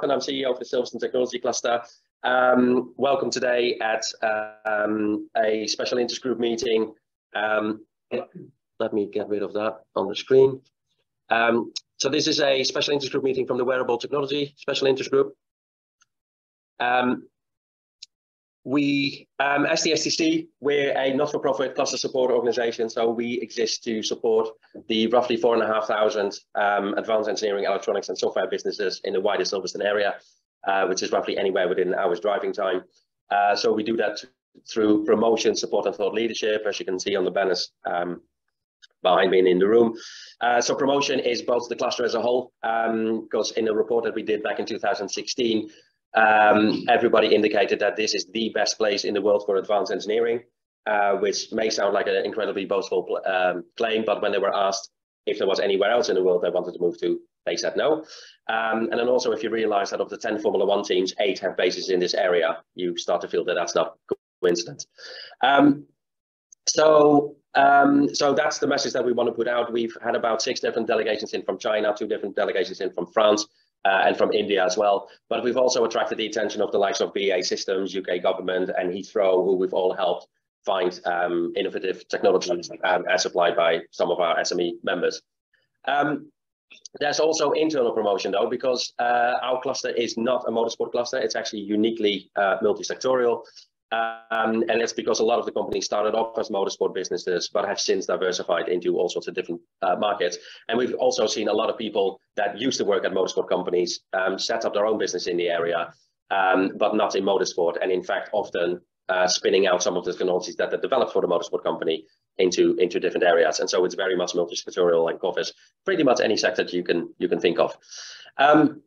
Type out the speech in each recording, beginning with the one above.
and I'm CEO for the Silverstone Technology Cluster. Um, welcome today at um, a special interest group meeting. Um, let me get rid of that on the screen. Um, so this is a special interest group meeting from the Wearable Technology Special Interest Group. Um, we, um, as the STC, we're a not-for-profit cluster support organization, so we exist to support the roughly four and a half thousand um, advanced engineering, electronics and software businesses in the wider Silverstone area, uh, which is roughly anywhere within an hour's driving time. Uh, so we do that through promotion, support and thought leadership, as you can see on the banners um, behind me and in the room. Uh, so promotion is both the cluster as a whole, because um, in a report that we did back in 2016, um, everybody indicated that this is the best place in the world for advanced engineering, uh, which may sound like an incredibly boastful um, claim, but when they were asked if there was anywhere else in the world they wanted to move to, they said no. Um, and then also, if you realize that of the 10 Formula One teams, eight have bases in this area, you start to feel that that's not coincidence. Um, so, um, so that's the message that we want to put out. We've had about six different delegations in from China, two different delegations in from France, uh, and from India as well. But we've also attracted the attention of the likes of BAE Systems, UK government, and Heathrow, who we've all helped find um, innovative technologies um, as supplied by some of our SME members. Um, there's also internal promotion though, because uh, our cluster is not a motorsport cluster. It's actually uniquely uh, multi-sectorial. Um, and it's because a lot of the companies started off as motorsport businesses, but have since diversified into all sorts of different uh, markets. And we've also seen a lot of people that used to work at motorsport companies um, set up their own business in the area, um, but not in motorsport. And in fact, often uh, spinning out some of the technologies that they developed for the motorsport company into into different areas. And so it's very much multi-sectorial and covers pretty much any sector you can you can think of. Um,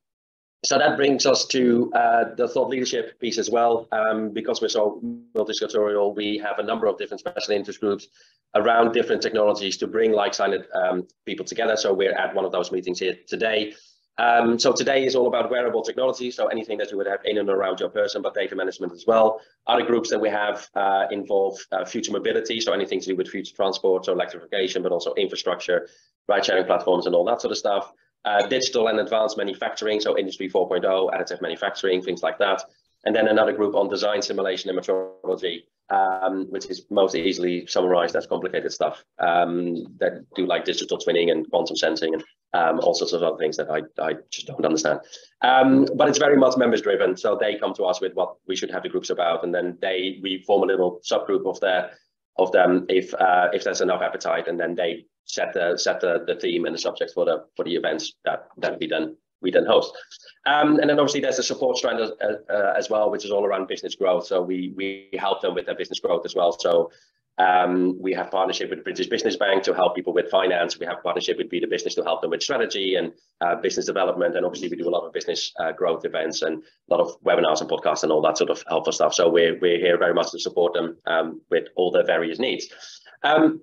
so that brings us to uh, the thought leadership piece as well. Um, because we're so multi-sectorial, we have a number of different special interest groups around different technologies to bring like-minded um, people together. So we're at one of those meetings here today. Um, so today is all about wearable technology. So anything that you would have in and around your person, but data management as well. Other groups that we have uh, involve uh, future mobility. So anything to do with future transport, so electrification, but also infrastructure, ride sharing platforms and all that sort of stuff uh, digital and advanced manufacturing, so Industry 4.0, additive manufacturing, things like that. And then another group on design simulation and metrology, um, which is most easily summarized as complicated stuff um, that do like digital twinning and quantum sensing and um, all sorts of other things that I, I just don't understand. Um, but it's very much members driven. So they come to us with what we should have the groups about. And then they we form a little subgroup of their of them if uh, if there's enough appetite and then they set the set the, the theme and the subject for the for the events that that we then we then host. Um, and then obviously there's a support strand as, uh, as well, which is all around business growth. So we we help them with their business growth as well. So um, we have partnership with British Business Bank to help people with finance. We have partnership with Be the Business to help them with strategy and uh, business development. And obviously we do a lot of business uh, growth events and a lot of webinars and podcasts and all that sort of helpful stuff. So we're, we're here very much to support them um, with all their various needs. Um,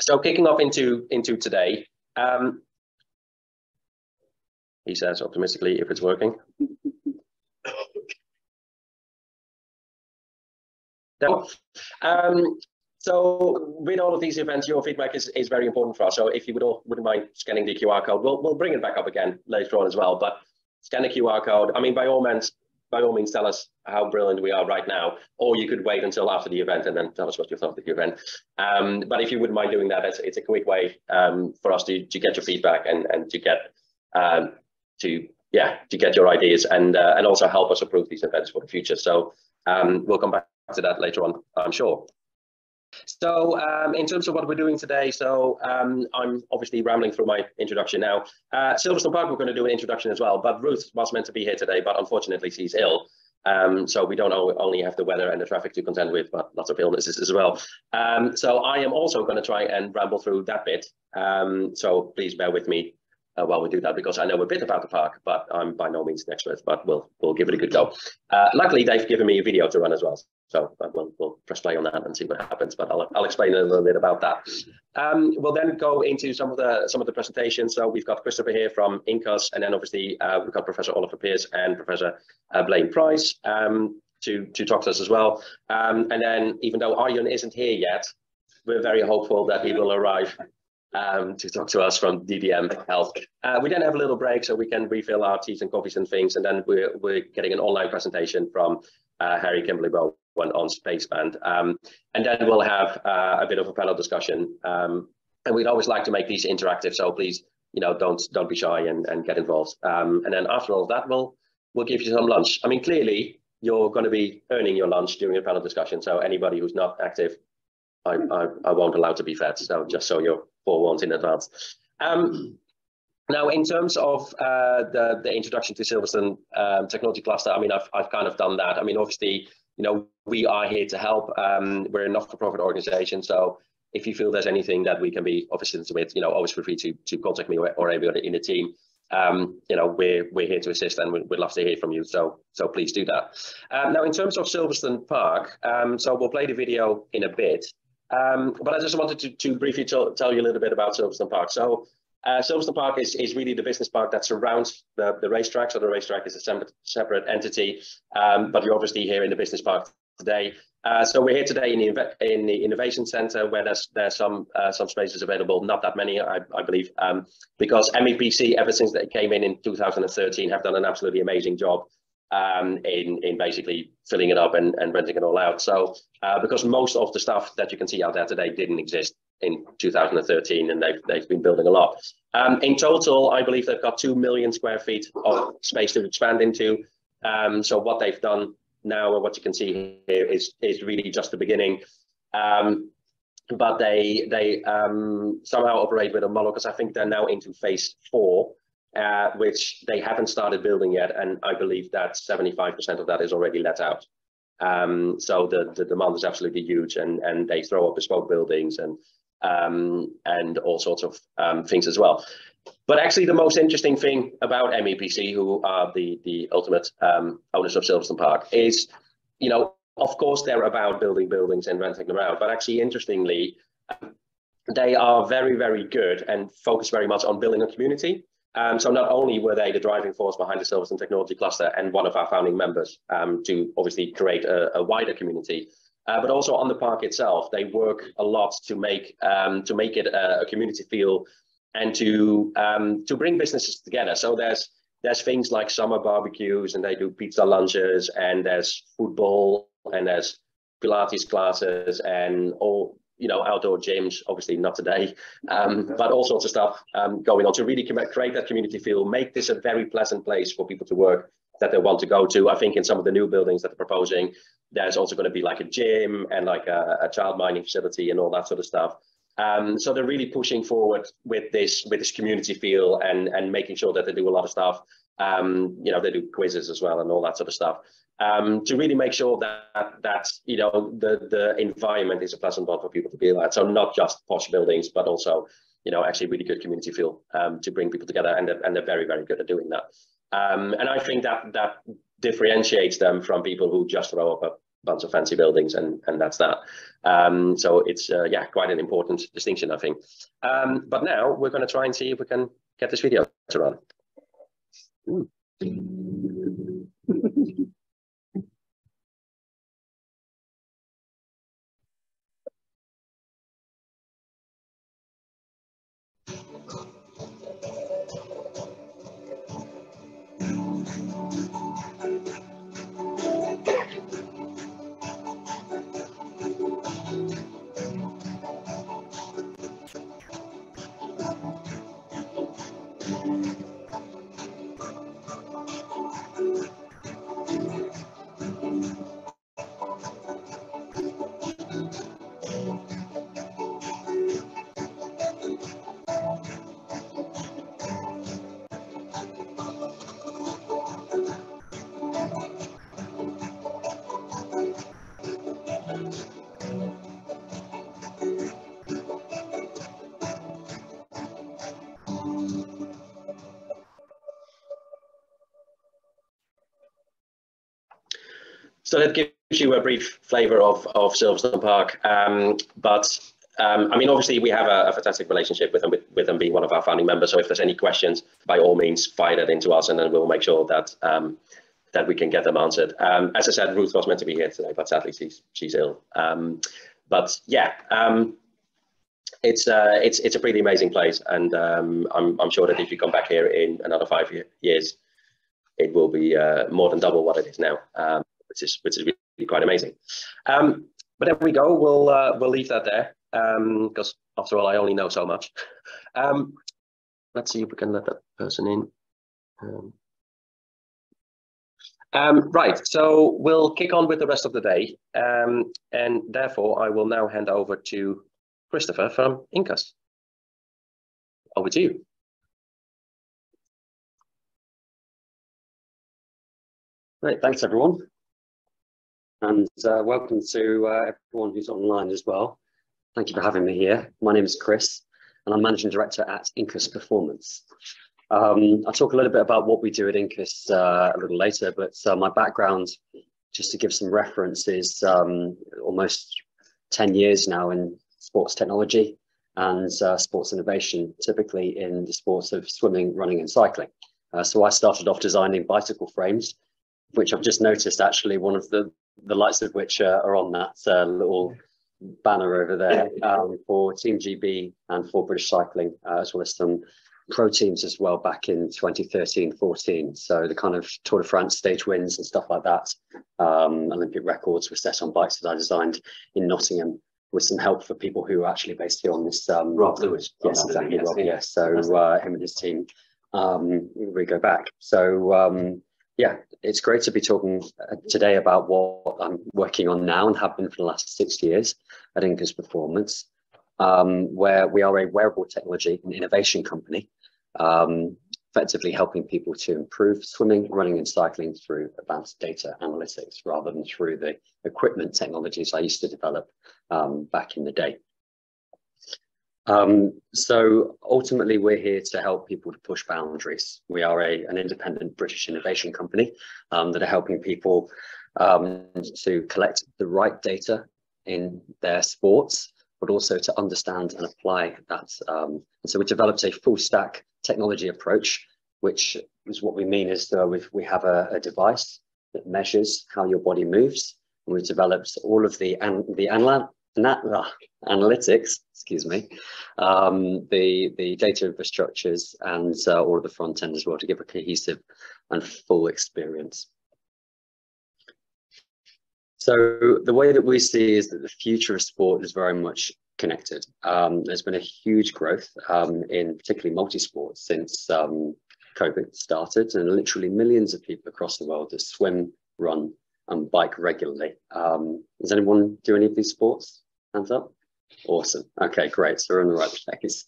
so kicking off into into today, um, he says optimistically if it's working. um, so with all of these events, your feedback is, is very important for us. So if you would all wouldn't mind scanning the QR code, we'll we'll bring it back up again later on as well. But scan the QR code. I mean, by all means, by all means, tell us how brilliant we are right now, or you could wait until after the event and then tell us what you thought of the event. Um, but if you wouldn't mind doing that, it's, it's a quick way um, for us to, to get your feedback and, and to get um, to yeah to get your ideas and uh, and also help us approve these events for the future. So um, we'll come back to that later on, I'm sure. So um, in terms of what we're doing today, so um, I'm obviously rambling through my introduction now. Uh, Silverstone Park, we're going to do an introduction as well, but Ruth was meant to be here today, but unfortunately she's ill. Um, so we don't only have the weather and the traffic to contend with, but lots of illnesses as well. Um, so I am also going to try and ramble through that bit. Um, so please bear with me uh, while we do that because I know a bit about the park, but I'm by no means an expert, but we'll, we'll give it a good go. Uh, luckily, they've given me a video to run as well. So we'll, we'll press play on that and see what happens, but I'll, I'll explain a little bit about that. Um, we'll then go into some of the some of the presentations. So we've got Christopher here from Incus, and then obviously uh, we've got Professor Oliver Pearce and Professor uh, Blaine Price um, to, to talk to us as well. Um, and then even though Arjun isn't here yet, we're very hopeful that he will arrive um, to talk to us from DDM Health. Uh, we then have a little break so we can refill our teas and coffees and things. And then we're, we're getting an online presentation from uh, Harry Kimberley Bowen on Spaceband. Um, and then we'll have uh, a bit of a panel discussion. Um, and we'd always like to make these interactive. So please, you know, don't don't be shy and, and get involved. Um, and then after all that, we'll, we'll give you some lunch. I mean, clearly, you're going to be earning your lunch during a panel discussion. So anybody who's not active, I, I, I won't allow to be fed. So just so you're forewarned in advance. Um, now, in terms of uh, the, the introduction to Silverstone um, Technology Cluster, I mean, I've, I've kind of done that. I mean, obviously, you know, we are here to help. Um, we're a not-for-profit organization, so if you feel there's anything that we can be of assistance with, you know, always feel free to, to contact me or, anybody in the team um, you know, we're we're here to assist, and we'd, love to hear from you. So so please do that. Um, now, in terms of Silverstone Park, um, so we'll play the video in a bit, um, but I just wanted to to briefly tell, tell you a little bit about Silverstone Park. So. Uh, Silverstone Park is, is really the business park that surrounds the, the racetrack. So the racetrack is a separate, separate entity, um, but you're obviously here in the business park today. Uh, so we're here today in the, in the Innovation Center where there's there's some uh, some spaces available, not that many, I, I believe, um, because MEPC, ever since they came in in 2013, have done an absolutely amazing job um, in, in basically filling it up and, and renting it all out. So uh, because most of the stuff that you can see out there today didn't exist in 2013 and they've, they've been building a lot. Um, in total, I believe they've got 2 million square feet of space to expand into. Um, so what they've done now and what you can see here is is really just the beginning. Um, but they they um, somehow operate with a model because I think they're now into phase four, uh, which they haven't started building yet, and I believe that 75% of that is already let out. Um, so the, the demand is absolutely huge, and and they throw up bespoke buildings and um, and all sorts of um, things as well. But actually, the most interesting thing about MEPC, who are the the ultimate um, owners of Silverstone Park, is, you know, of course they're about building buildings and renting them out. But actually, interestingly, they are very very good and focus very much on building a community. Um, so not only were they the driving force behind the Silverstone Technology Cluster and one of our founding members um, to obviously create a, a wider community, uh, but also on the park itself, they work a lot to make um, to make it a, a, community feel and to um, to bring businesses together. So there's there's things like summer barbecues and they do pizza lunches and there's football and there's Pilates classes and all you know outdoor gyms. Obviously not today, um, but all sorts of stuff um, going on to really create that community feel, make this a very pleasant place for people to work that they want to go to. I think in some of the new buildings that they're proposing, there's also going to be like a gym and like a, a child mining facility and all that sort of stuff. Um, so they're really pushing forward with this with this community feel and and making sure that they do a lot of stuff. Um, you know, they do quizzes as well and all that sort of stuff um, to really make sure that that you know the the environment is a pleasant one for people to be at. So not just posh buildings, but also you know actually really good community feel um, to bring people together, and they're, and they're very very good at doing that. Um, and I think that that differentiates them from people who just throw up a bunch of fancy buildings and and that's that. Um, so it's uh, yeah quite an important distinction I think. Um, but now we're going to try and see if we can get this video to run. So that gives you a brief flavour of, of Silverstone Park. Um, but um, I mean, obviously, we have a, a, fantastic relationship with them, with, with them being one of our founding members. So if there's any questions, by all means, fire that into us, and then we'll make sure that um, that we can get them answered. Um, as I said, Ruth was meant to be here today, but sadly she's she's ill. Um, but yeah, um, it's uh, it's it's a pretty amazing place, and I'm I'm sure that if you come back here in another five years, it will be uh, more than double what it is now, which is which is really quite amazing. Um, but there we go. We'll uh, we'll leave that there because um, after all, I only know so much. Um, let's see if we can let that person in. Um, um, right, so we'll kick on with the rest of the day, um, and therefore I will now hand over to Christopher from Incus. Over to you. Great, thanks everyone. And uh, welcome to uh, everyone who's online as well. Thank you for having me here. My name is Chris, and I'm Managing Director at Incus Performance. Um, I'll talk a little bit about what we do at Incus uh, a little later, but uh, my background, just to give some reference, is um, almost 10 years now in sports technology and uh, sports innovation, typically in the sports of swimming, running, and cycling. Uh, so I started off designing bicycle frames which I've just noticed actually one of the, the lights of which uh, are on that uh, little banner over there um, for Team GB and for British Cycling, uh, as well as some pro teams as well back in 2013 14. So the kind of Tour de France stage wins and stuff like that. Um, Olympic records were set on bikes that I designed in Nottingham with some help for people who are actually based here on this. Um, Rob Lewis. Yes, exactly. Yes, Rob, yes. So uh, him and his team, um, we go back. So um, yeah, it's great to be talking uh, today about what I'm working on now and have been for the last six years at Incus Performance, um, where we are a wearable technology and innovation company, um, effectively helping people to improve swimming, running, and cycling through advanced data analytics rather than through the equipment technologies I used to develop um, back in the day. Um, so ultimately, we're here to help people to push boundaries. We are a, an independent British innovation company um, that are helping people um, to collect the right data in their sports, but also to understand and apply that. Um, and so we developed a full stack technology approach, which is what we mean is uh, we have a, a device that measures how your body moves. And we've developed all of the, an, the uh, analytics, excuse me, um, the, the data infrastructures and uh, all of the front end as well to give a cohesive and full experience. So the way that we see is that the future of sport is very much connected. Um, there's been a huge growth um, in particularly multi-sport since um, COVID started and literally millions of people across the world that swim, run and bike regularly. Um, does anyone do any of these sports? Hands up. Awesome. Okay, great. So we're in the right place.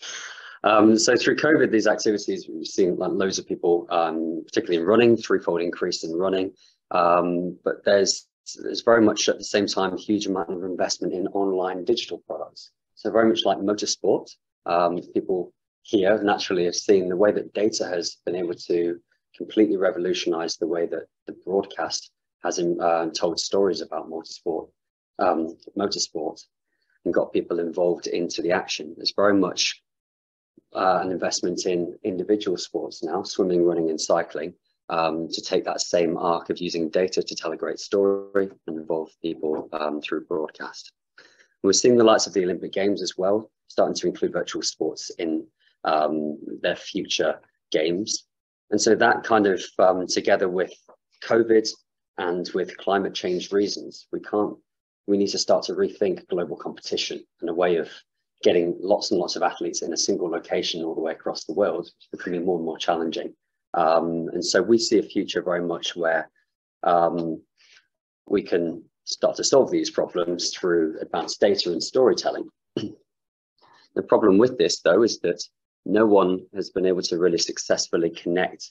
Um, so through COVID, these activities, we've seen like loads of people, um, particularly in running, threefold increase in running. Um, but there's there's very much at the same time a huge amount of investment in online digital products. So very much like motorsport, um, people here naturally have seen the way that data has been able to completely revolutionize the way that the broadcast has uh, told stories about motorsport. Um, motorsport and got people involved into the action. It's very much uh, an investment in individual sports now, swimming, running, and cycling, um, to take that same arc of using data to tell a great story and involve people um, through broadcast. we're seeing the likes of the Olympic Games as well, starting to include virtual sports in um, their future games. And so that kind of um, together with COVID and with climate change reasons, we can't we need to start to rethink global competition and a way of getting lots and lots of athletes in a single location all the way across the world is becoming more and more challenging. Um, and so we see a future very much where um, we can start to solve these problems through advanced data and storytelling. the problem with this, though, is that no one has been able to really successfully connect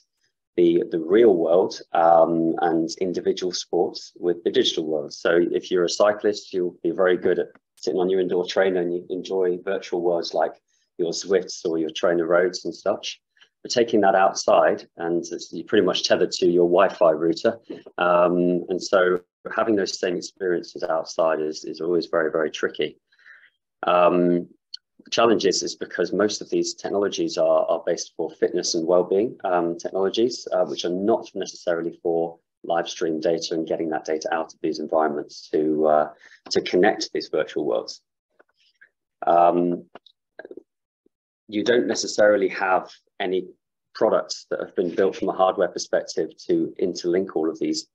the, the real world um, and individual sports with the digital world. So if you're a cyclist, you'll be very good at sitting on your indoor trainer and you enjoy virtual worlds like your Zwifts or your TrainerRoads and such. But taking that outside and you're pretty much tethered to your Wi-Fi router. Um, and so having those same experiences outside is, is always very, very tricky. Um, challenge is, is because most of these technologies are, are based for fitness and well-being um, technologies, uh, which are not necessarily for live stream data and getting that data out of these environments to, uh, to connect these virtual worlds. Um, you don't necessarily have any products that have been built from a hardware perspective to interlink all of these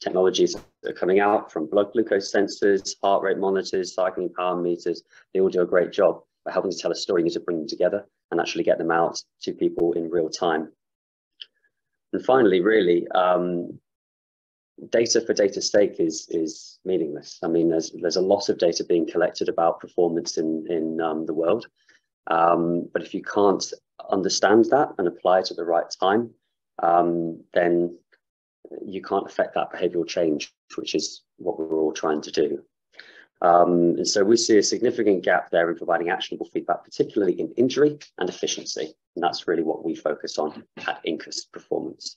technologies that are coming out from blood glucose sensors, heart rate monitors, cycling power meters. They all do a great job. But helping to tell a story, you need to bring them together and actually get them out to people in real time. And finally, really, um, data for data's sake is is meaningless. I mean, there's there's a lot of data being collected about performance in in um, the world, um, but if you can't understand that and apply it at the right time, um, then you can't affect that behavioural change, which is what we're all trying to do. Um, and so we see a significant gap there in providing actionable feedback, particularly in injury and efficiency. And that's really what we focus on at Incus Performance.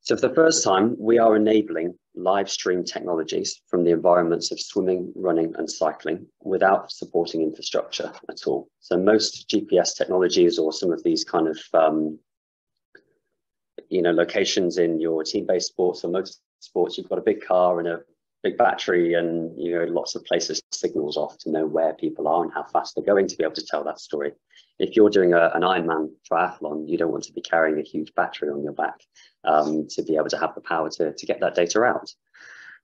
So for the first time, we are enabling live stream technologies from the environments of swimming, running and cycling without supporting infrastructure at all. So most GPS technologies or some of these kind of um, you know locations in your team-based sports or motorsports, you've got a big car and a big battery and you know lots of places signals off to know where people are and how fast they're going to be able to tell that story. If you're doing a, an ironman triathlon you don't want to be carrying a huge battery on your back um, to be able to have the power to, to get that data out.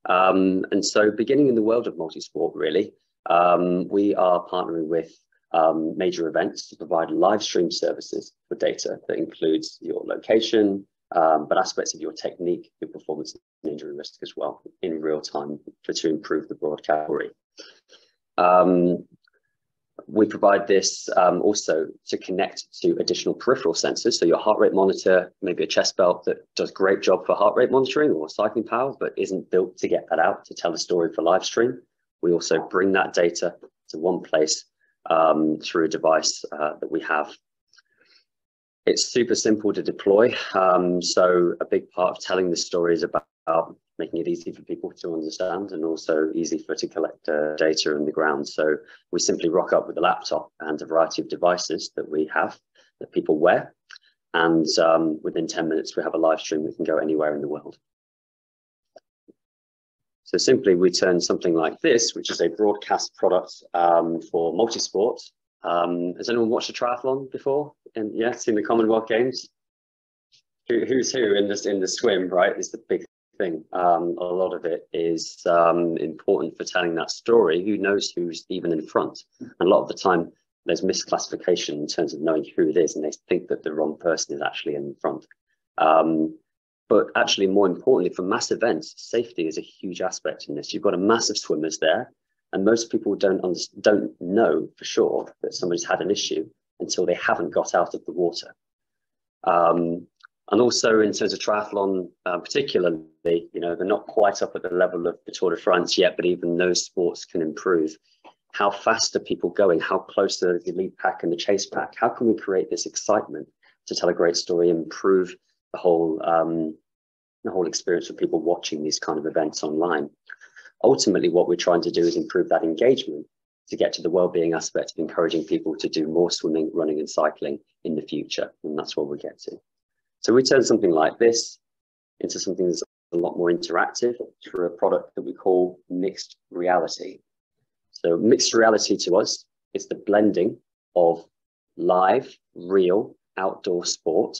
Um, and so beginning in the world of multisport really um, we are partnering with um, major events to provide live stream services for data that includes your location um, but aspects of your technique, your performance and injury risk as well in real time for to improve the broadcast. Um, we provide this um, also to connect to additional peripheral sensors. So your heart rate monitor, maybe a chest belt that does great job for heart rate monitoring or cycling power, but isn't built to get that out to tell a story for live stream. We also bring that data to one place um, through a device uh, that we have it's super simple to deploy. Um, so a big part of telling the story is about, making it easy for people to understand and also easy for to collect uh, data on the ground. So we simply rock up with a laptop and a variety of devices that we have that people wear. And um, within 10 minutes, we have a live stream that can go anywhere in the world. So simply we turn something like this, which is a broadcast product um, for multisport, um, has anyone watched a triathlon before? And yeah, seen the Commonwealth Games. Who, who's who in this in the swim? Right, is the big thing. Um, a lot of it is um, important for telling that story. Who knows who's even in front? And a lot of the time, there's misclassification in terms of knowing who it is, and they think that the wrong person is actually in front. Um, but actually, more importantly, for mass events, safety is a huge aspect in this. You've got a massive swimmers there and most people don't don't know for sure that somebody's had an issue until they haven't got out of the water. Um, and also in terms of triathlon, uh, particularly, you know, they're not quite up at the level of the Tour de France yet, but even those sports can improve. How fast are people going? How close are the lead pack and the chase pack? How can we create this excitement to tell a great story, improve the whole um, the whole experience for people watching these kind of events online? ultimately what we're trying to do is improve that engagement to get to the well-being aspect of encouraging people to do more swimming, running and cycling in the future. And that's what we get to. So we turn something like this into something that's a lot more interactive through a product that we call mixed reality. So mixed reality to us is the blending of live, real outdoor sport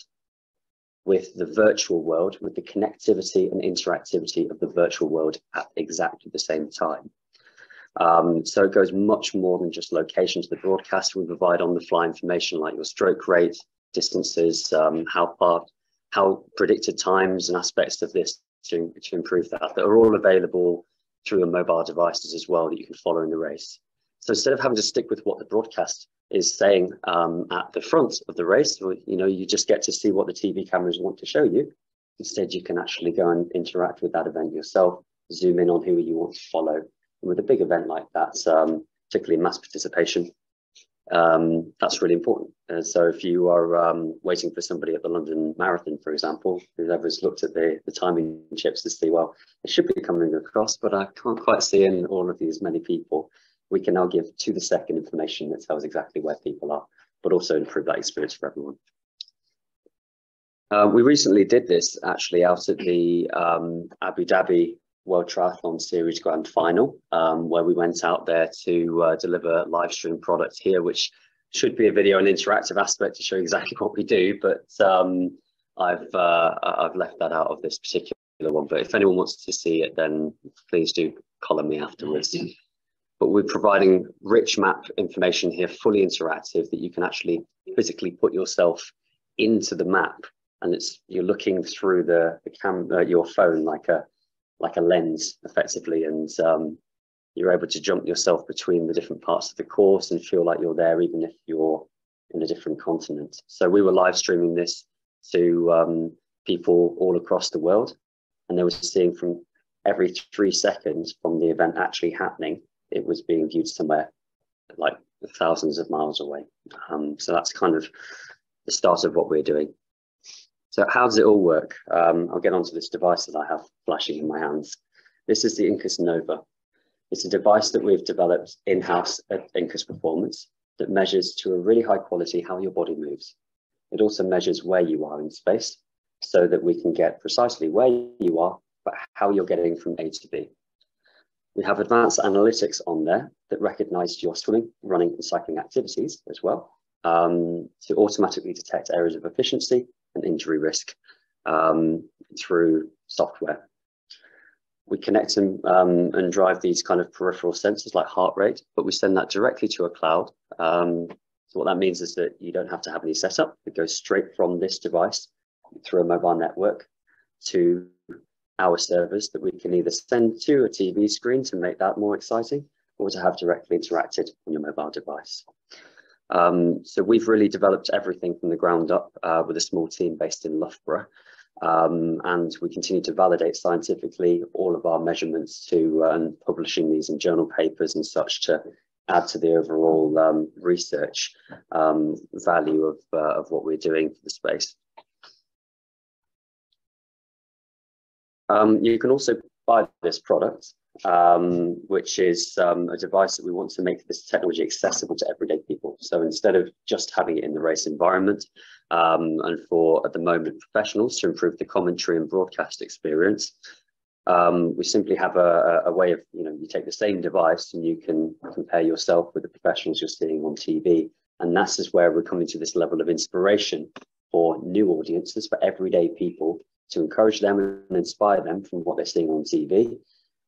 with the virtual world, with the connectivity and interactivity of the virtual world at exactly the same time. Um, so it goes much more than just location to the broadcast. We provide on the fly information like your stroke rate, distances, um, how far, how predicted times and aspects of this to, to improve that, that are all available through your mobile devices as well that you can follow in the race. So instead of having to stick with what the broadcast is saying um, at the front of the race, you know, you just get to see what the TV cameras want to show you. Instead, you can actually go and interact with that event yourself, zoom in on who you want to follow. With a big event like that, um, particularly mass participation, um, that's really important. And so if you are um, waiting for somebody at the London Marathon, for example, whoever's looked at the, the timing chips to see, well, it should be coming across, but I can't quite see in all of these many people we can now give to the second information that tells exactly where people are, but also improve that experience for everyone. Uh, we recently did this actually out at the um, Abu Dhabi World Triathlon Series Grand Final, um, where we went out there to uh, deliver live stream product here, which should be a video and interactive aspect to show exactly what we do, but um, I've uh, I've left that out of this particular one. But if anyone wants to see it, then please do color me afterwards. But we're providing rich map information here, fully interactive, that you can actually physically put yourself into the map, and it's you're looking through the the camera, your phone like a like a lens, effectively, and um, you're able to jump yourself between the different parts of the course and feel like you're there, even if you're in a different continent. So we were live streaming this to um, people all across the world, and they were seeing from every three seconds from the event actually happening, it was being viewed somewhere like thousands of miles away. Um, so that's kind of the start of what we're doing. So how does it all work? Um, I'll get onto this device that I have flashing in my hands. This is the Incus Nova. It's a device that we've developed in-house at Incus Performance that measures to a really high quality how your body moves. It also measures where you are in space so that we can get precisely where you are, but how you're getting from A to B. We have advanced analytics on there that recognize your swimming, running, and cycling activities as well um, to automatically detect areas of efficiency and injury risk um, through software. We connect and, um, and drive these kind of peripheral sensors like heart rate, but we send that directly to a cloud um, so what that means is that you don't have to have any setup. It goes straight from this device through a mobile network to our servers that we can either send to a TV screen to make that more exciting or to have directly interacted on your mobile device. Um, so we've really developed everything from the ground up uh, with a small team based in Loughborough. Um, and we continue to validate scientifically all of our measurements to and publishing these in journal papers and such to add to the overall um, research um, value of, uh, of what we're doing for the space. Um, you can also this product, um, which is um, a device that we want to make this technology accessible to everyday people. So instead of just having it in the race environment, um, and for at the moment professionals to improve the commentary and broadcast experience, um, we simply have a, a, way of, you know, you take the same device and you can compare yourself with the professionals you're seeing on TV. And that's where we're coming to this level of inspiration for new audiences, for everyday people to encourage them and inspire them from what they're seeing on TV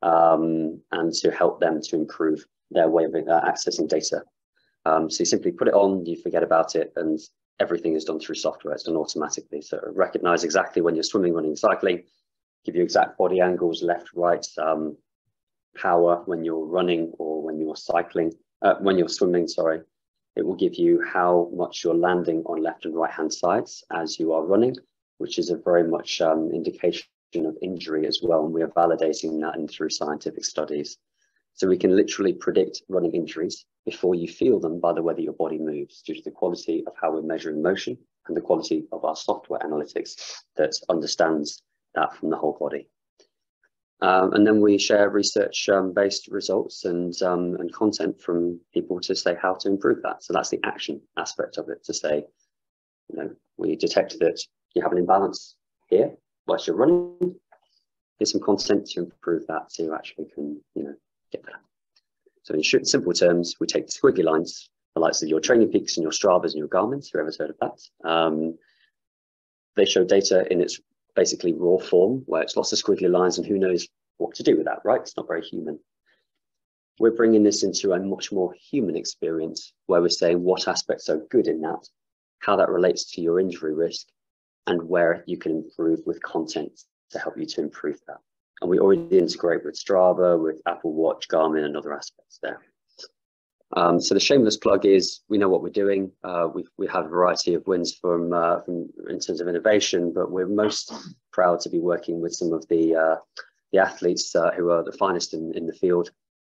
um, and to help them to improve their way of uh, accessing data. Um, so you simply put it on, you forget about it, and everything is done through software. It's done automatically. So recognize exactly when you're swimming, running, cycling, give you exact body angles, left, right, um, power when you're running or when you're cycling, uh, when you're swimming, sorry. It will give you how much you're landing on left and right hand sides as you are running, which is a very much um, indication of injury as well. And we are validating that through scientific studies. So we can literally predict running injuries before you feel them by the way that your body moves due to the quality of how we're measuring motion and the quality of our software analytics that understands that from the whole body. Um, and then we share research um, based results and, um, and content from people to say how to improve that. So that's the action aspect of it to say, you know, we detect that you have an imbalance here whilst you're running. Here's some content to improve that so you actually can, you know, get better. So in simple terms, we take the squiggly lines, the likes of your training peaks and your Stravas and your Garmin's, whoever's heard of that. Um, they show data in its basically raw form where it's lots of squiggly lines and who knows what to do with that, right? It's not very human. We're bringing this into a much more human experience where we're saying what aspects are good in that, how that relates to your injury risk, and where you can improve with content to help you to improve that. And we already integrate with Strava, with Apple Watch, Garmin, and other aspects there. Um, so the shameless plug is we know what we're doing. Uh, we we have a variety of wins from uh, from in terms of innovation, but we're most proud to be working with some of the uh, the athletes uh, who are the finest in, in the field,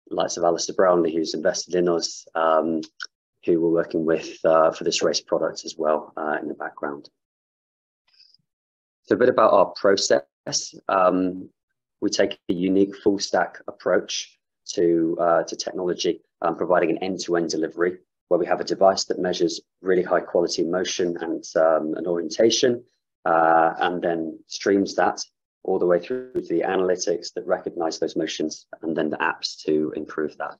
likes of Alistair Brownlee, who's invested in us, um, who we're working with uh, for this race product as well uh, in the background. So a bit about our process. Um, we take a unique full stack approach to to technology um, providing an end-to-end delivery where we have a device that measures really high quality motion and, um, orientation uh, and then streams that all the way through to the analytics that recognize those motions and then the apps to improve that.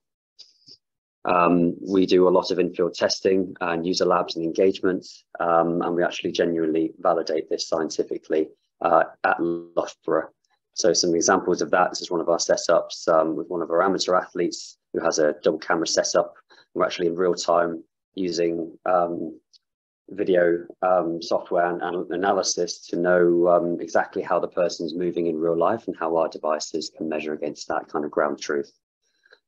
Um, we do a lot of in-field testing and user labs and engagements, um, and we actually genuinely validate this scientifically uh, at Loughborough. So some examples of that, this is one of our setups um, with one of our amateur athletes who has a double camera setup. We're actually in real time using um, video um, software and, and, analysis to know um, exactly how the person's moving in real life and how our devices can measure against that kind of ground truth.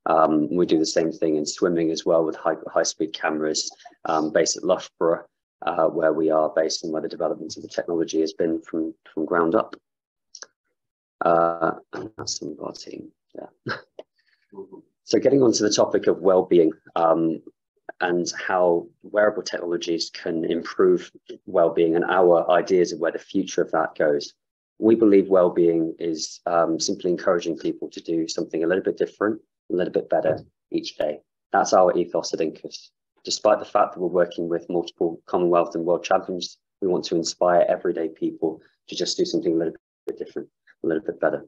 Um, we do the same thing in swimming as well with high, high speed cameras um, based at Loughborough, uh, where we are based and where the development of the technology has been from, from ground up. Uh, that's some of our team, yeah. so getting onto the topic of well-being, um, and how wearable technologies can improve well-being and our ideas of where the future of that goes. We believe well-being is um, simply encouraging people to do something a little bit different, a little bit better each day. That's our ethos at Incus. Despite the fact that we're working with multiple Commonwealth and World Champions, we want to inspire everyday people to just do something a little bit different, a little bit better.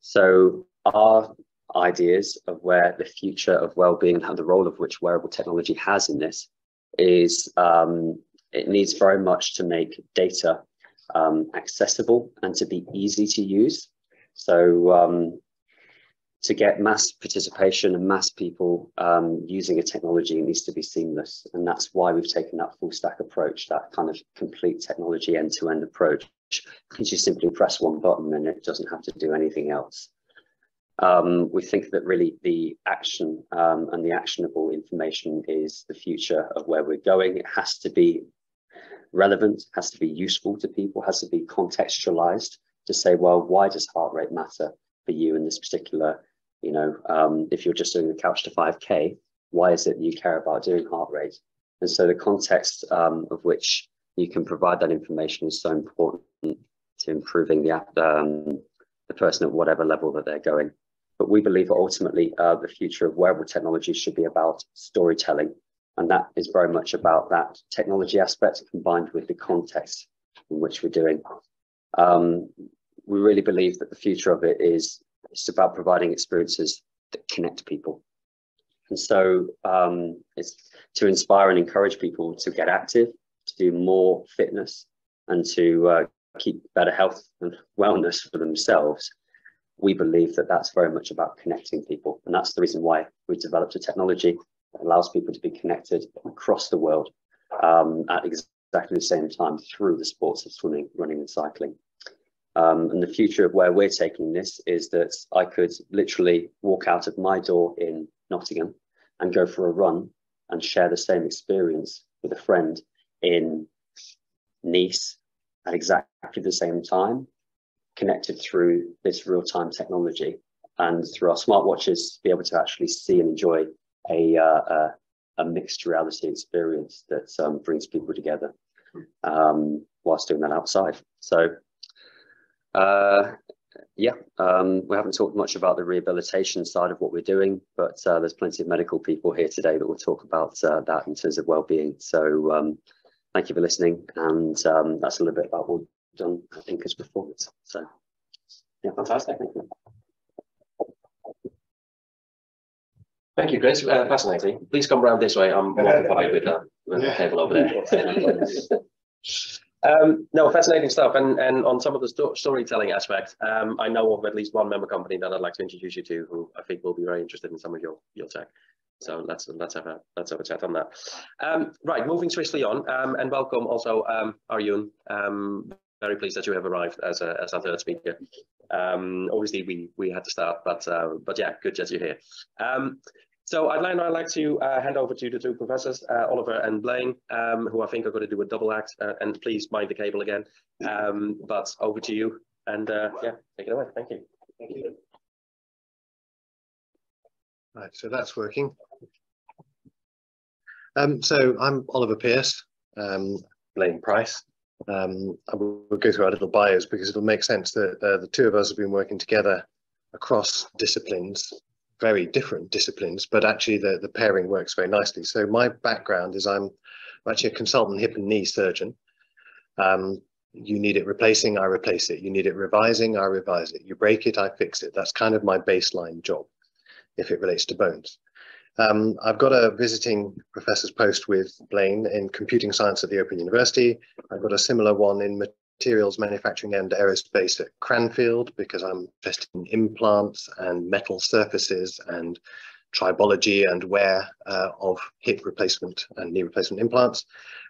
So our ideas of where the future of well-being and the role of which wearable technology has in this is um, it needs very much to make data um, accessible and to be easy to use. So um, to get mass participation and mass people um, using a technology, it needs to be seamless. And that's why we've taken that full stack approach, that kind of complete technology end-to-end approach, because you simply press one button and it doesn't have to do anything else. Um, we think that really the action um, and the actionable information is the future of where we're going. It has to be relevant, has to be useful to people, has to be contextualized to say, well, why does heart rate matter for you in this particular, you know, um, if you're just doing a couch to 5K, why is it you care about doing heart rate? And so the context um, of which you can provide that information is so important to improving the, um, the person at whatever level that they're going. But we believe that ultimately uh, the future of wearable technology should be about storytelling. And that is very much about that technology aspect combined with the context in which we're doing. Um, we really believe that the future of it is it's about providing experiences that connect people. And so um, it's to inspire and encourage people to get active, to do more fitness, and to uh, keep better health and wellness for themselves we believe that that's very much about connecting people. And that's the reason why we developed a technology that allows people to be connected across the world um, at exactly the same time through the sports of swimming, running, and cycling. Um, and the future of where we're taking this is that I could literally walk out of my door in Nottingham and go for a run and share the same experience with a friend in Nice at exactly the same time connected through this real-time technology and through our smartwatches be able to actually see and enjoy a, uh, a, a, mixed reality experience that um, brings people together um, whilst doing that outside. So uh, yeah, um, we haven't talked much about the rehabilitation side of what we're doing, but uh, there's plenty of medical people here today that will talk about uh, that in terms of well-being. So um, thank you for listening, and um, that's a little bit about what we've done, I think, as performance. So, yeah, fantastic. Thank you. Thank you, Chris. Uh, fascinating. Please come around this way. I'm occupied with, uh, with the table over there. um, no, fascinating stuff. And and on some of the sto storytelling aspect, um, I know of at least one member company that I'd like to introduce you to, who I think will be very interested in some of your your tech. So let's let's have a let's have a chat on that. Um, right, moving swiftly on, um, and welcome also um, Arjun. Um, very pleased that you have arrived as a as our third speaker. Um, obviously, we we had to start, but uh, but yeah, good that you're here. Um, so I'd like, I'd like to uh, hand over to the two professors, uh, Oliver and Blaine, um, who I think are going to do a double act. Uh, and please mind the cable again. Um, but over to you, and uh, yeah, take it away. Thank you. Thank you. Right, so that's working. Um, so I'm Oliver Pearce, um, Blaine Price. Um, I will go through our little bios because it'll make sense that uh, the two of us have been working together across disciplines, very different disciplines, but actually the, the pairing works very nicely. So my background is I'm actually a consultant hip and knee surgeon. Um, you need it replacing, I replace it. You need it revising, I revise it. You break it, I fix it. That's kind of my baseline job if it relates to bones. Um, I've got a visiting professor's post with Blaine in computing science at the Open University. I've got a similar one in materials manufacturing and aerospace at Cranfield because I'm interested in implants and metal surfaces and tribology and wear uh, of hip replacement and knee replacement implants.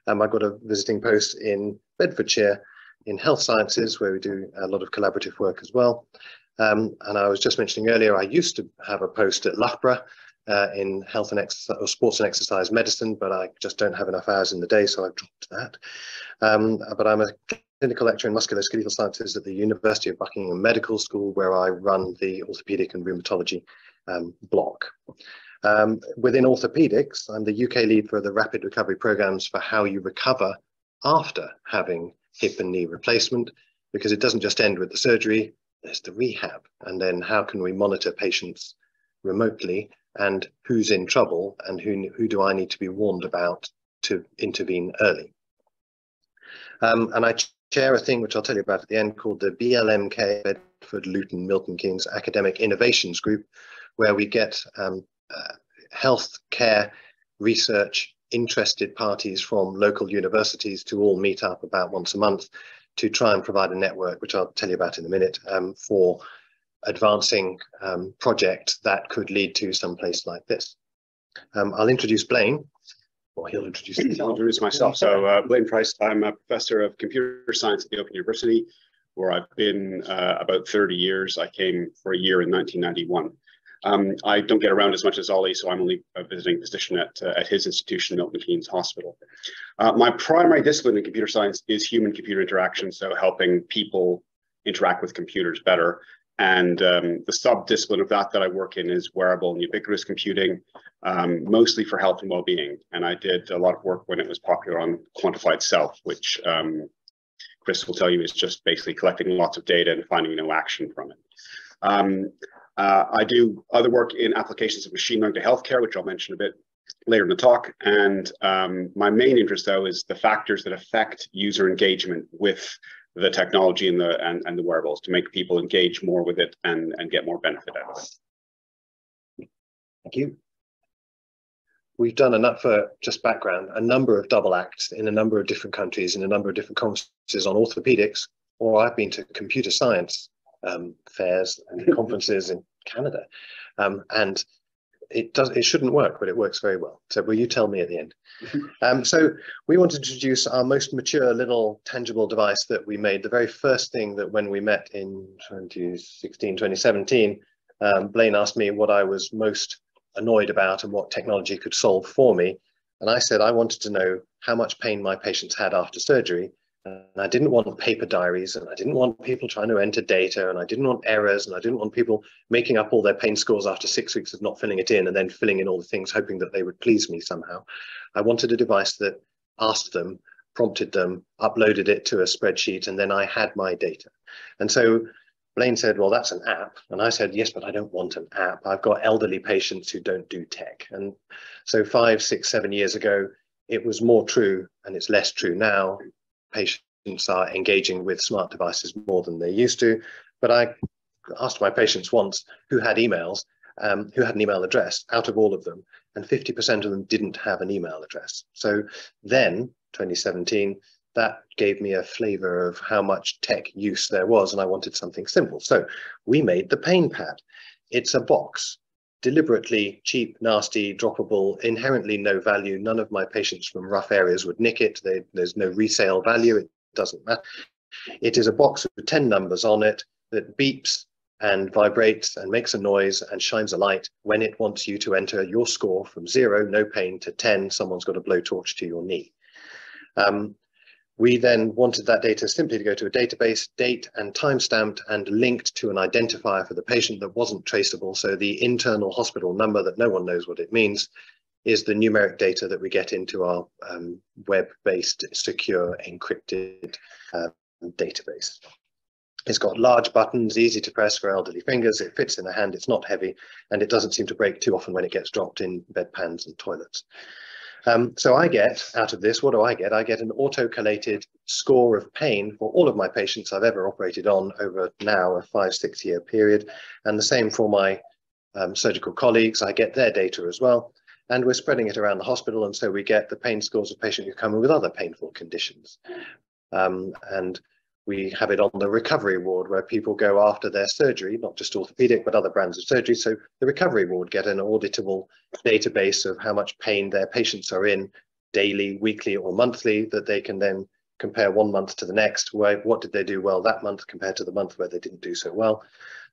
Um, I've got a visiting post in Bedfordshire in health sciences where we do a lot of collaborative work as well. Um, and I was just mentioning earlier, I used to have a post at Loughborough uh, in health and exercise or sports and exercise medicine, but I just don't have enough hours in the day, so I've dropped that. Um, but I'm a clinical lecturer in musculoskeletal sciences at the University of Buckingham Medical School, where I run the orthopedic and rheumatology um, block. Um, within orthopedics, I'm the UK lead for the rapid recovery programs for how you recover after having hip and knee replacement, because it doesn't just end with the surgery, there's the rehab. And then how can we monitor patients remotely and who's in trouble and who, who do I need to be warned about to intervene early. Um, and I chair a thing which I'll tell you about at the end called the BLMK, Bedford Luton Milton Keynes Academic Innovations Group, where we get um, uh, health care research interested parties from local universities to all meet up about once a month to try and provide a network, which I'll tell you about in a minute, um, for advancing um, project that could lead to some place like this. Um, I'll introduce Blaine, or he'll introduce himself. I'll introduce myself. So uh, Blaine Price, I'm a professor of computer science at the Open University, where I've been uh, about 30 years. I came for a year in 1991. Um, I don't get around as much as Ollie, so I'm only a visiting physician at, uh, at his institution, Milton Keynes Hospital. Uh, my primary discipline in computer science is human-computer interaction, so helping people interact with computers better. And um, the sub-discipline of that that I work in is wearable and ubiquitous computing, um, mostly for health and well-being. And I did a lot of work when it was popular on quantified self, which um, Chris will tell you is just basically collecting lots of data and finding no action from it. Um, uh, I do other work in applications of machine learning to healthcare, which I'll mention a bit later in the talk. And um, my main interest, though, is the factors that affect user engagement with the technology and the and, and the wearables to make people engage more with it and, and get more benefit out of it. Thank you. We've done enough for just background, a number of double acts in a number of different countries in a number of different conferences on orthopedics, or I've been to computer science um, fairs and conferences in Canada. Um, and it does it shouldn't work, but it works very well. So will you tell me at the end? Um, so we want to introduce our most mature little tangible device that we made. The very first thing that when we met in 2016, 2017, um, Blaine asked me what I was most annoyed about and what technology could solve for me. And I said I wanted to know how much pain my patients had after surgery and I didn't want paper diaries and I didn't want people trying to enter data and I didn't want errors and I didn't want people making up all their pain scores after six weeks of not filling it in and then filling in all the things hoping that they would please me somehow. I wanted a device that asked them, prompted them, uploaded it to a spreadsheet, and then I had my data. And so Blaine said, well, that's an app. And I said, yes, but I don't want an app. I've got elderly patients who don't do tech. And so five, six, seven years ago, it was more true and it's less true now patients are engaging with smart devices more than they used to. But I asked my patients once who had emails, um, who had an email address out of all of them, and 50% of them didn't have an email address. So then, 2017, that gave me a flavor of how much tech use there was, and I wanted something simple. So we made the pain pad. It's a box deliberately cheap, nasty, droppable, inherently no value. None of my patients from rough areas would nick it. They, there's no resale value. It doesn't matter. It is a box with 10 numbers on it that beeps and vibrates and makes a noise and shines a light when it wants you to enter your score from zero, no pain, to 10, someone's got a blowtorch to your knee. Um, we then wanted that data simply to go to a database, date and time stamped and linked to an identifier for the patient that wasn't traceable. So the internal hospital number that no one knows what it means is the numeric data that we get into our um, web-based, secure, encrypted uh, database. It's got large buttons, easy to press for elderly fingers. It fits in the hand, it's not heavy, and it doesn't seem to break too often when it gets dropped in bedpans and toilets. Um, so I get out of this, what do I get? I get an auto-collated score of pain for all of my patients I've ever operated on over now a five, six year period. And the same for my um, surgical colleagues. I get their data as well. and we're spreading it around the hospital. And so we get the pain scores of patients who come in with other painful conditions. Um, and we have it on the recovery ward where people go after their surgery, not just orthopedic, but other brands of surgery. So the recovery ward get an auditable database of how much pain their patients are in daily, weekly, or monthly that they can then compare one month to the next. Where, what did they do well that month compared to the month where they didn't do so well?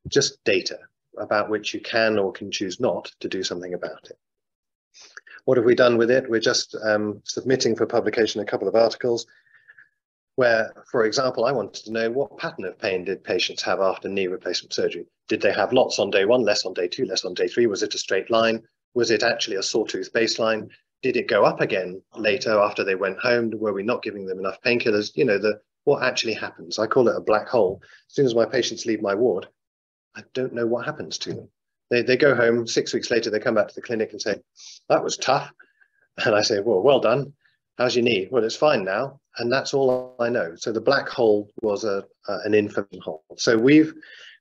Just data about which you can or can choose not to do something about it. What have we done with it? We're just um, submitting for publication a couple of articles where, for example, I wanted to know what pattern of pain did patients have after knee replacement surgery? Did they have lots on day one, less on day two, less on day three? Was it a straight line? Was it actually a sawtooth baseline? Did it go up again later after they went home? Were we not giving them enough painkillers? You know, the what actually happens. I call it a black hole. As soon as my patients leave my ward, I don't know what happens to them. They, they go home, six weeks later, they come back to the clinic and say, that was tough. And I say, well, well done. How's your knee? Well, it's fine now. And that's all I know. So the black hole was a, uh, an infant hole. So we've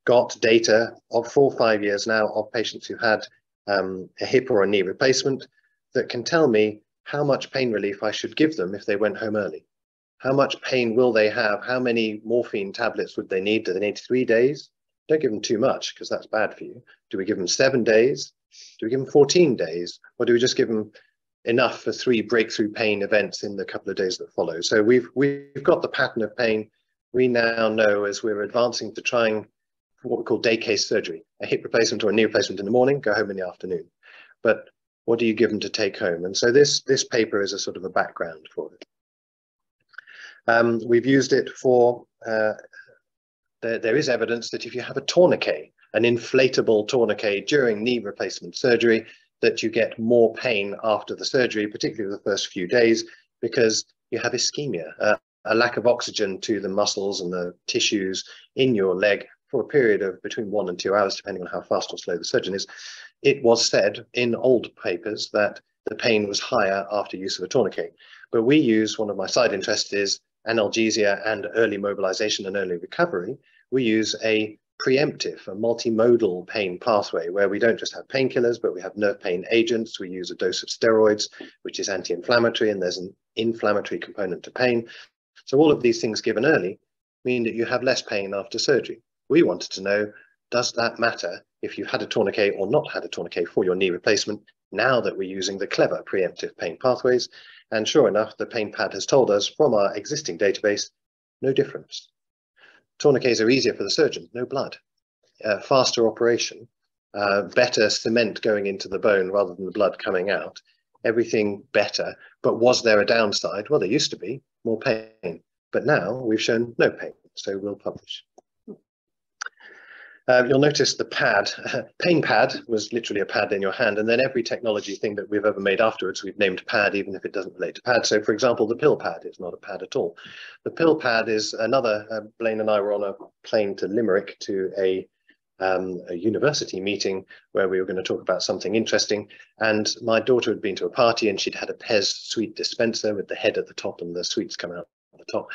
got data of four or five years now of patients who had um, a hip or a knee replacement that can tell me how much pain relief I should give them if they went home early. How much pain will they have? How many morphine tablets would they need? Do they need three days? Don't give them too much because that's bad for you. Do we give them seven days? Do we give them 14 days? Or do we just give them enough for three breakthrough pain events in the couple of days that follow. So we've we've got the pattern of pain. We now know as we're advancing to trying what we call day case surgery, a hip replacement or a knee replacement in the morning, go home in the afternoon. But what do you give them to take home? And so this this paper is a sort of a background for it. Um, we've used it for, uh, there, there is evidence that if you have a tourniquet, an inflatable tourniquet during knee replacement surgery, that you get more pain after the surgery, particularly the first few days, because you have ischemia, uh, a lack of oxygen to the muscles and the tissues in your leg for a period of between one and two hours, depending on how fast or slow the surgeon is. It was said in old papers that the pain was higher after use of a tourniquet. But we use, one of my side interests is analgesia and early mobilization and early recovery. We use a preemptive, a multimodal pain pathway where we don't just have painkillers, but we have nerve pain agents. We use a dose of steroids, which is anti-inflammatory, and there's an inflammatory component to pain. So all of these things given early mean that you have less pain after surgery. We wanted to know, does that matter if you've had a tourniquet or not had a tourniquet for your knee replacement, now that we're using the clever preemptive pain pathways? And sure enough, the pain pad has told us from our existing database, no difference. Tourniquets are easier for the surgeon, no blood, uh, faster operation, uh, better cement going into the bone rather than the blood coming out, everything better. But was there a downside? Well, there used to be more pain, but now we've shown no pain, so we'll publish. Uh, you'll notice the pad, pain pad was literally a pad in your hand. And then every technology thing that we've ever made afterwards, we've named pad, even if it doesn't relate to pad. So for example, the pill pad is not a pad at all. The pill pad is another, uh, Blaine and I were on a plane to Limerick to a, um, a university meeting where we were going to talk about something interesting. And my daughter had been to a party and she'd had a Pez sweet dispenser with the head at the top and the sweets come out the top.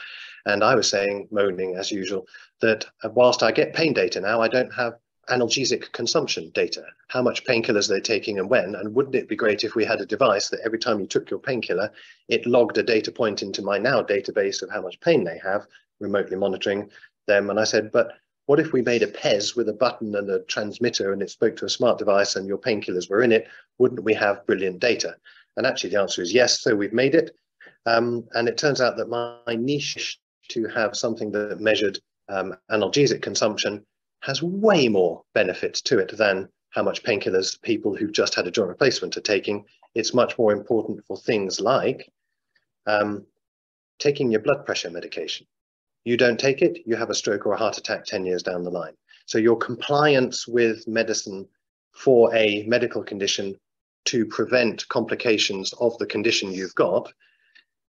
And I was saying, moaning as usual, that whilst I get pain data now, I don't have analgesic consumption data, how much painkillers they're taking and when. And wouldn't it be great if we had a device that every time you took your painkiller, it logged a data point into my now database of how much pain they have, remotely monitoring them. And I said, but what if we made a PEZ with a button and a transmitter and it spoke to a smart device and your painkillers were in it? Wouldn't we have brilliant data? And actually the answer is yes. So we've made it. Um, and it turns out that my niche to have something that measured um, analgesic consumption has way more benefits to it than how much painkillers people who've just had a joint replacement are taking. It's much more important for things like um, taking your blood pressure medication. You don't take it, you have a stroke or a heart attack 10 years down the line. So your compliance with medicine for a medical condition to prevent complications of the condition you've got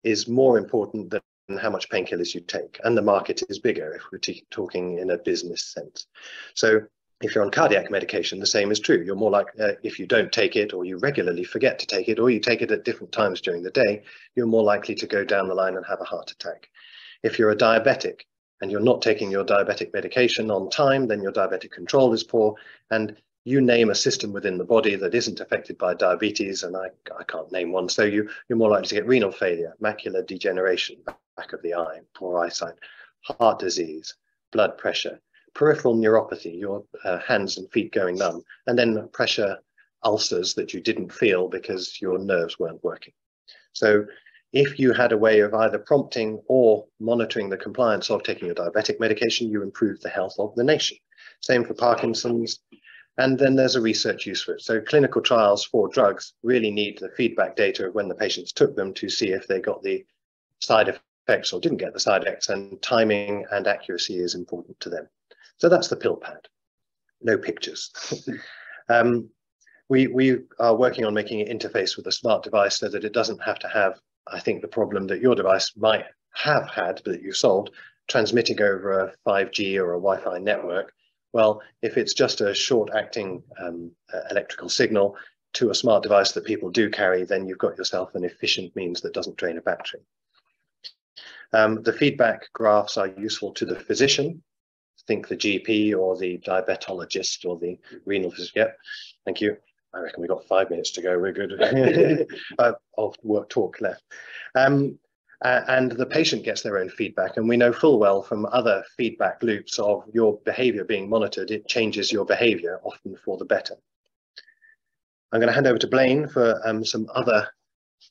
is more important than how much painkillers you take. And the market is bigger if we're talking in a business sense. So if you're on cardiac medication, the same is true. You're more like, uh, if you don't take it or you regularly forget to take it or you take it at different times during the day, you're more likely to go down the line and have a heart attack. If you're a diabetic and you're not taking your diabetic medication on time, then your diabetic control is poor. And you name a system within the body that isn't affected by diabetes, and I, I can't name one. So you, you're more likely to get renal failure, macular degeneration, back of the eye, poor eyesight, heart disease, blood pressure, peripheral neuropathy, your uh, hands and feet going numb, and then pressure ulcers that you didn't feel because your nerves weren't working. So if you had a way of either prompting or monitoring the compliance of taking your diabetic medication, you improve the health of the nation. Same for Parkinson's. And then there's a research use for it. So clinical trials for drugs really need the feedback data of when the patients took them to see if they got the side effects or didn't get the side effects and timing and accuracy is important to them. So that's the pill pad, no pictures. um, we, we are working on making it interface with a smart device so that it doesn't have to have, I think, the problem that your device might have had, but that you solved, transmitting over a 5G or a Wi-Fi network. Well, if it's just a short acting um, electrical signal to a smart device that people do carry, then you've got yourself an efficient means that doesn't drain a battery. Um, the feedback graphs are useful to the physician, think the GP or the diabetologist or the renal physician. Yep, thank you. I reckon we've got five minutes to go. We're good. uh, of work talk left. Um, uh, and the patient gets their own feedback. And we know full well from other feedback loops of your behavior being monitored, it changes your behavior, often for the better. I'm going to hand over to Blaine for um, some other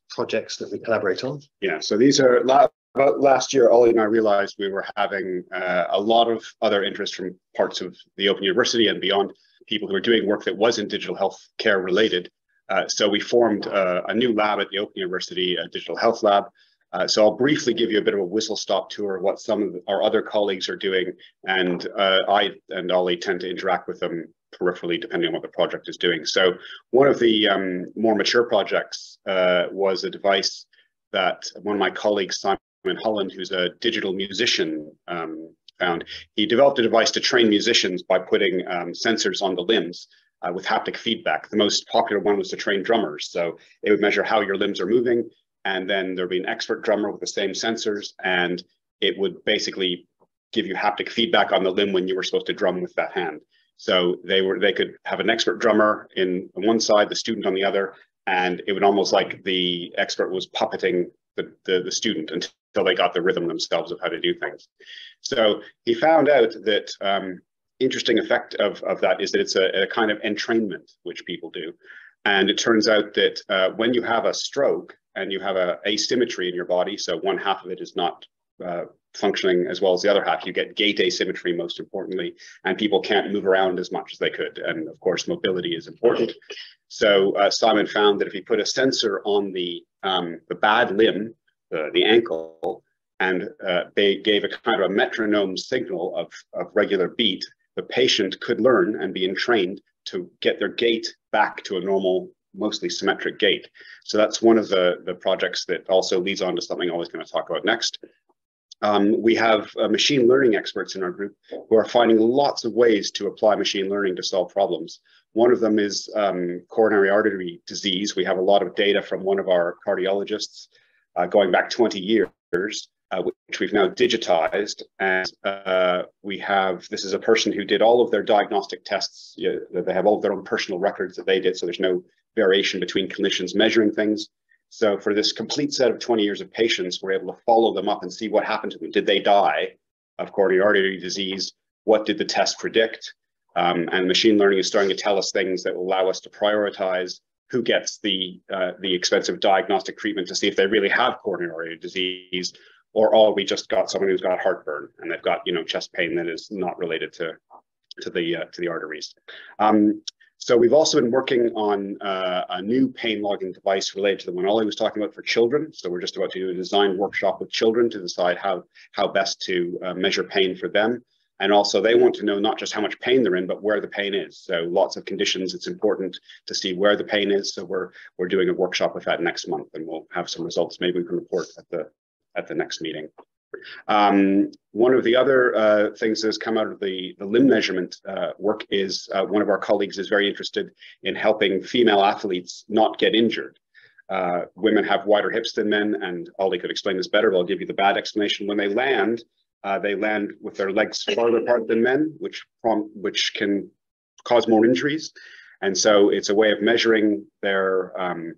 projects that we collaborate on. Yeah, so these are about last year, Ollie and I realized we were having uh, a lot of other interest from parts of the Open University and beyond people who are doing work that wasn't digital health care related. Uh, so we formed uh, a new lab at the Open University, a digital health lab. Uh, so I'll briefly give you a bit of a whistle stop tour of what some of our other colleagues are doing. And uh, I and Ollie tend to interact with them peripherally depending on what the project is doing. So one of the um, more mature projects uh, was a device that one of my colleagues, Simon Holland, who's a digital musician, um, found. He developed a device to train musicians by putting um, sensors on the limbs uh, with haptic feedback. The most popular one was to train drummers. So it would measure how your limbs are moving, and then there'd be an expert drummer with the same sensors, and it would basically give you haptic feedback on the limb when you were supposed to drum with that hand. So they were they could have an expert drummer in on one side, the student on the other, and it would almost like the expert was puppeting the, the, the student until they got the rhythm themselves of how to do things. So he found out that um, interesting effect of, of that is that it's a, a, kind of entrainment which people do. And it turns out that uh, when you have a stroke and you have a asymmetry in your body, so one half of it is not uh, functioning as well as the other half, you get gait asymmetry most importantly, and people can't move around as much as they could. And of course, mobility is important. So uh, Simon found that if he put a sensor on the, um, the bad limb, the, the ankle, and uh, they gave a kind of a metronome signal of, of regular beat, the patient could learn and be entrained to get their gait back to a normal, mostly symmetric gait. So that's one of the, the projects that also leads on to something I was going to talk about next. Um, we have uh, machine learning experts in our group who are finding lots of ways to apply machine learning to solve problems. One of them is um, coronary artery disease. We have a lot of data from one of our cardiologists uh, going back 20 years uh, which we've now digitized. And uh, we have, this is a person who did all of their diagnostic tests. You know, they have all of their own personal records that they did. So there's no variation between clinicians measuring things. So for this complete set of 20 years of patients, we're able to follow them up and see what happened to them. Did they die of coronary artery disease? What did the test predict? Um, and machine learning is starting to tell us things that will allow us to prioritize who gets the uh, the expensive diagnostic treatment to see if they really have coronary artery disease or oh, we just got someone who's got heartburn and they've got you know chest pain that is not related to to the uh, to the arteries. Um, so we've also been working on uh, a new pain logging device related to the one Ollie was talking about for children. So we're just about to do a design workshop with children to decide how how best to uh, measure pain for them. And also they want to know not just how much pain they're in, but where the pain is. So lots of conditions, it's important to see where the pain is. So we're we're doing a workshop with that next month and we'll have some results. Maybe we can report at the at the next meeting. Um, one of the other uh, things that has come out of the, the limb measurement uh, work is uh, one of our colleagues is very interested in helping female athletes not get injured. Uh, women have wider hips than men, and Ollie could explain this better, but I'll give you the bad explanation. When they land, uh, they land with their legs farther apart than men, which, which can cause more injuries. And so it's a way of measuring their um,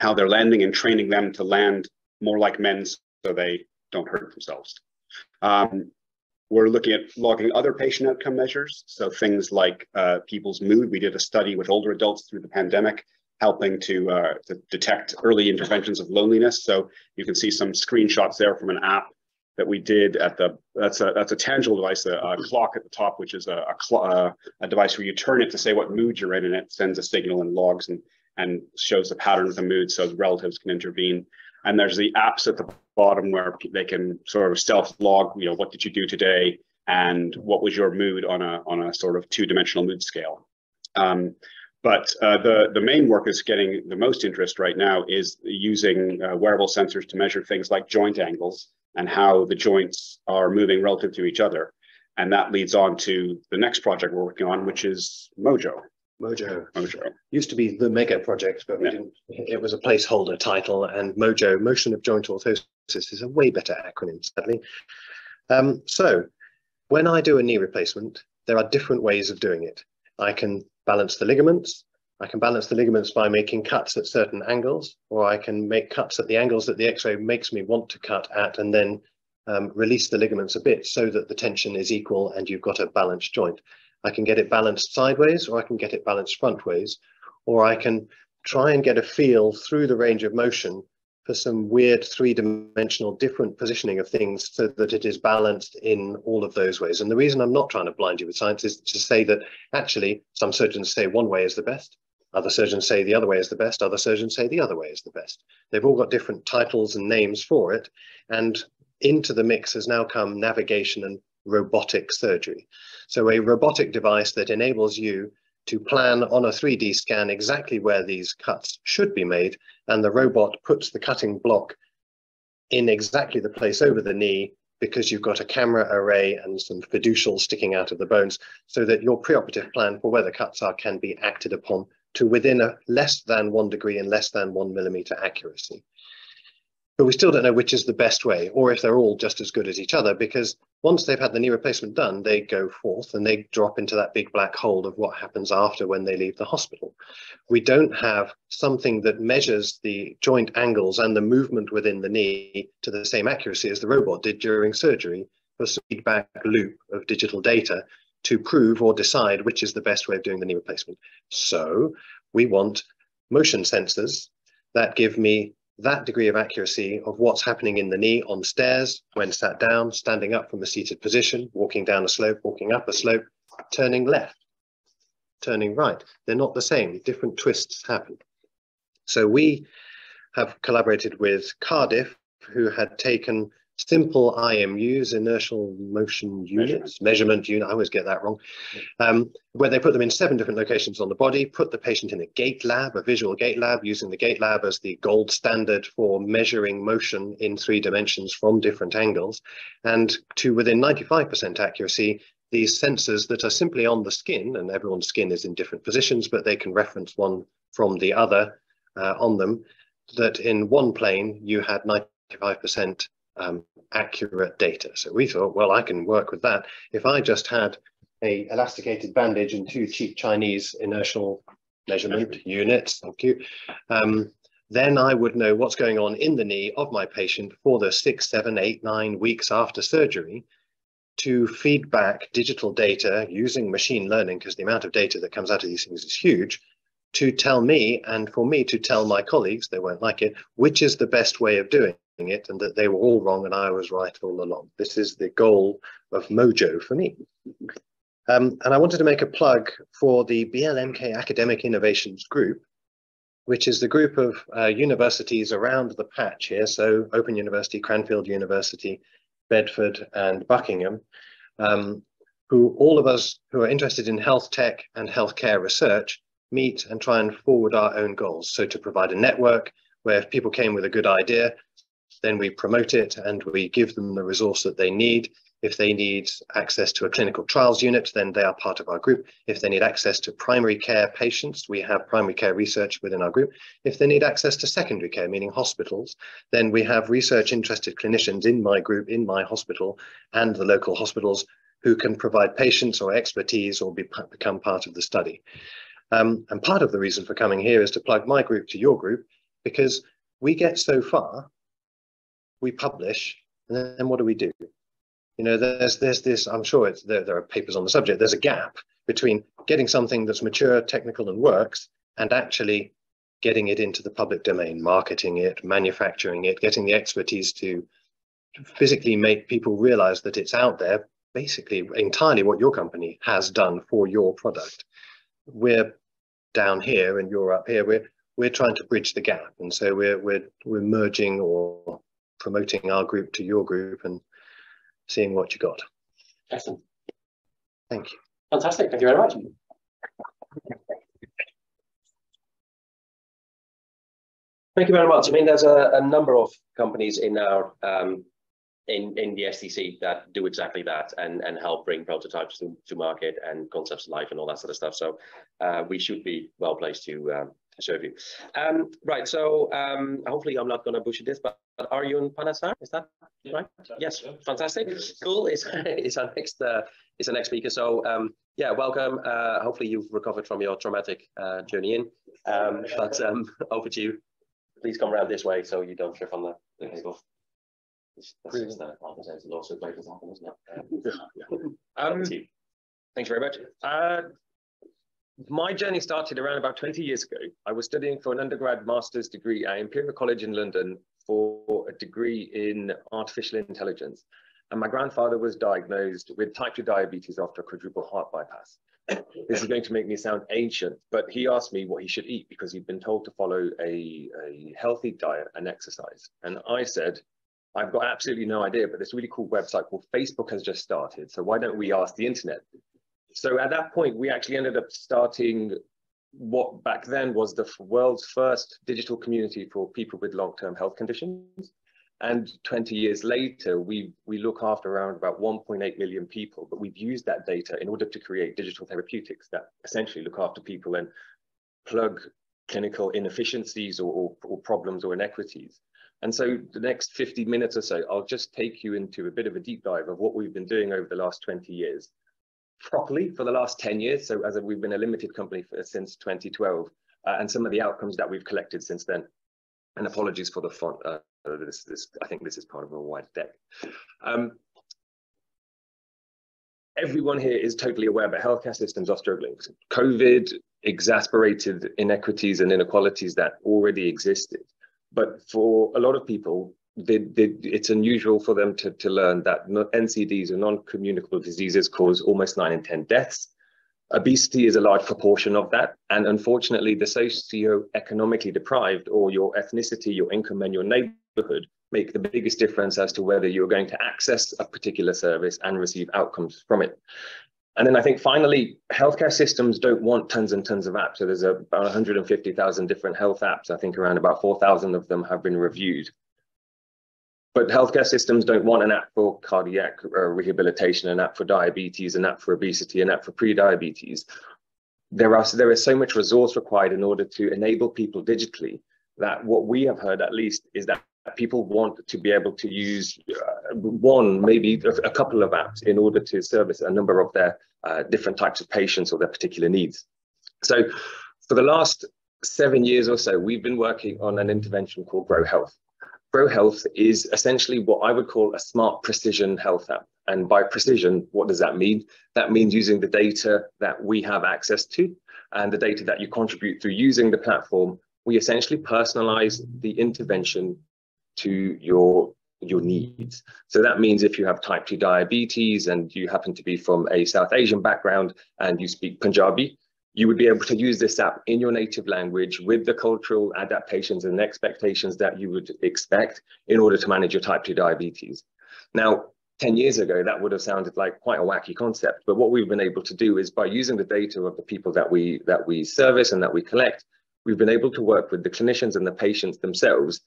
how they're landing and training them to land more like men so they don't hurt themselves. Um, we're looking at logging other patient outcome measures. So things like uh, people's mood. We did a study with older adults through the pandemic, helping to, uh, to detect early interventions of loneliness. So you can see some screenshots there from an app that we did at the that's a that's a tangible device, a, a clock at the top, which is a a, uh, a, device where you turn it to say what mood you're in, and it sends a signal and logs and and shows the pattern of the mood, so relatives can intervene. And there's the apps at the bottom where they can sort of self-log, you know, what did you do today, and what was your mood on a on a sort of two-dimensional mood scale. Um, but uh, the the main work is getting the most interest right now is using uh, wearable sensors to measure things like joint angles and how the joints are moving relative to each other. And that leads on to the next project we're working on, which is Mojo. Mojo. Mojo. Used to be the mega project, but we yeah. didn't. It was a placeholder title, and Mojo, Motion of Joint Orthosis, is a way better acronym, sadly. Um, so, when I do a knee replacement, there are different ways of doing it. I can balance the ligaments. I can balance the ligaments by making cuts at certain angles, or I can make cuts at the angles that the X-ray makes me want to cut at, and then um, release the ligaments a bit so that the tension is equal and you've got a balanced joint. I can get it balanced sideways or I can get it balanced frontways, or I can try and get a feel through the range of motion for some weird three-dimensional different positioning of things so that it is balanced in all of those ways. And the reason I'm not trying to blind you with science is to say that actually some surgeons say one way is the best, other surgeons say the other way is the best, other surgeons say the other way is the best. They've all got different titles and names for it. And into the mix has now come navigation and robotic surgery. So a robotic device that enables you to plan on a 3D scan exactly where these cuts should be made, and the robot puts the cutting block in exactly the place over the knee because you've got a camera array and some fiducials sticking out of the bones so that your preoperative plan for where the cuts are can be acted upon to within a less than one degree and less than one millimeter accuracy but we still don't know which is the best way or if they're all just as good as each other because once they've had the knee replacement done they go forth and they drop into that big black hole of what happens after when they leave the hospital. We don't have something that measures the joint angles and the movement within the knee to the same accuracy as the robot did during surgery for feedback loop of digital data to prove or decide which is the best way of doing the knee replacement. So we want motion sensors that give me that degree of accuracy of what's happening in the knee on stairs, when sat down, standing up from a seated position, walking down a slope, walking up a slope, turning left, turning right. They're not the same, different twists happen. So we have collaborated with Cardiff, who had taken simple IMUs, inertial motion units, measurement. unit, I always get that wrong, um, where they put them in seven different locations on the body, put the patient in a gait lab, a visual gait lab, using the gait lab as the gold standard for measuring motion in three dimensions from different angles, and to within 95% accuracy, these sensors that are simply on the skin, and everyone's skin is in different positions, but they can reference one from the other uh, on them, that in one plane you had 95% um, accurate data. So we thought, well, I can work with that. If I just had a elasticated bandage and two cheap Chinese inertial measurement units, thank you, um, then I would know what's going on in the knee of my patient for the six, seven, eight, nine weeks after surgery to feed back digital data using machine learning, because the amount of data that comes out of these things is huge, to tell me and for me to tell my colleagues, they won't like it, which is the best way of doing it and that they were all wrong and I was right all along. This is the goal of Mojo for me. Um, and I wanted to make a plug for the BLMK Academic Innovations Group, which is the group of uh, universities around the patch here. So Open University, Cranfield University, Bedford and Buckingham, um, who all of us who are interested in health tech and healthcare research meet and try and forward our own goals. So to provide a network where if people came with a good idea, then we promote it and we give them the resource that they need. If they need access to a clinical trials unit, then they are part of our group. If they need access to primary care patients, we have primary care research within our group. If they need access to secondary care, meaning hospitals, then we have research interested clinicians in my group, in my hospital, and the local hospitals who can provide patients or expertise or be, become part of the study. Um, and part of the reason for coming here is to plug my group to your group because we get so far, we publish, and then what do we do? You know, there's there's this. I'm sure it's, there there are papers on the subject. There's a gap between getting something that's mature, technical, and works, and actually getting it into the public domain, marketing it, manufacturing it, getting the expertise to physically make people realize that it's out there. Basically, entirely what your company has done for your product. We're down here and you're up here, we're we're trying to bridge the gap, and so we're we're we're merging or promoting our group to your group and seeing what you got. Excellent. Thank you. Fantastic. Thank you very much. Thank you very much. I mean, there's a, a number of companies in our um, in in the STC that do exactly that and and help bring prototypes to, to market and concepts to life and all that sort of stuff. So uh, we should be well placed to um, serve you. Um, right. So um, hopefully I'm not going to butcher this, but, but Arjun Panesar? Is that yeah, right? Yes. Fantastic. Cool. Is is our next uh, is our next speaker. So um, yeah, welcome. Uh, hopefully you've recovered from your traumatic uh, journey in. Um, but um, over to you. Please come around this way so you don't trip on the, the table. That's just the opposite lawsuit waiting to happen, isn't it? Um, thanks very much. Uh, my journey started around about 20 years ago. I was studying for an undergrad master's degree at Imperial College in London for a degree in artificial intelligence. And my grandfather was diagnosed with type 2 diabetes after a quadruple heart bypass. this is going to make me sound ancient, but he asked me what he should eat because he'd been told to follow a, a healthy diet and exercise. And I said, I've got absolutely no idea, but this really cool website called Facebook has just started. So why don't we ask the internet? So at that point, we actually ended up starting what back then was the world's first digital community for people with long-term health conditions. And 20 years later, we, we look after around about 1.8 million people, but we've used that data in order to create digital therapeutics that essentially look after people and plug clinical inefficiencies or, or, or problems or inequities. And so the next 50 minutes or so, I'll just take you into a bit of a deep dive of what we've been doing over the last 20 years properly for the last 10 years. So as a, we've been a limited company for, since 2012 uh, and some of the outcomes that we've collected since then. And apologies for the font. Uh, this, this, I think this is part of a wide deck. Um, everyone here is totally aware that healthcare systems are struggling. COVID exasperated inequities and inequalities that already existed. But for a lot of people, they, they, it's unusual for them to, to learn that NCDs or non-communicable diseases cause almost nine in 10 deaths. Obesity is a large proportion of that. And unfortunately, the socio-economically deprived or your ethnicity, your income and your neighborhood make the biggest difference as to whether you're going to access a particular service and receive outcomes from it. And then I think finally, healthcare systems don't want tons and tons of apps. So there's about 150,000 different health apps. I think around about 4,000 of them have been reviewed. But healthcare systems don't want an app for cardiac uh, rehabilitation, an app for diabetes, an app for obesity, an app for pre-diabetes. There are there is so much resource required in order to enable people digitally that what we have heard at least is that people want to be able to use uh, one, maybe a couple of apps in order to service a number of their uh, different types of patients or their particular needs. So for the last seven years or so, we've been working on an intervention called Gro Health. Gro Health is essentially what I would call a smart precision health app. And by precision, what does that mean? That means using the data that we have access to and the data that you contribute through using the platform. We essentially personalize the intervention to your your needs. So that means if you have type 2 diabetes and you happen to be from a South Asian background and you speak Punjabi, you would be able to use this app in your native language with the cultural adaptations and expectations that you would expect in order to manage your type 2 diabetes. Now, 10 years ago, that would have sounded like quite a wacky concept. But what we've been able to do is by using the data of the people that we that we service and that we collect, we've been able to work with the clinicians and the patients themselves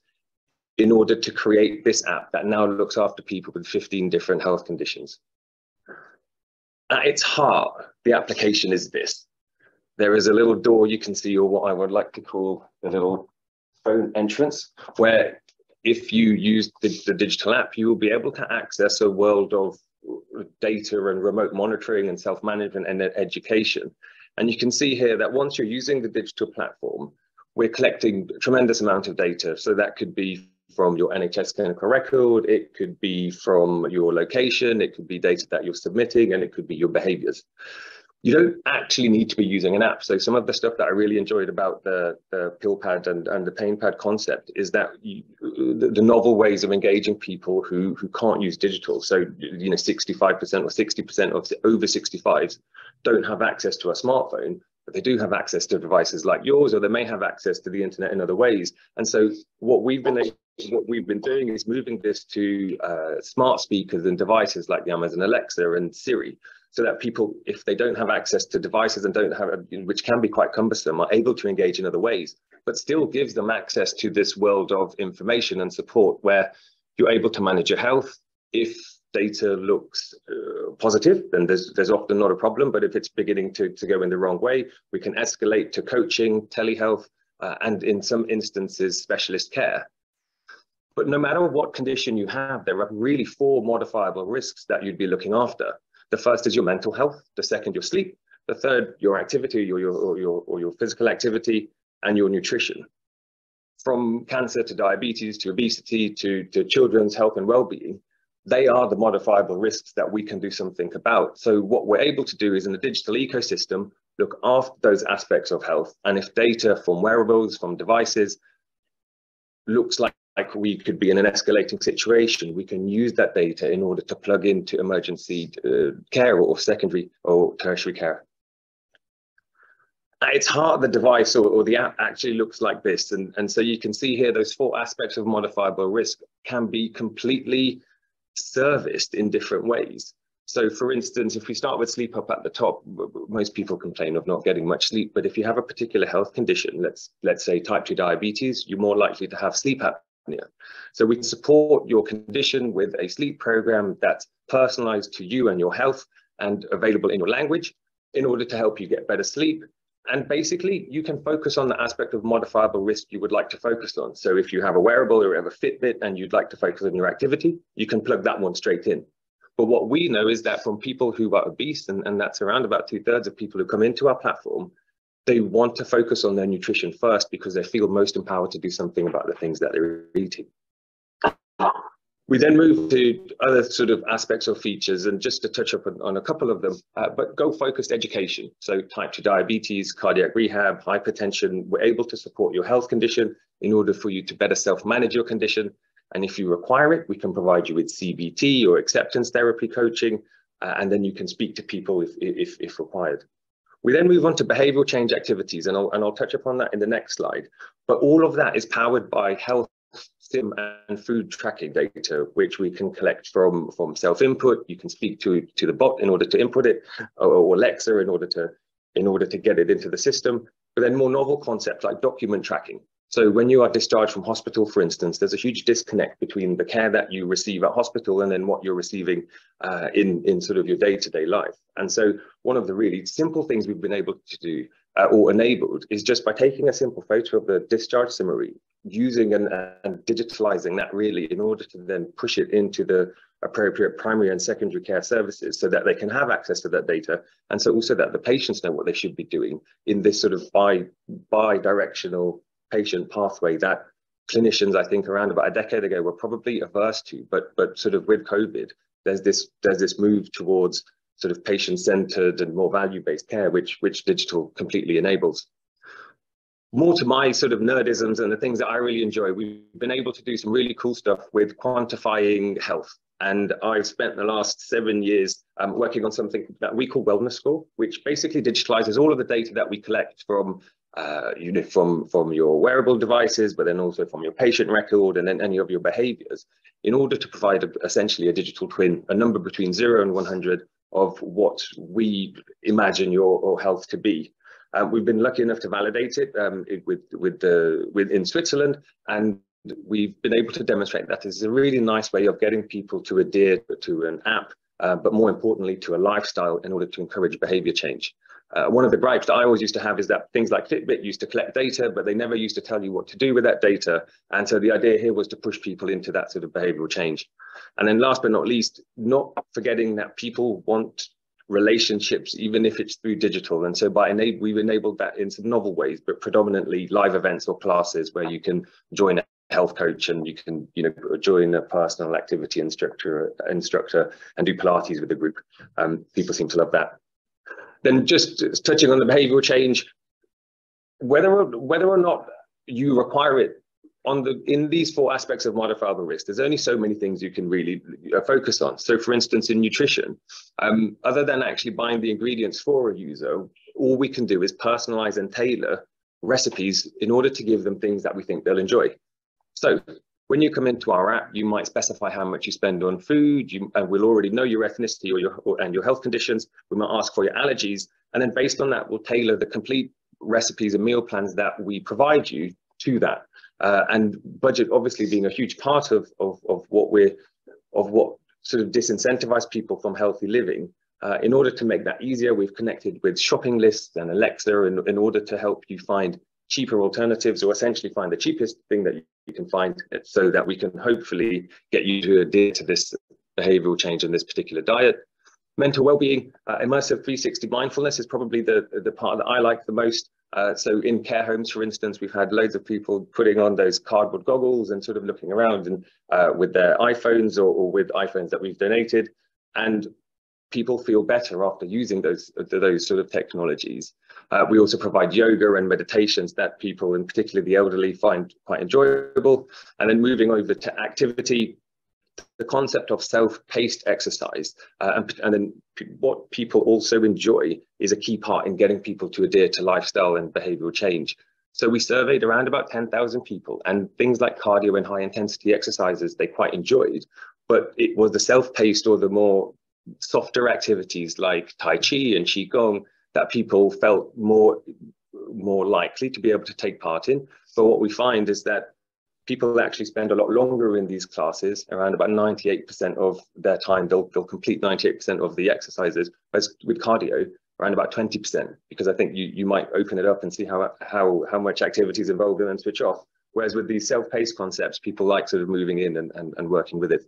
in order to create this app that now looks after people with 15 different health conditions. At its heart, the application is this there is a little door you can see, or what I would like to call the little phone entrance, where if you use the, the digital app, you will be able to access a world of data and remote monitoring and self-management and education. And you can see here that once you're using the digital platform, we're collecting a tremendous amount of data. So that could be from your NHS clinical record, it could be from your location, it could be data that you're submitting, and it could be your behaviors you don't actually need to be using an app. So some of the stuff that I really enjoyed about the, the pill pad and, and the pain pad concept is that you, the, the, novel ways of engaging people who, who can't use digital. So, you know, 65% or 60% of over 65s don't have access to a smartphone, but they do have access to devices like yours, or they may have access to the internet in other ways. And so what we've been what we've been doing is moving this to uh, smart speakers and devices like the Amazon Alexa and Siri so that people, if they don't have access to devices and don't have, which can be quite cumbersome, are able to engage in other ways, but still gives them access to this world of information and support where you're able to manage your health. If data looks uh, positive, then there's there's often not a problem. But if it's beginning to, to go in the wrong way, we can escalate to coaching, telehealth, uh, and in some instances, specialist care. But no matter what condition you have, there are really four modifiable risks that you'd be looking after. The first is your mental health. The second, your sleep. The third, your activity or your, or your, or your physical activity and your nutrition. From cancer to diabetes to obesity to, to children's health and well-being, they are the modifiable risks that we can do something about. So what we're able to do is in the digital ecosystem, look after those aspects of health. And if data from wearables, from devices, looks like like we could be in an escalating situation, we can use that data in order to plug into emergency uh, care or secondary or tertiary care. At It's hard the device or, or, the app actually looks like this. And, and so you can see here those four aspects of modifiable risk can be completely serviced in different ways. So for instance, if we start with sleep up at the top, most people complain of not getting much sleep. But if you have a particular health condition, let's let's say type 2 diabetes, you're more likely to have sleep apnea. So we support your condition with a sleep program that's personalized to you and your health and available in your language in order to help you get better sleep. And basically, you can focus on the aspect of modifiable risk you would like to focus on. So if you have a wearable or you have a Fitbit and you'd like to focus on your activity, you can plug that one straight in. But what we know is that from people who are obese, and, and that's around about two thirds of people who come into our platform, they want to focus on their nutrition first because they feel most empowered to do something about the things that they're eating. We then move to other sort of aspects or features, and just to touch up on, on a couple of them, uh, but goal-focused education. So type 2 diabetes, cardiac rehab, hypertension, we're able to support your health condition in order for you to better self-manage your condition. And if you require it, we can provide you with CBT or acceptance therapy coaching, uh, and then you can speak to people if, if, if required. We then move on to behavioral change activities, and I'll, and I'll touch upon that in the next slide. But all of that is powered by health sim and food tracking data, which we can collect from, from self-input. You can speak to, to the bot in order to input it, or, or Alexa in order to in order to get it into the system. But then more novel concepts like document tracking, so when you are discharged from hospital, for instance, there's a huge disconnect between the care that you receive at hospital and then what you're receiving uh, in, in sort of your day-to-day -day life. And so one of the really simple things we've been able to do uh, or enabled is just by taking a simple photo of the discharge summary, using and, and digitalizing that really in order to then push it into the appropriate primary and secondary care services so that they can have access to that data and so also that the patients know what they should be doing in this sort of bi bi-directional patient pathway that clinicians, I think, around about a decade ago were probably averse to. But but sort of with COVID, there's this there's this move towards sort of patient-centered and more value-based care, which which digital completely enables. More to my sort of nerdisms and the things that I really enjoy, we've been able to do some really cool stuff with quantifying health. And I've spent the last seven years um, working on something that we call Wellness Score, which basically digitalizes all of the data that we collect from uh, you know, from, from your wearable devices, but then also from your patient record and then any of your behaviors in order to provide a, essentially a digital twin, a number between zero and 100 of what we imagine your, your health to be. Um, we've been lucky enough to validate it, um, it with, with the, with in Switzerland, and we've been able to demonstrate that is a really nice way of getting people to adhere to an app, uh, but more importantly to a lifestyle in order to encourage behavior change. Uh, one of the gripes that I always used to have is that things like Fitbit used to collect data, but they never used to tell you what to do with that data. And so the idea here was to push people into that sort of behavioral change. And then last but not least, not forgetting that people want relationships, even if it's through digital. And so by enable, we've enabled that in some novel ways, but predominantly live events or classes where you can join a health coach and you can you know join a personal activity instructor instructor and do pilates with a group um, people seem to love that then just touching on the behavioral change. Whether or, whether or not you require it on the in these four aspects of modifiable risk there's only so many things you can really uh, focus on. So for instance in nutrition um, other than actually buying the ingredients for a user all we can do is personalize and tailor recipes in order to give them things that we think they'll enjoy. So when you come into our app, you might specify how much you spend on food, you, and we'll already know your ethnicity or your, or, and your health conditions. We might ask for your allergies, and then based on that, we'll tailor the complete recipes and meal plans that we provide you to that. Uh, and budget obviously being a huge part of, of, of what we're, of what sort of disincentivize people from healthy living. Uh, in order to make that easier, we've connected with shopping lists and Alexa in, in order to help you find cheaper alternatives or essentially find the cheapest thing that you can find so that we can hopefully get you to adhere to this behavioral change in this particular diet. Mental well-being, uh, immersive 360 mindfulness is probably the, the part that I like the most. Uh, so in care homes, for instance, we've had loads of people putting on those cardboard goggles and sort of looking around and uh, with their iPhones or, or with iPhones that we've donated. And people feel better after using those those sort of technologies. Uh, we also provide yoga and meditations that people, and particularly the elderly, find quite enjoyable. And then moving over to activity, the concept of self-paced exercise, uh, and, and then what people also enjoy is a key part in getting people to adhere to lifestyle and behavioural change. So we surveyed around about 10,000 people and things like cardio and high intensity exercises they quite enjoyed, but it was the self-paced or the more softer activities like Tai Chi and Qigong that people felt more, more likely to be able to take part in. But what we find is that people actually spend a lot longer in these classes, around about 98% of their time, they'll, they'll complete 98% of the exercises, whereas with cardio, around about 20%, because I think you, you might open it up and see how, how, how much activity is involved and then switch off. Whereas with these self-paced concepts, people like sort of moving in and, and, and working with it.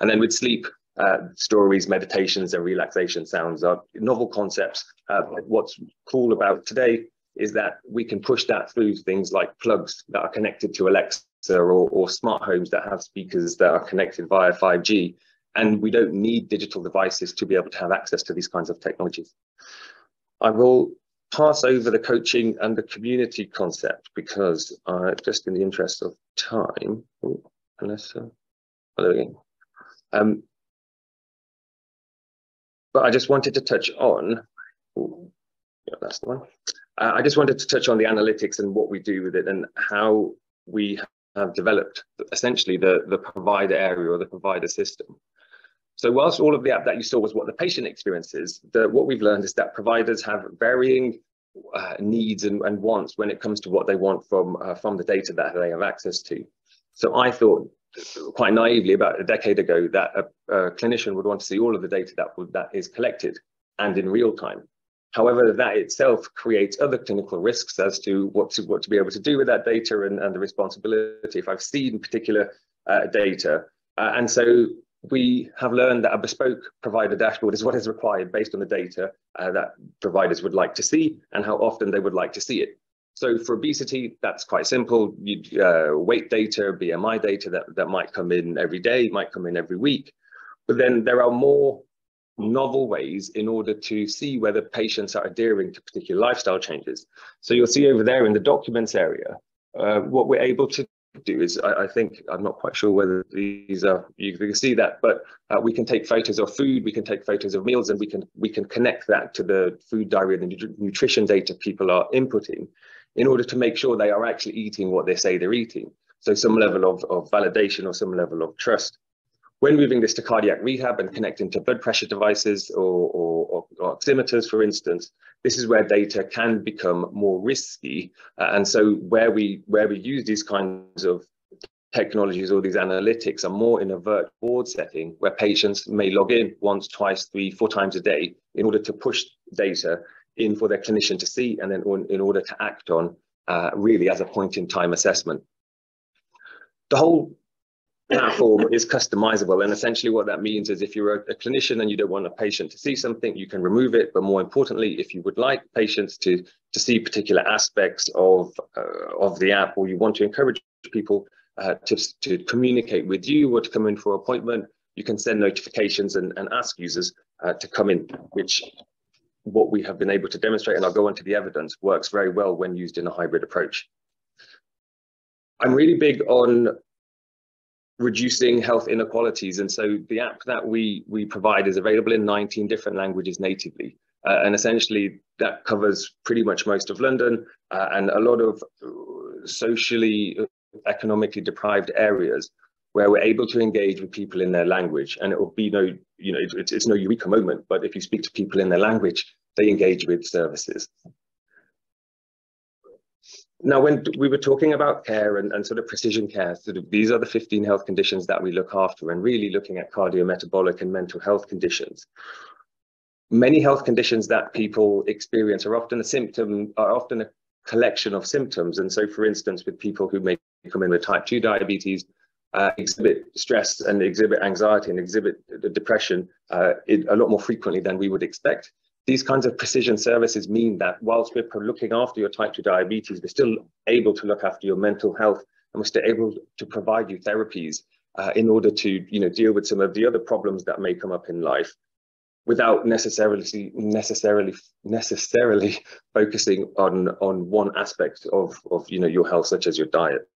And then with sleep, uh, stories, meditations, and relaxation sounds are novel concepts. Uh, what's cool about today is that we can push that through things like plugs that are connected to Alexa or, or smart homes that have speakers that are connected via 5G. And we don't need digital devices to be able to have access to these kinds of technologies. I will pass over the coaching and the community concept because uh, just in the interest of time, ooh, unless, uh, oh. Um, but I just wanted to touch on, yeah, that's the one. Uh, I just wanted to touch on the analytics and what we do with it and how we have developed essentially the, the provider area or the provider system. So whilst all of the app that you saw was what the patient experiences, the, what we've learned is that providers have varying uh, needs and, and, wants when it comes to what they want from, uh, from the data that they have access to. So I thought quite naively about a decade ago that a, a clinician would want to see all of the data that, would, that is collected and in real time. However, that itself creates other clinical risks as to what to, what to be able to do with that data and, and the responsibility if I've seen particular uh, data. Uh, and so we have learned that a bespoke provider dashboard is what is required based on the data uh, that providers would like to see and how often they would like to see it. So for obesity, that's quite simple. You, uh, weight data, BMI data that, that might come in every day, might come in every week. But then there are more novel ways in order to see whether patients are adhering to particular lifestyle changes. So you'll see over there in the documents area, uh, what we're able to do is, I, I, think, I'm not quite sure whether these are, you can see that, but uh, we can take photos of food, we can take photos of meals, and we can, we can connect that to the food diary and the nutrition data people are inputting in order to make sure they are actually eating what they say they're eating. So some level of, of validation or some level of trust. When moving this to cardiac rehab and connecting to blood pressure devices or, or, or oximeters, for instance, this is where data can become more risky. Uh, and so where we, where we use these kinds of technologies or these analytics are more in a virtual board setting where patients may log in once, twice, three, four times a day in order to push data in for their clinician to see and then on, in order to act on uh, really as a point in time assessment. The whole platform is customizable and essentially what that means is if you're a, a, clinician and you don't want a patient to see something you can remove it but more importantly if you would like patients to to see particular aspects of uh, of the app or you want to encourage people uh, to, to communicate with you or to come in for an appointment you can send notifications and, and ask users uh, to come in which what we have been able to demonstrate and I'll go on to the evidence works very well when used in a hybrid approach I'm really big on reducing health inequalities. And so the app that we, we provide is available in 19 different languages natively. Uh, and essentially that covers pretty much most of London uh, and a lot of socially, economically deprived areas where we're able to engage with people in their language. And it will be no, you know, it's, it's no eureka moment, but if you speak to people in their language, they engage with services. Now, when we were talking about care and, and sort of precision care, sort of these are the 15 health conditions that we look after and really looking at cardiometabolic and mental health conditions. Many health conditions that people experience are often a symptom, are often a collection of symptoms. And so, for instance, with people who may come in with type 2 diabetes, uh, exhibit stress and exhibit anxiety and exhibit depression uh, it, a lot more frequently than we would expect. These kinds of precision services mean that whilst we're looking after your type 2 diabetes, we're still able to look after your mental health and we're still able to provide you therapies uh, in order to you know, deal with some of the other problems that may come up in life without necessarily necessarily necessarily focusing on on one aspect of of you know your health such as your diet.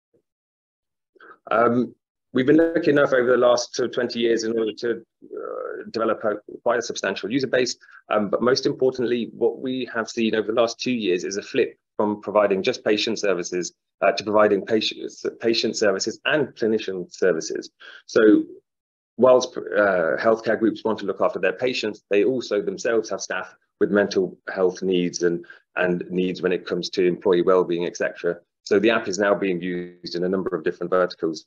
Um, We've been lucky enough over the last 20 years in order to uh, develop a, quite a substantial user base. Um, but most importantly, what we have seen over the last two years is a flip from providing just patient services uh, to providing patient, patient services and clinician services. So whilst uh, healthcare groups want to look after their patients, they also themselves have staff with mental health needs and, and needs when it comes to employee well-being, etc. So the app is now being used in a number of different verticals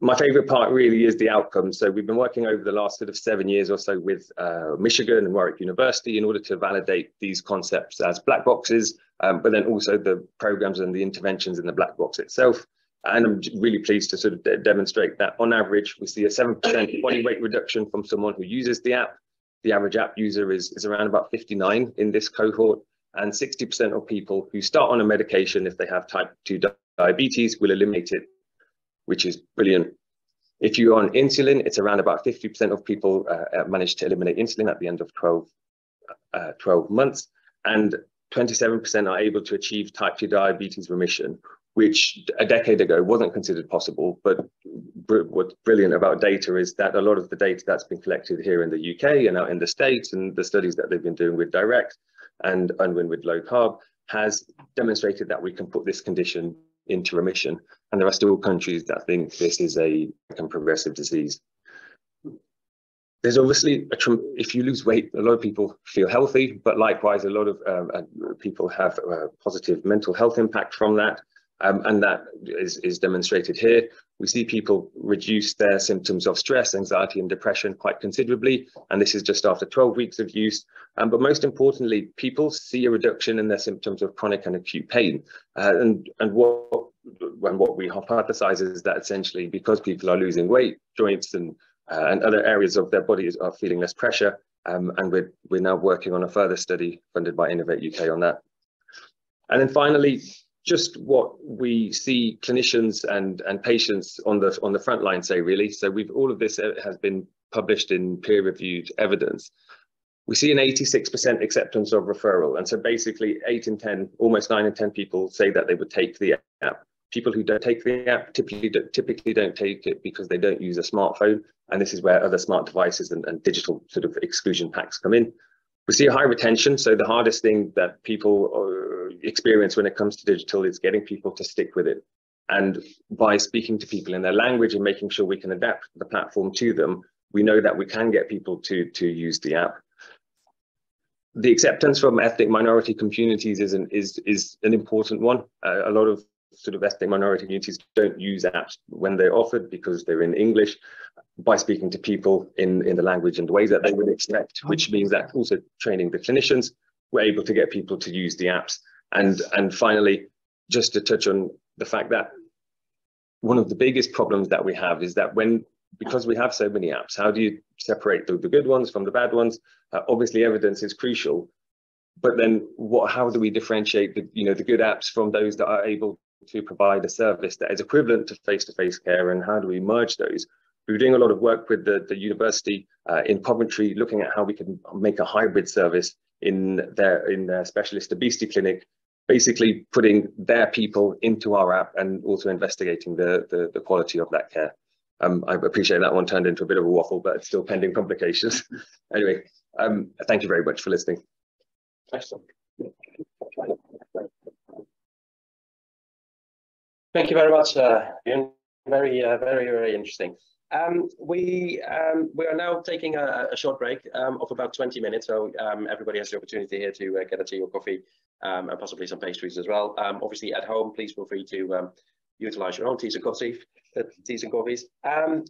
my favorite part really is the outcome. So we've been working over the last sort of seven years or so with uh, Michigan and Warwick University in order to validate these concepts as black boxes, um, but then also the programs and the interventions in the black box itself. And I'm really pleased to sort of de demonstrate that on average, we see a 7% body weight reduction from someone who uses the app. The average app user is, is around about 59 in this cohort. And 60% of people who start on a medication, if they have type 2 diabetes, will eliminate it which is brilliant. If you're on insulin, it's around about 50% of people uh, uh, manage to eliminate insulin at the end of 12, uh, 12 months, and 27% are able to achieve type 2 diabetes remission, which a decade ago wasn't considered possible. But br what's brilliant about data is that a lot of the data that's been collected here in the UK and out in the States, and the studies that they've been doing with direct and Unwin with low carb, has demonstrated that we can put this condition into remission. And there are still countries that think this is a progressive disease. There's obviously, a, if you lose weight, a lot of people feel healthy, but likewise, a lot of um, uh, people have a positive mental health impact from that. Um, and that is, is demonstrated here. We see people reduce their symptoms of stress, anxiety, and depression quite considerably. And this is just after 12 weeks of use. Um, but most importantly, people see a reduction in their symptoms of chronic and acute pain. Uh, and, and what and what we hypothesize is that essentially because people are losing weight, joints and uh, and other areas of their bodies are feeling less pressure. Um, and we're, we're now working on a further study funded by Innovate UK on that. And then finally, just what we see clinicians and, and patients on the, on the front line say, really. So we've all of this has been published in peer-reviewed evidence. We see an 86% acceptance of referral. And so basically eight in 10, almost nine in 10 people say that they would take the app. People who don't take the app typically, typically don't take it because they don't use a smartphone. And this is where other smart devices and, and digital sort of exclusion packs come in. We see a high retention. So the hardest thing that people uh, experience when it comes to digital is getting people to stick with it. And by speaking to people in their language and making sure we can adapt the platform to them, we know that we can get people to, to use the app. The acceptance from ethnic minority communities is an, is, is an important one. Uh, a lot of sort of ethnic minority communities don't use apps when they're offered because they're in English by speaking to people in, in the language and the ways that they would expect, which means that also training the clinicians we're able to get people to use the apps. And, and finally, just to touch on the fact that one of the biggest problems that we have is that when because we have so many apps, how do you separate the, the good ones from the bad ones? Uh, obviously, evidence is crucial, but then what? How do we differentiate the you know the good apps from those that are able to provide a service that is equivalent to face-to-face care, and how do we merge those? We are doing a lot of work with the, the university uh, in Coventry, looking at how we can make a hybrid service in their in their specialist obesity clinic basically putting their people into our app and also investigating the, the, the quality of that care. Um, I appreciate that one turned into a bit of a waffle, but it's still pending complications. anyway, um, thank you very much for listening. Excellent. Thank you very much, uh, Very, uh, very, very interesting. Um, we um, we are now taking a, a short break um, of about 20 minutes, so um, everybody has the opportunity here to uh, get a tea or coffee um, and possibly some pastries as well. Um, obviously, at home, please feel free to utilize your own teas and coffees. Uh, teas and coffees.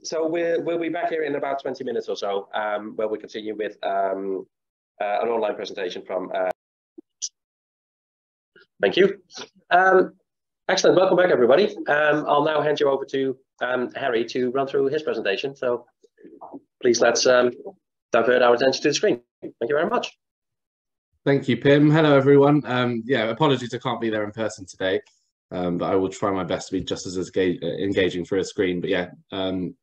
so we'll we'll be back here in about 20 minutes or so, where we continue with uh, an online presentation from. Uh... Thank you. Excellent. Welcome back, everybody. I'll now hand you over to um, Harry to run through his presentation. So please let's um, divert our attention to the screen. Thank you very much. Thank you, Pim. Hello, everyone. Um, yeah, apologies I can't be there in person today, um, but I will try my best to be just as engaging for a screen. But yeah, um,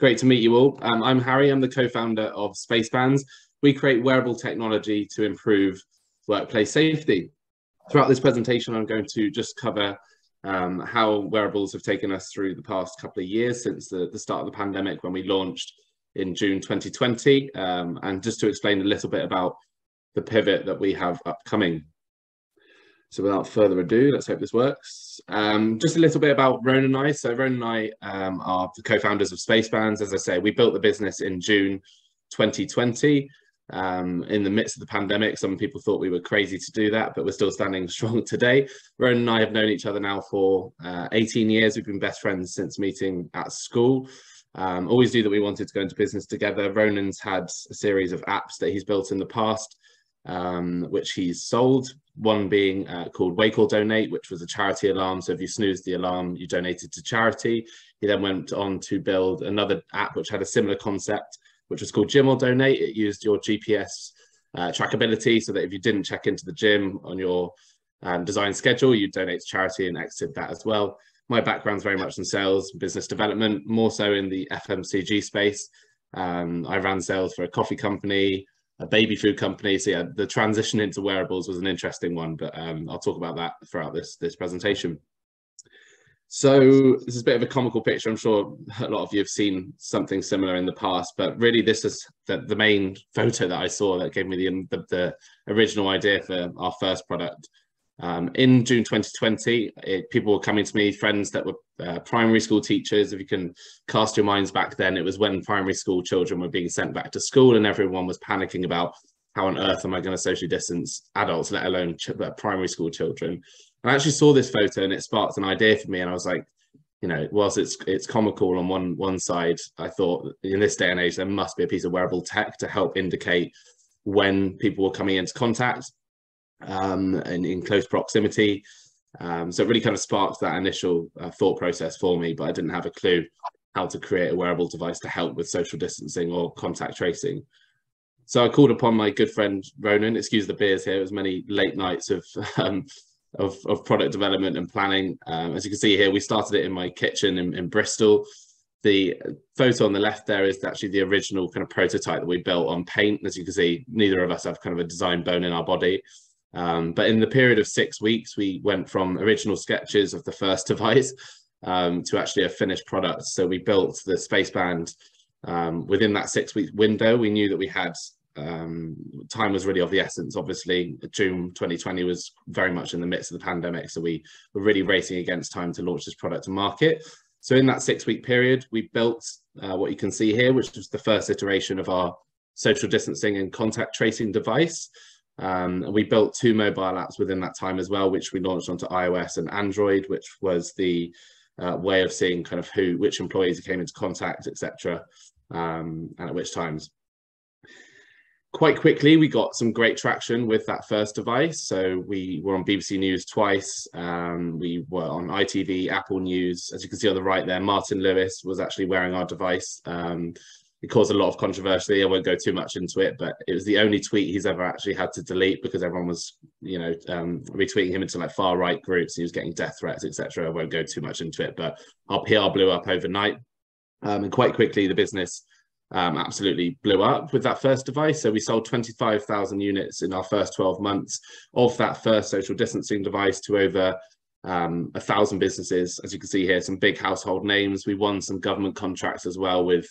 great to meet you all. Um, I'm Harry. I'm the co-founder of Spacebands. We create wearable technology to improve workplace safety. Throughout this presentation, I'm going to just cover um, how wearables have taken us through the past couple of years since the, the start of the pandemic when we launched in June 2020, um, and just to explain a little bit about the pivot that we have upcoming. So without further ado, let's hope this works. Um, just a little bit about Ronan and I. So Ronan and I um, are the co-founders of Spacebands. As I say, we built the business in June 2020 um, in the midst of the pandemic. Some people thought we were crazy to do that, but we're still standing strong today. Ronan and I have known each other now for uh, 18 years. We've been best friends since meeting at school. Um, always knew that we wanted to go into business together. Ronan's had a series of apps that he's built in the past, um, which he's sold. One being uh, called Wake or Donate, which was a charity alarm. So if you snoozed the alarm, you donated to charity. He then went on to build another app which had a similar concept, which was called Gym or Donate. It used your GPS uh, trackability so that if you didn't check into the gym on your um, design schedule, you'd donate to charity and exit that as well. My background's very much in sales, business development, more so in the FMCG space. Um, I ran sales for a coffee company, a baby food company. So yeah, the transition into wearables was an interesting one, but um, I'll talk about that throughout this, this presentation. So this is a bit of a comical picture. I'm sure a lot of you have seen something similar in the past, but really this is the, the main photo that I saw that gave me the, the, the original idea for our first product. Um, in June 2020, it, people were coming to me, friends that were uh, primary school teachers. If you can cast your minds back then, it was when primary school children were being sent back to school and everyone was panicking about how on earth am I going to socially distance adults, let alone uh, primary school children. I actually saw this photo and it sparked an idea for me, and I was like, you know, whilst it's it's comical on one one side, I thought in this day and age there must be a piece of wearable tech to help indicate when people were coming into contact um, and in close proximity. Um, so it really kind of sparked that initial uh, thought process for me, but I didn't have a clue how to create a wearable device to help with social distancing or contact tracing. So I called upon my good friend Ronan. Excuse the beers here. It was many late nights of um, of, of product development and planning. Um, as you can see here, we started it in my kitchen in, in Bristol. The photo on the left there is actually the original kind of prototype that we built on paint. As you can see, neither of us have kind of a design bone in our body. Um, but in the period of six weeks, we went from original sketches of the first device um, to actually a finished product. So we built the Spaceband um, within that six week window. We knew that we had um, time was really of the essence. Obviously, June 2020 was very much in the midst of the pandemic, so we were really racing against time to launch this product to market. So in that six-week period, we built uh, what you can see here, which was the first iteration of our social distancing and contact tracing device. Um, we built two mobile apps within that time as well, which we launched onto iOS and Android, which was the uh, way of seeing kind of who, which employees came into contact, etc., um, and at which times. Quite quickly, we got some great traction with that first device. So we were on BBC News twice. Um, we were on ITV, Apple News. As you can see on the right there, Martin Lewis was actually wearing our device. Um, it caused a lot of controversy. I won't go too much into it, but it was the only tweet he's ever actually had to delete because everyone was, you know, um, retweeting him into like far right groups. He was getting death threats, etc. I won't go too much into it, but our PR blew up overnight, um, and quite quickly the business um, absolutely blew up with that first device. So we sold 25,000 units in our first 12 months of that first social distancing device to over um, a thousand businesses. As you can see here, some big household names. We won some government contracts as well with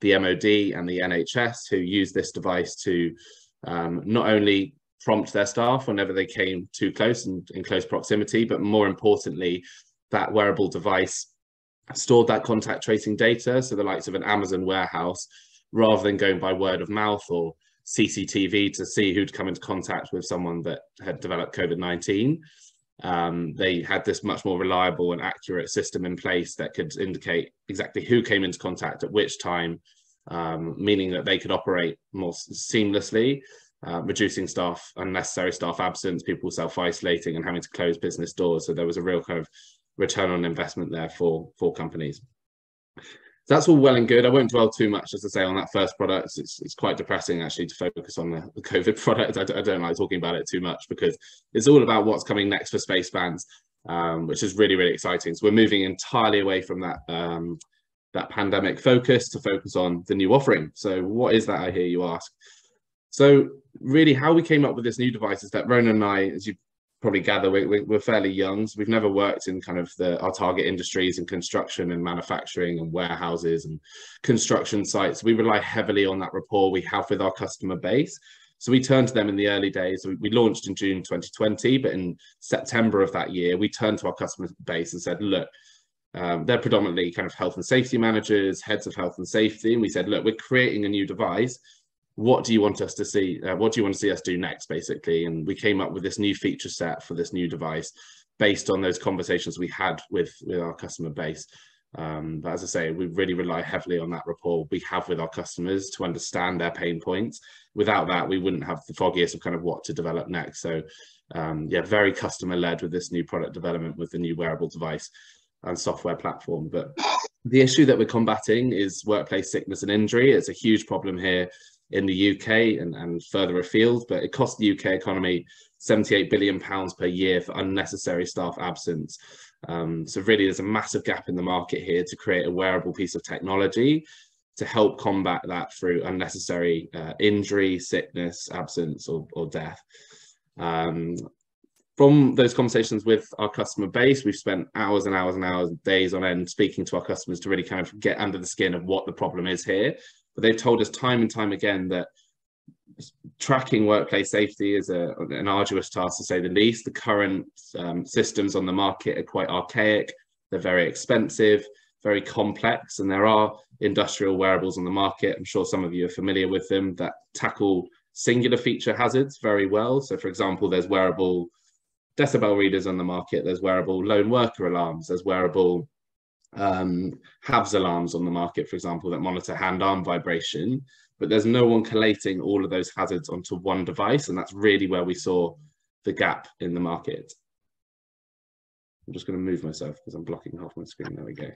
the MOD and the NHS who use this device to um, not only prompt their staff whenever they came too close and in close proximity, but more importantly, that wearable device stored that contact tracing data. So the likes of an Amazon warehouse, rather than going by word of mouth or CCTV to see who'd come into contact with someone that had developed COVID-19, um, they had this much more reliable and accurate system in place that could indicate exactly who came into contact at which time, um, meaning that they could operate more seamlessly, uh, reducing staff, unnecessary staff absence, people self-isolating and having to close business doors. So there was a real kind of return on investment there for, for companies. So that's all well and good. I won't dwell too much, as I say, on that first product. It's, it's quite depressing actually to focus on the, the COVID product. I, I, don't like talking about it too much because it's all about what's coming next for Spacebands, um, which is really, really exciting. So we're moving entirely away from that um, that pandemic focus to focus on the new offering. So what is that, I hear you ask? So really how we came up with this new device is that Ronan and I, as you probably gather we, we're fairly young so we've never worked in kind of the our target industries in construction and manufacturing and warehouses and construction sites. We rely heavily on that rapport we have with our customer base. So we turned to them in the early days. We, we launched in june 2020 but in september of that year we turned to our customer base and said look um, they're predominantly kind of health and safety managers heads of health and safety and we said look we're creating a new device what do you want us to see? Uh, what do you want to see us do next, basically? And we came up with this new feature set for this new device based on those conversations we had with, with our customer base. Um, but as I say, we really rely heavily on that rapport we have with our customers to understand their pain points. Without that, we wouldn't have the foggiest of kind of what to develop next. So um, yeah, very customer led with this new product development with the new wearable device and software platform. But the issue that we're combating is workplace sickness and injury. It's a huge problem here in the UK and, and further afield, but it costs the UK economy 78 billion pounds per year for unnecessary staff absence. Um, so really there's a massive gap in the market here to create a wearable piece of technology to help combat that through unnecessary uh, injury, sickness, absence or, or death. Um, from those conversations with our customer base, we've spent hours and hours and hours, days on end speaking to our customers to really kind of get under the skin of what the problem is here but they've told us time and time again that tracking workplace safety is a, an arduous task to say the least. The current um, systems on the market are quite archaic, they're very expensive, very complex, and there are industrial wearables on the market. I'm sure some of you are familiar with them that tackle singular feature hazards very well. So, for example, there's wearable decibel readers on the market, there's wearable lone worker alarms, there's wearable um, HAVS alarms on the market, for example, that monitor hand-arm vibration, but there's no one collating all of those hazards onto one device, and that's really where we saw the gap in the market. I'm just going to move myself because I'm blocking half my screen. There we go.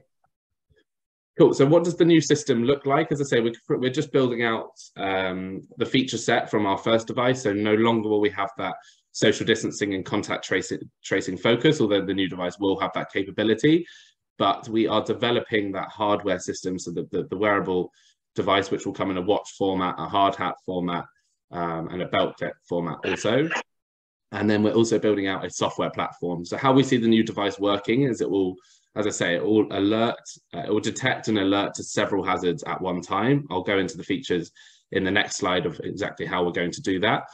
Cool. So what does the new system look like? As I say, we're, we're just building out um, the feature set from our first device. So no longer will we have that social distancing and contact tracing, tracing focus, although the new device will have that capability but we are developing that hardware system so that the, the, wearable device, which will come in a watch format, a hard hat format, um, and a belt clip format also. And then we're also building out a software platform. So how we see the new device working is it will, as I say, it will alert, uh, it will detect and alert to several hazards at one time. I'll go into the features in the next slide of exactly how we're going to do that.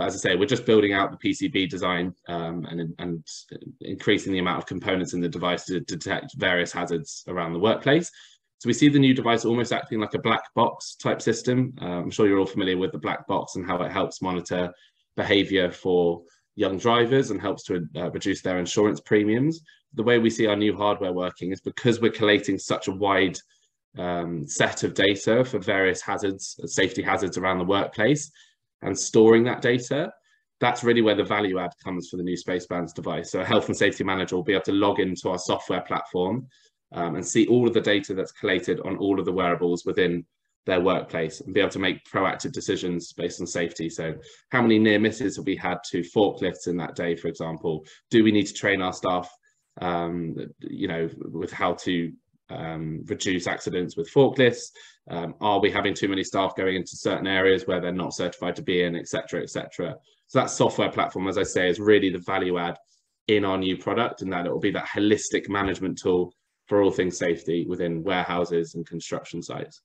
But as I say, we're just building out the PCB design um, and, and increasing the amount of components in the device to detect various hazards around the workplace. So we see the new device almost acting like a black box type system. Uh, I'm sure you're all familiar with the black box and how it helps monitor behavior for young drivers and helps to uh, reduce their insurance premiums. The way we see our new hardware working is because we're collating such a wide um, set of data for various hazards, safety hazards around the workplace, and storing that data, that's really where the value add comes for the new space Spacebands device. So a health and safety manager will be able to log into our software platform um, and see all of the data that's collated on all of the wearables within their workplace and be able to make proactive decisions based on safety. So how many near misses have we had to forklifts in that day, for example? Do we need to train our staff, um, you know, with how to um, reduce accidents with forklifts? Um, are we having too many staff going into certain areas where they're not certified to be in, etc., etc.? So that software platform, as I say, is really the value add in our new product and that it will be that holistic management tool for all things safety within warehouses and construction sites.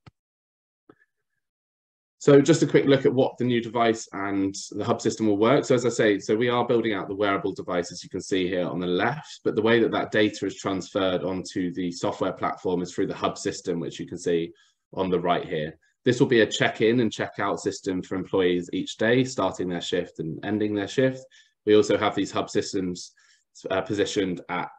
So just a quick look at what the new device and the hub system will work. So as I say, so we are building out the wearable device, as you can see here on the left, but the way that that data is transferred onto the software platform is through the hub system, which you can see on the right here. This will be a check-in and check-out system for employees each day, starting their shift and ending their shift. We also have these hub systems uh, positioned at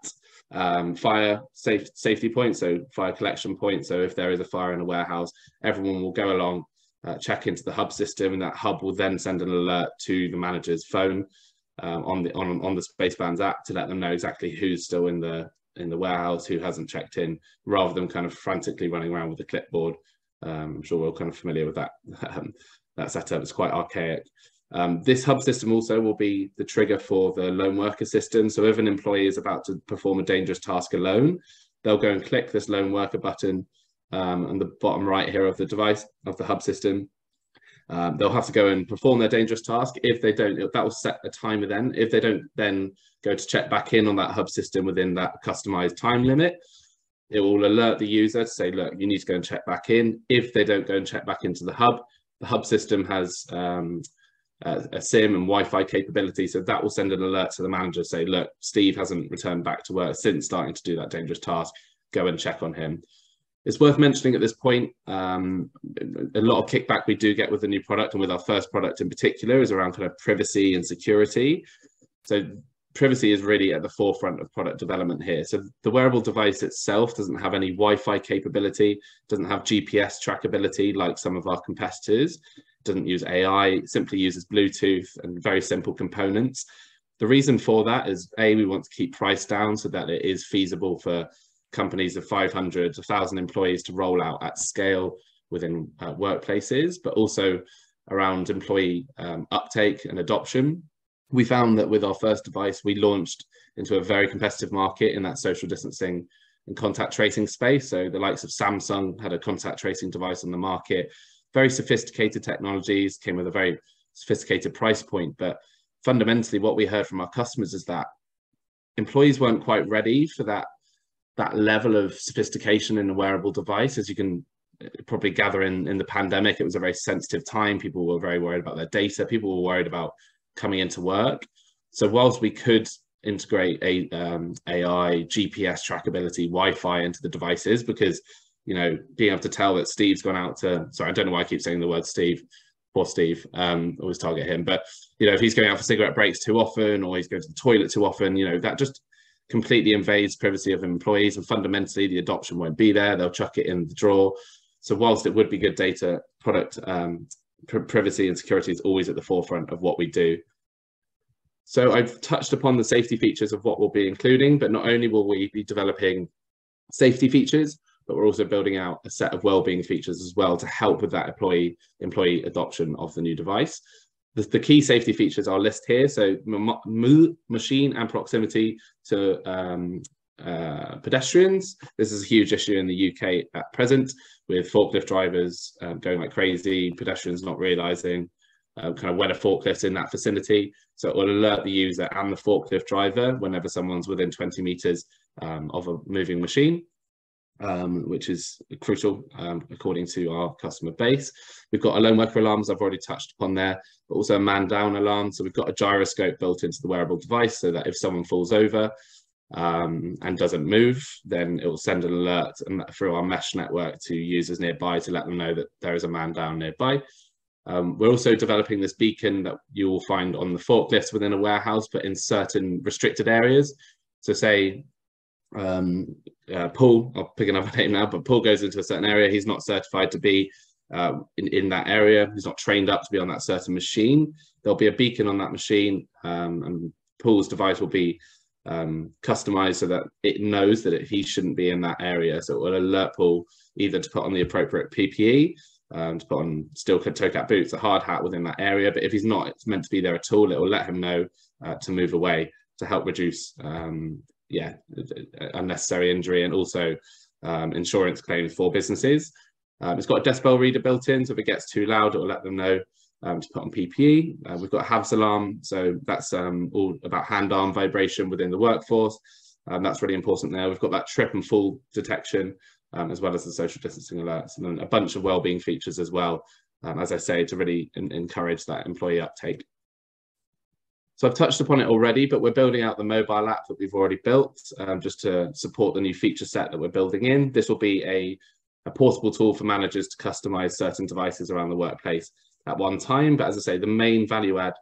um, fire safe, safety points, so fire collection points. So if there is a fire in a warehouse, everyone will go along uh, check into the hub system, and that hub will then send an alert to the manager's phone um, on the on on the Spacebands app to let them know exactly who's still in the in the warehouse, who hasn't checked in, rather than kind of frantically running around with a clipboard. Um, I'm sure we're all kind of familiar with that um, that setup. It's quite archaic. Um, this hub system also will be the trigger for the lone worker system. So if an employee is about to perform a dangerous task alone, they'll go and click this lone worker button um, on the bottom right here of the device, of the hub system. Um, they'll have to go and perform their dangerous task. If they don't, that will set a timer then. If they don't then go to check back in on that hub system within that customized time limit, it will alert the user to say, look, you need to go and check back in. If they don't go and check back into the hub, the hub system has um, a, a, SIM and Wi-Fi capability. So that will send an alert to the manager, say, look, Steve hasn't returned back to work since starting to do that dangerous task. Go and check on him. It's worth mentioning at this point, um, a lot of kickback we do get with the new product and with our first product in particular is around kind of privacy and security. So privacy is really at the forefront of product development here. So the wearable device itself doesn't have any Wi-Fi capability, doesn't have GPS trackability like some of our competitors, doesn't use AI, simply uses Bluetooth and very simple components. The reason for that is A, we want to keep price down so that it is feasible for companies of 500, 1,000 employees to roll out at scale within uh, workplaces, but also around employee um, uptake and adoption. We found that with our first device, we launched into a very competitive market in that social distancing and contact tracing space. So the likes of Samsung had a contact tracing device on the market, very sophisticated technologies, came with a very sophisticated price point. But fundamentally, what we heard from our customers is that employees weren't quite ready for that that level of sophistication in a wearable device, as you can uh, probably gather in, in the pandemic, it was a very sensitive time. People were very worried about their data. People were worried about coming into work. So whilst we could integrate a um, AI, GPS trackability, Wi-Fi into the devices, because you know being able to tell that Steve's gone out to. Sorry, I don't know why I keep saying the word Steve. Poor Steve. Um, always target him, but you know if he's going out for cigarette breaks too often, or he's going to the toilet too often, you know that just completely invades privacy of employees and fundamentally the adoption won't be there. They'll chuck it in the drawer. So whilst it would be good data, product um, pr privacy and security is always at the forefront of what we do. So I've touched upon the safety features of what we'll be including, but not only will we be developing safety features, but we're also building out a set of well-being features as well to help with that employee employee adoption of the new device. The, the key safety features are listed here. So machine and proximity to um, uh, pedestrians. This is a huge issue in the UK at present with forklift drivers um, going like crazy, pedestrians not realizing uh, kind of when a forklift's in that vicinity. So it will alert the user and the forklift driver whenever someone's within 20 meters um, of a moving machine um, which is crucial um, according to our customer base. We've got a lone worker alarms I've already touched upon there, but also a man down alarm. So we've got a gyroscope built into the wearable device so that if someone falls over um, and doesn't move, then it will send an alert through our mesh network to users nearby to let them know that there is a man down nearby. Um, we're also developing this beacon that you will find on the forklifts within a warehouse, but in certain restricted areas. So say um, uh, Paul, I'll pick another name now, but Paul goes into a certain area. He's not certified to be uh, in, in that area, He's not trained up to be on that certain machine, there'll be a beacon on that machine um, and Paul's device will be um, customized so that it knows that it, he shouldn't be in that area. So it will alert Paul either to put on the appropriate PPE, um, to put on steel toe cap boots, a hard hat within that area. But if he's not, it's meant to be there at all. It will let him know uh, to move away to help reduce, um, yeah, unnecessary injury and also um, insurance claims for businesses. Um, it's got a decibel reader built in, so if it gets too loud, it will let them know um, to put on PPE. Uh, we've got a HAVS alarm, so that's um, all about hand arm vibration within the workforce. Um, that's really important there. We've got that trip and fall detection, um, as well as the social distancing alerts, and then a bunch of wellbeing features as well, as I say, to really encourage that employee uptake. So I've touched upon it already, but we're building out the mobile app that we've already built um, just to support the new feature set that we're building in. This will be a, a portable tool for managers to customize certain devices around the workplace at one time. But as I say, the main value add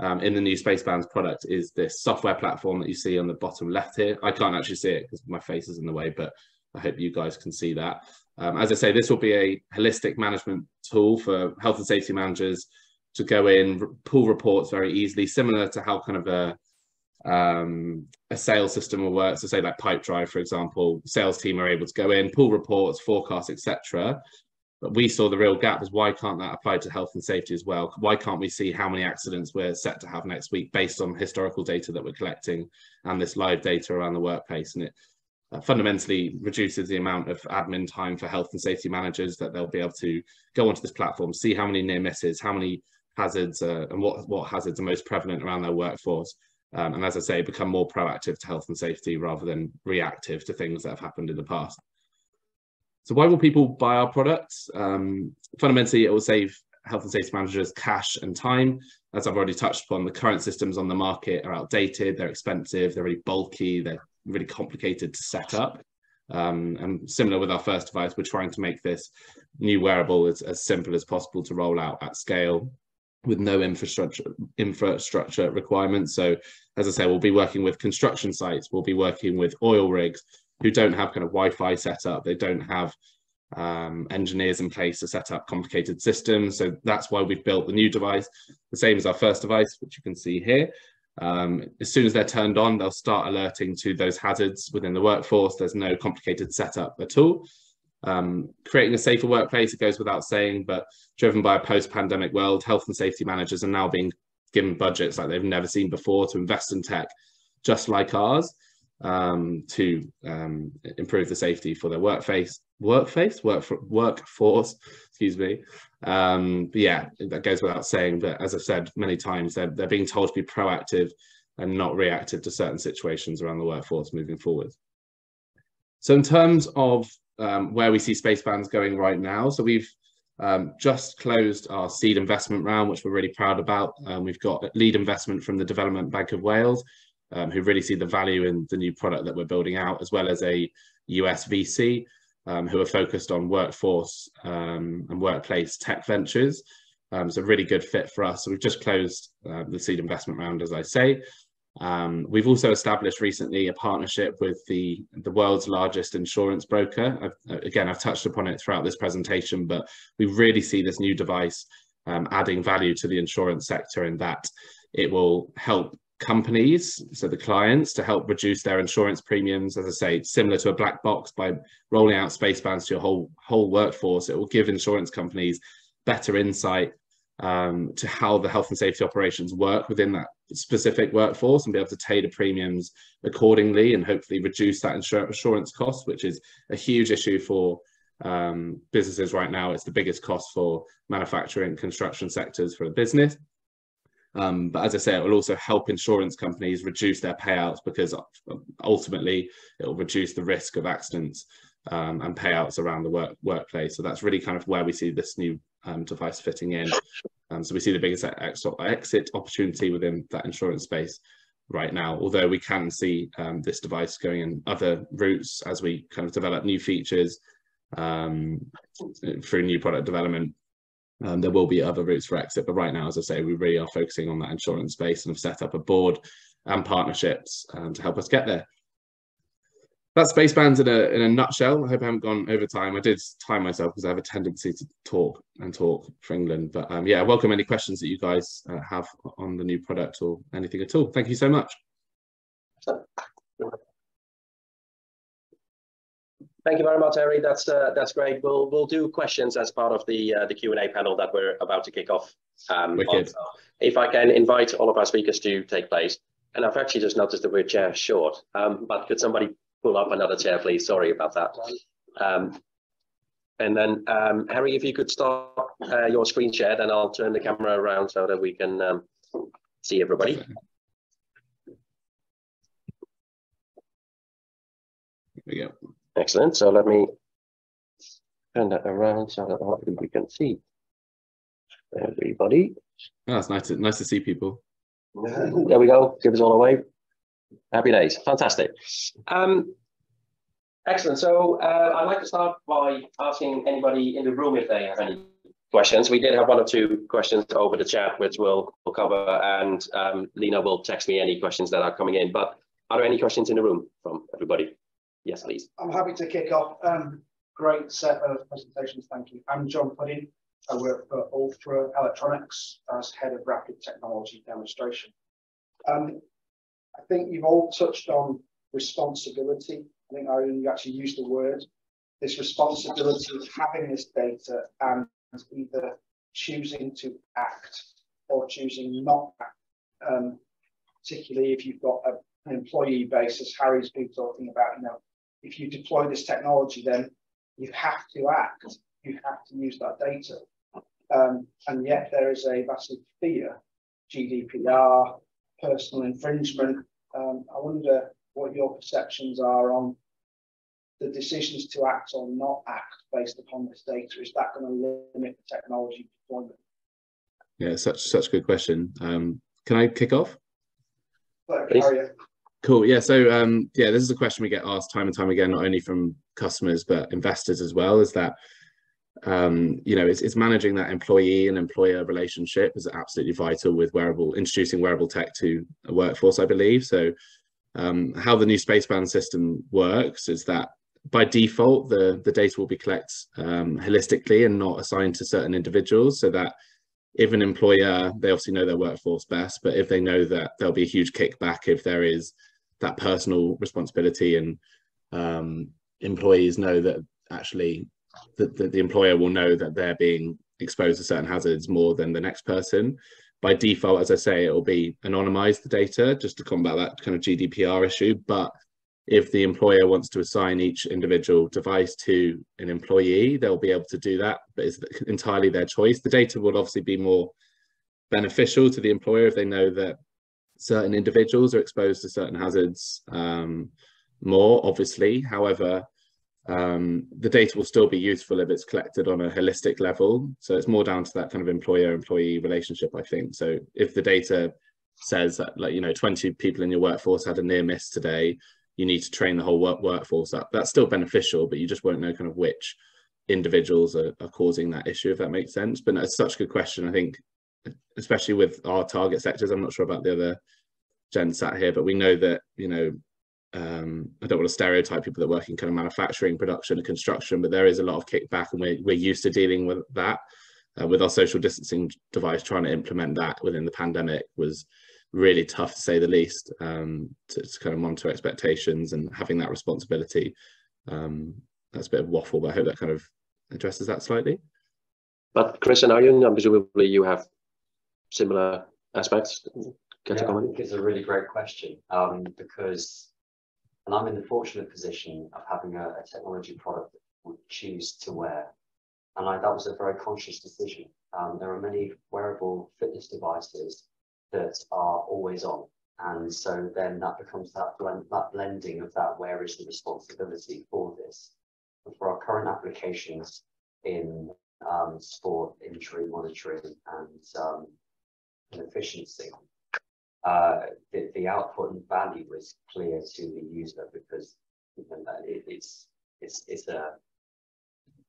um, in the new Spacebands product is this software platform that you see on the bottom left here. I can't actually see it because my face is in the way, but I hope you guys can see that. Um, as I say, this will be a holistic management tool for health and safety managers to go in, pull reports very easily, similar to how kind of a um, a sales system will work. So say like Pipedrive, for example, sales team are able to go in, pull reports, forecasts, etc. But we saw the real gap is why can't that apply to health and safety as well? Why can't we see how many accidents we're set to have next week based on historical data that we're collecting and this live data around the workplace? And it uh, fundamentally reduces the amount of admin time for health and safety managers that they'll be able to go onto this platform, see how many near misses, how many hazards uh, and what, what hazards are most prevalent around their workforce. Um, and as I say, become more proactive to health and safety rather than reactive to things that have happened in the past. So why will people buy our products? Um, fundamentally, it will save health and safety managers cash and time. As I've already touched upon, the current systems on the market are outdated, they're expensive, they're really bulky, they're really complicated to set up. Um, and similar with our first device, we're trying to make this new wearable as, as simple as possible to roll out at scale with no infrastructure infrastructure requirements. So as I say, we'll be working with construction sites, we'll be working with oil rigs, who don't have kind of Wi-Fi set up. They don't have um, engineers in place to set up complicated systems. So that's why we've built the new device, the same as our first device, which you can see here. Um, as soon as they're turned on, they'll start alerting to those hazards within the workforce. There's no complicated setup at all. Um, creating a safer workplace, it goes without saying, but driven by a post-pandemic world, health and safety managers are now being given budgets like they've never seen before to invest in tech, just like ours um, to um, improve the safety for their workplace, workplace, work for, workforce, excuse me. Um, yeah, that goes without saying. But as I've said many times, they're, they're being told to be proactive and not reactive to certain situations around the workforce moving forward. So in terms of um, where we see Spacebands going right now, so we've um, just closed our seed investment round, which we're really proud about. Um, we've got lead investment from the Development Bank of Wales, um, who really see the value in the new product that we're building out, as well as a US VC um, who are focused on workforce um, and workplace tech ventures. Um, it's a really good fit for us. So we've just closed uh, the seed investment round, as I say. Um, we've also established recently a partnership with the, the world's largest insurance broker. I've, again, I've touched upon it throughout this presentation, but we really see this new device um, adding value to the insurance sector in that it will help companies, so the clients, to help reduce their insurance premiums. As I say, similar to a black box by rolling out Spacebands to your whole whole workforce, it will give insurance companies better insight um, to how the health and safety operations work within that specific workforce and be able to tailor premiums accordingly and hopefully reduce that insur insurance cost, which is a huge issue for um, businesses right now. It's the biggest cost for manufacturing construction sectors for a business. Um, but as I say, it will also help insurance companies reduce their payouts because ultimately it will reduce the risk of accidents um, and payouts around the work, workplace. So that's really kind of where we see this new um, device fitting in. Um, so we see the biggest exit opportunity within that insurance space right now, although we can see um, this device going in other routes as we kind of develop new features um, through new product development um, there will be other routes for exit, but right now, as I say, we really are focusing on that insurance space and have set up a board and partnerships um, to help us get there. That's Spacebands in a in a nutshell. I hope I haven't gone over time. I did time myself because I have a tendency to talk and talk for England. But um, yeah, welcome any questions that you guys uh, have on the new product or anything at all. Thank you so much. Thank you very much, Harry. That's uh, that's great. We'll we'll do questions as part of the uh, the Q and A panel that we're about to kick off. Um, if I can invite all of our speakers to take place, and I've actually just noticed that we're chair short. Um, but could somebody pull up another chair, please? Sorry about that. Um, and then um, Harry, if you could start uh, your screen share, then I'll turn the camera around so that we can um, see everybody. Here we go. Excellent. So let me turn that around so that hopefully we can see everybody. Oh, it's nice to nice to see people. There we go. Give us all away. Happy days. Fantastic. Um, excellent. So uh, I'd like to start by asking anybody in the room if they have any questions. We did have one or two questions over the chat, which we'll, we'll cover, and um, Lena will text me any questions that are coming in. But are there any questions in the room from everybody? Yes, please. I'm happy to kick off. Um, great set of presentations. Thank you. I'm John Pudding. I work for Ultra Electronics as head of rapid technology demonstration. Um, I think you've all touched on responsibility. I think Irene, you actually used the word. This responsibility of having this data and either choosing to act or choosing not act. Um, particularly if you've got a, an employee base, as Harry's been talking about, you know, if you deploy this technology, then you have to act, you have to use that data. Um, and yet there is a massive fear, GDPR, personal infringement. Um, I wonder what your perceptions are on the decisions to act or not act based upon this data. Is that going to limit the technology deployment? Yeah, such such a good question. Um, can I kick off? Cool. Yeah. So um, yeah, this is a question we get asked time and time again, not only from customers but investors as well. Is that um, you know, it's, it's managing that employee and employer relationship is absolutely vital with wearable introducing wearable tech to a workforce, I believe. So um, how the new spaceband system works is that by default, the, the data will be collected um, holistically and not assigned to certain individuals so that if an employer, they obviously know their workforce best, but if they know that there'll be a huge kickback if there is that personal responsibility and um, employees know that actually the, the, the employer will know that they're being exposed to certain hazards more than the next person. By default, as I say, it will be anonymize the data just to combat that kind of GDPR issue. But if the employer wants to assign each individual device to an employee, they'll be able to do that, but it's entirely their choice. The data will obviously be more beneficial to the employer if they know that certain individuals are exposed to certain hazards um, more, obviously. However, um, the data will still be useful if it's collected on a holistic level. So it's more down to that kind of employer-employee relationship, I think. So if the data says that, like, you know, 20 people in your workforce had a near miss today, you need to train the whole work workforce up. That's still beneficial, but you just won't know kind of which individuals are, are causing that issue, if that makes sense. But such a good question. I think, especially with our target sectors, I'm not sure about the other gents sat here, but we know that, you know, um, I don't want to stereotype people that work in kind of manufacturing, production, and construction, but there is a lot of kickback, and we're, we're used to dealing with that. Uh, with our social distancing device, trying to implement that within the pandemic was really tough to say the least. Um, to, to, kind of monitor expectations and having that responsibility. Um, that's a bit of waffle, but I hope that kind of addresses that slightly. But Chris and Arjun, presumably you have similar aspects. Get yeah, I think it's a really great question um, because and I'm in the fortunate position of having a, a technology product that would choose to wear. And I, that was a very conscious decision. Um, there are many wearable fitness devices that are always on. And so then that becomes that blend, that blending of that where is the responsibility for this. And for our current applications in um, sport, injury monitoring and, um, and efficiency, uh, the, the output and value is clear to the user because it, it's it's it's a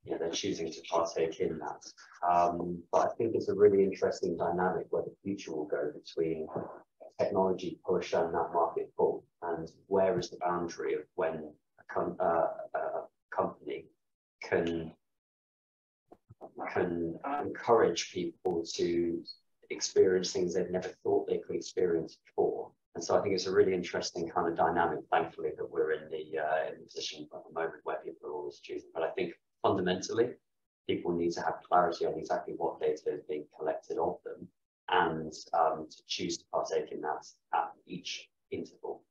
you know, they're choosing to partake in that. Um, but I think it's a really interesting dynamic where the future will go between technology push and that market pull, and where is the boundary of when a com uh, uh, company can can encourage people to experience things they've never thought they could experience before. And so I think it's a really interesting kind of dynamic, thankfully, that we're in the, uh, in the position at the moment where people are always choosing. But I think fundamentally, people need to have clarity on exactly what data is being collected of them and um, to choose to partake in that at each interval.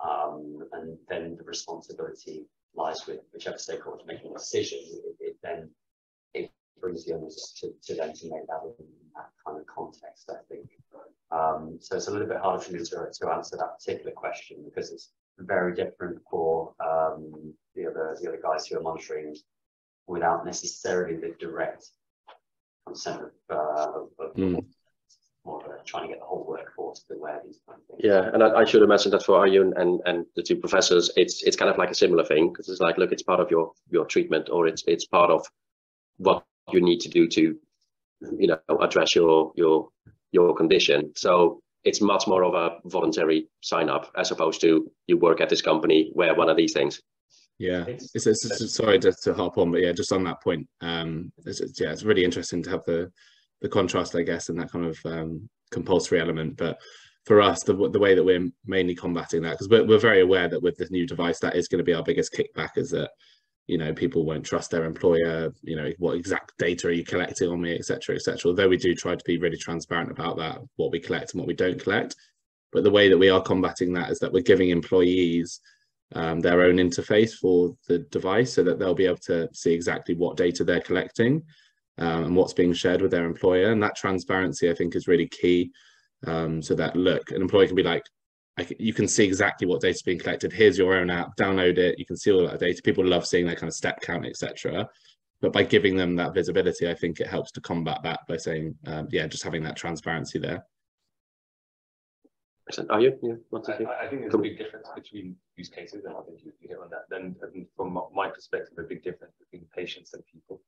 Um, and then the responsibility lies with whichever stakeholder making a decision. It, it then brings the onus to, to them to make that in that kind of context, I think. Um, so it's a little bit harder for me to, to answer that particular question because it's very different for um, the other the other guys who are monitoring without necessarily the direct consent of, uh, of mm. more trying to get the whole workforce to wear these kind of things. Yeah, and I, I should imagine that for Arjun and, and the two professors, it's it's kind of like a similar thing because it's like, look, it's part of your your treatment or it's it's part of what you need to do to, you know, address your your your condition. So it's much more of a voluntary sign up as opposed to you work at this company, wear one of these things. Yeah, it's, it's, it's, sorry to, to hop on, but yeah, just on that point, um, it's, yeah, it's really interesting to have the the contrast, I guess, and that kind of um, compulsory element. But for us, the the way that we're mainly combating that, because we're, we're very aware that with this new device, that is going to be our biggest kickback, is that you know people won't trust their employer you know what exact data are you collecting on me etc etc although we do try to be really transparent about that what we collect and what we don't collect but the way that we are combating that is that we're giving employees um, their own interface for the device so that they'll be able to see exactly what data they're collecting um, and what's being shared with their employer. And that transparency, I think, is really key. Um, so that look, an employer can be like, can, you can see exactly what data is being collected. Here's your own app, download it. You can see all that data. People love seeing that kind of step count, etc. But by giving them that visibility, I think it helps to combat that by saying, um, yeah, just having that transparency there. Are you? Yeah, I, I, think there's a big difference between use cases, and I think you, you hit on that. Then, from my perspective, a big difference between patients and people.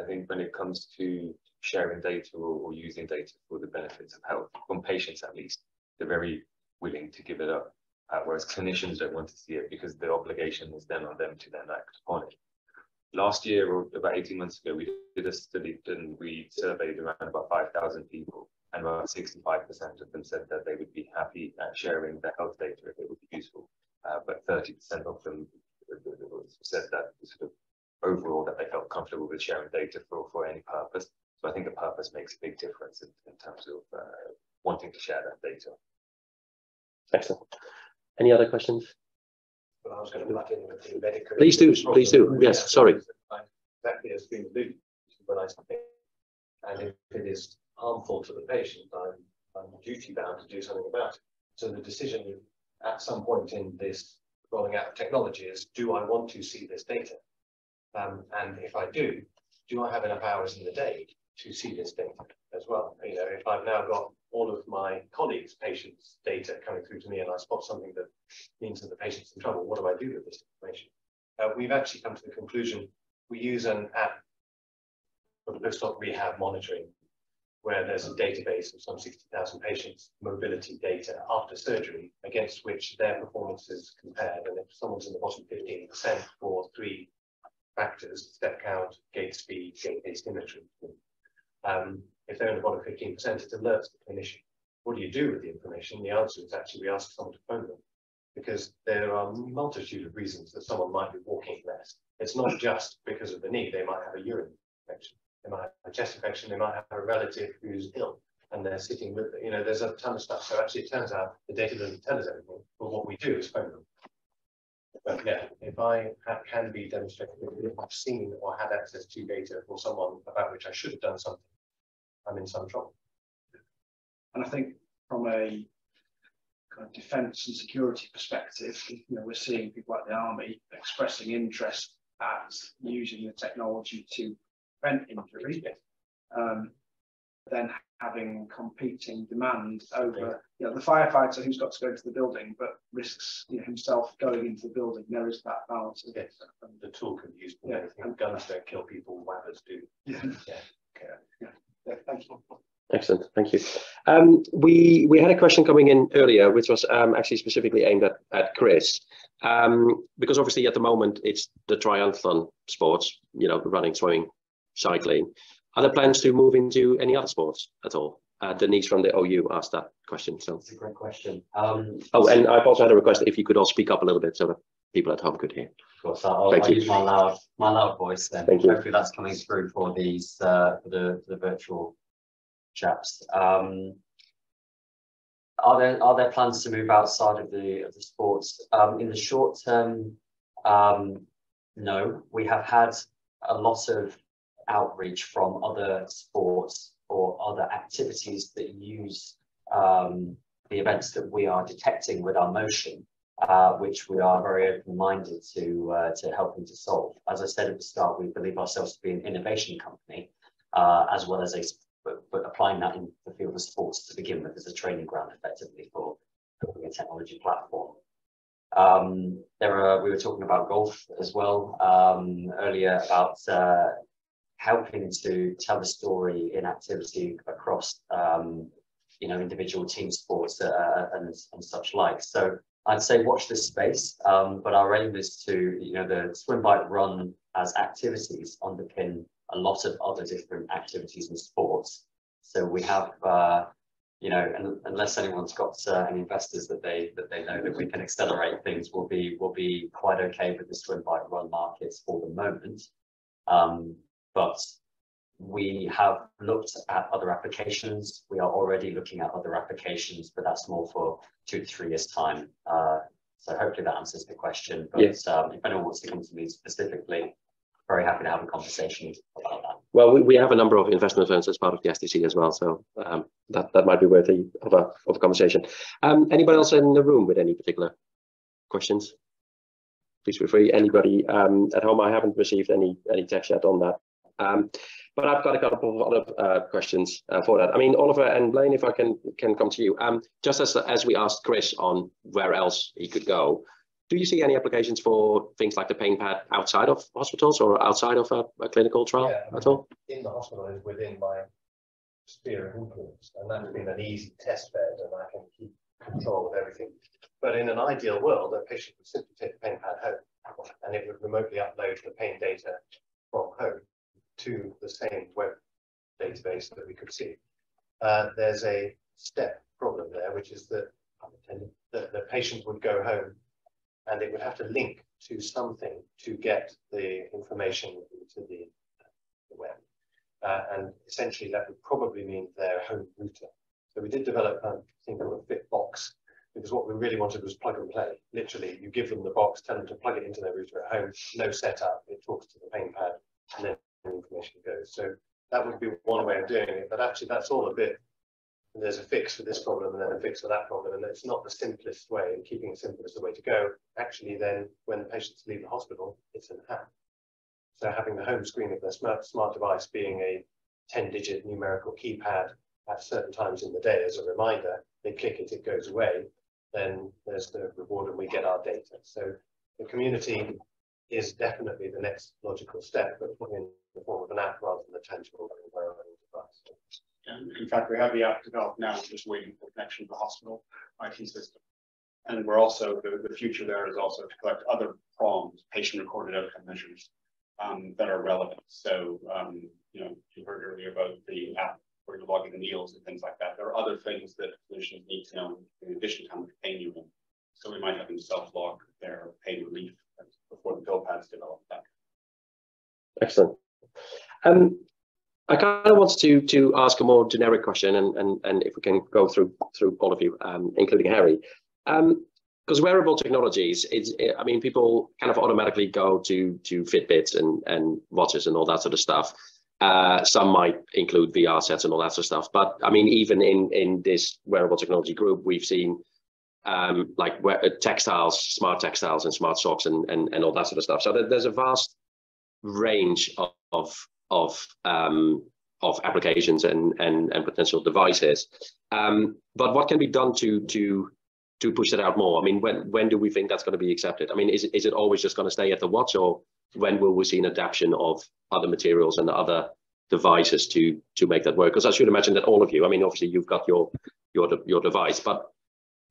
I think when it comes to sharing data or, or using data for the benefits of health, from patients at least, they're very willing to give it up. Uh, whereas clinicians don't want to see it because the obligation is then on them to then act upon it. Last year, or about 18 months ago, we did a study and we surveyed around about 5,000 people and about 65% of them said that they would be happy at sharing their health data if it would be useful. Uh, but 30% of them said that sort of overall that they felt comfortable with sharing data for, for any purpose. So I think the purpose makes a big difference in, in terms of uh, wanting to share that data. Excellent. Any other questions? Well, I was going to butt in with the medical. Please do, please do. Yes, sorry. Exactly as being alluded when I speak. And if it is harmful to the patient, I'm, I'm duty bound to do something about it. So the decision at some point in this rolling out of technology is, do I want to see this data? Um, and if I do, do I have enough hours in the day to see this data as well? You know, if I've now got all of my colleagues' patients' data coming through to me and I spot something that means that the patient's in trouble, what do I do with this information? Uh, we've actually come to the conclusion we use an app for the post-op rehab monitoring where there's a database of some 60,000 patients' mobility data after surgery against which their performance is compared. And if someone's in the bottom 15% for three factors, step count, gait speed, gait asymmetry, um, if they're in the bottom 15%, it alerts the clinician. What do you do with the information? The answer is actually we ask someone to phone them because there are a multitude of reasons that someone might be walking less. It's not just because of the knee. They might have a urine infection. They might have a chest infection. They might have a relative who's ill and they're sitting with, you know, there's a ton of stuff. So actually it turns out the data doesn't tell us anything, but what we do is phone them. But yeah, if I can be demonstrated, if I've seen or had access to data for someone about which I should have done something, I'm in some trouble. And I think from a kind of defence and security perspective, you know, we're seeing people like the army expressing interest at using the technology to prevent injury. Um, then having competing demand over you know, the firefighter who's got to go into the building but risks you know, himself going into the building. There is that balance. Yes, and the tool can be used yeah. And guns don't kill people, weapons do. Yeah. yeah. Okay. Yeah. Yeah. Thank you. Excellent, thank you. Um, we we had a question coming in earlier, which was um, actually specifically aimed at, at Chris, um, because obviously at the moment it's the triathlon sports, you know, running, swimming, cycling. Are there plans to move into any other sports at all? Uh, Denise from the OU asked that question. So That's a great question. Um, oh, and I've also had a request if you could all speak up a little bit so that people at home could hear. Of course, I'll, Thank I'll you. use my loud, my loud voice then. Thank you. Hopefully that's coming through for these, uh, for the, for the virtual chaps. Um, are there, are there plans to move outside of the, of the sports? Um, in the short term, um, no, we have had a lot of outreach from other sports or other activities that use um, the events that we are detecting with our motion uh, which we are very open-minded to uh, to helping to solve. As I said at the start, we believe ourselves to be an innovation company, uh, as well as a but, applying that in the field of sports to begin with as a training ground, effectively for building a technology platform. Um, there are we were talking about golf as well um, earlier about uh, helping to tell a story in activity across um, you know individual team sports uh, and, and such like. So I'd say watch this space, um, but our aim is to, you know, the swim, bike, run as activities underpin a lot of other different activities and sports. So we have, uh, you know, unless anyone's got uh, any investors that they that they know that we can accelerate things, we'll be we'll be quite okay with the swim, bike, run markets for the moment. Um, but we have looked at other applications. We are already looking at other applications, but that's more for two to three years time. Uh, so hopefully that answers the question. But Yes. um, if anyone wants to come to me specifically, very happy to have a conversation about that. Well, we, we have a number of investment firms as part of the SDC as well, so um, that that might be worthy of a of a conversation. Um, anybody else in the room with any particular questions? Please feel free. Anybody um, at home? I haven't received any any text yet on that. Um, but I've got a couple of other uh, questions uh, for that. I mean, Oliver and Blaine, if I can can come to you. Um, just as as we asked Chris on where else he could go, do you see any applications for things like the pain pad outside of hospitals or outside of a, a clinical trial Yeah. at all? in the hospital is within my sphere of influence, and that's been an easy test bed, and I can keep control of everything. But in an ideal world, a patient would simply take the pain pad home, and it would remotely upload the pain data from home to the same web database that we could see. Uh, there's a step problem there, which is that the, the patient would go home and it would have to link to something to get the information into the, the web. Uh, and essentially that would probably mean their home router. So we did develop a thing called a fit box because what we really wanted was plug and play. Literally, you give them the box, tell them to plug it into their router at home, no setup, it talks to the pain pad, and then the information goes. So that would be one way of doing it, but actually that's all a bit, there's a fix for this problem and then a fix for that problem, and it's not the simplest way, and keeping it simple is the way to go. Actually, then when the patients leave the hospital, it's an app. So having the home screen of their smart, smart device being a 10 digit numerical keypad at certain times in the day as a reminder, they click it, it goes away, then there's the reward and we get our data. So the community is definitely the next logical step, but the form of an app rather than a tangible wearable device. And in fact, we have the app developed now, we're just waiting for connection to the hospital IT system. And we're also, the, the future there is also to collect other problems, patient recorded outcome measures um, that are relevant. So, um, you know, you heard earlier about the app where you're logging the meals and things like that. There are other things that clinicians need to know in addition to how much pain you're in. So we might have them self-log their pain relief before the pill pads develop that. Excellent. Um, I kind of wanted to to ask a more generic question, and and and if we can go through through all of you, um, including Harry, because wearable technologies, it's I mean, people kind of automatically go to to Fitbits and and watches and all that sort of stuff. Uh, some might include VR sets and all that sort of stuff, but I mean, even in in this wearable technology group, we've seen um, like uh, textiles, smart textiles, and smart socks, and and and all that sort of stuff. So there, there's a vast range of of of, um, of applications and, and and potential devices. Um, but what can be done to to to push that out more? I mean, when when do we think that's going to be accepted? I mean, is it- is it always just going to stay at the watch, or when will we see an adaptation of other materials and other devices to to make that work? Because I should imagine that all of you, I mean, obviously you've got your your your device, but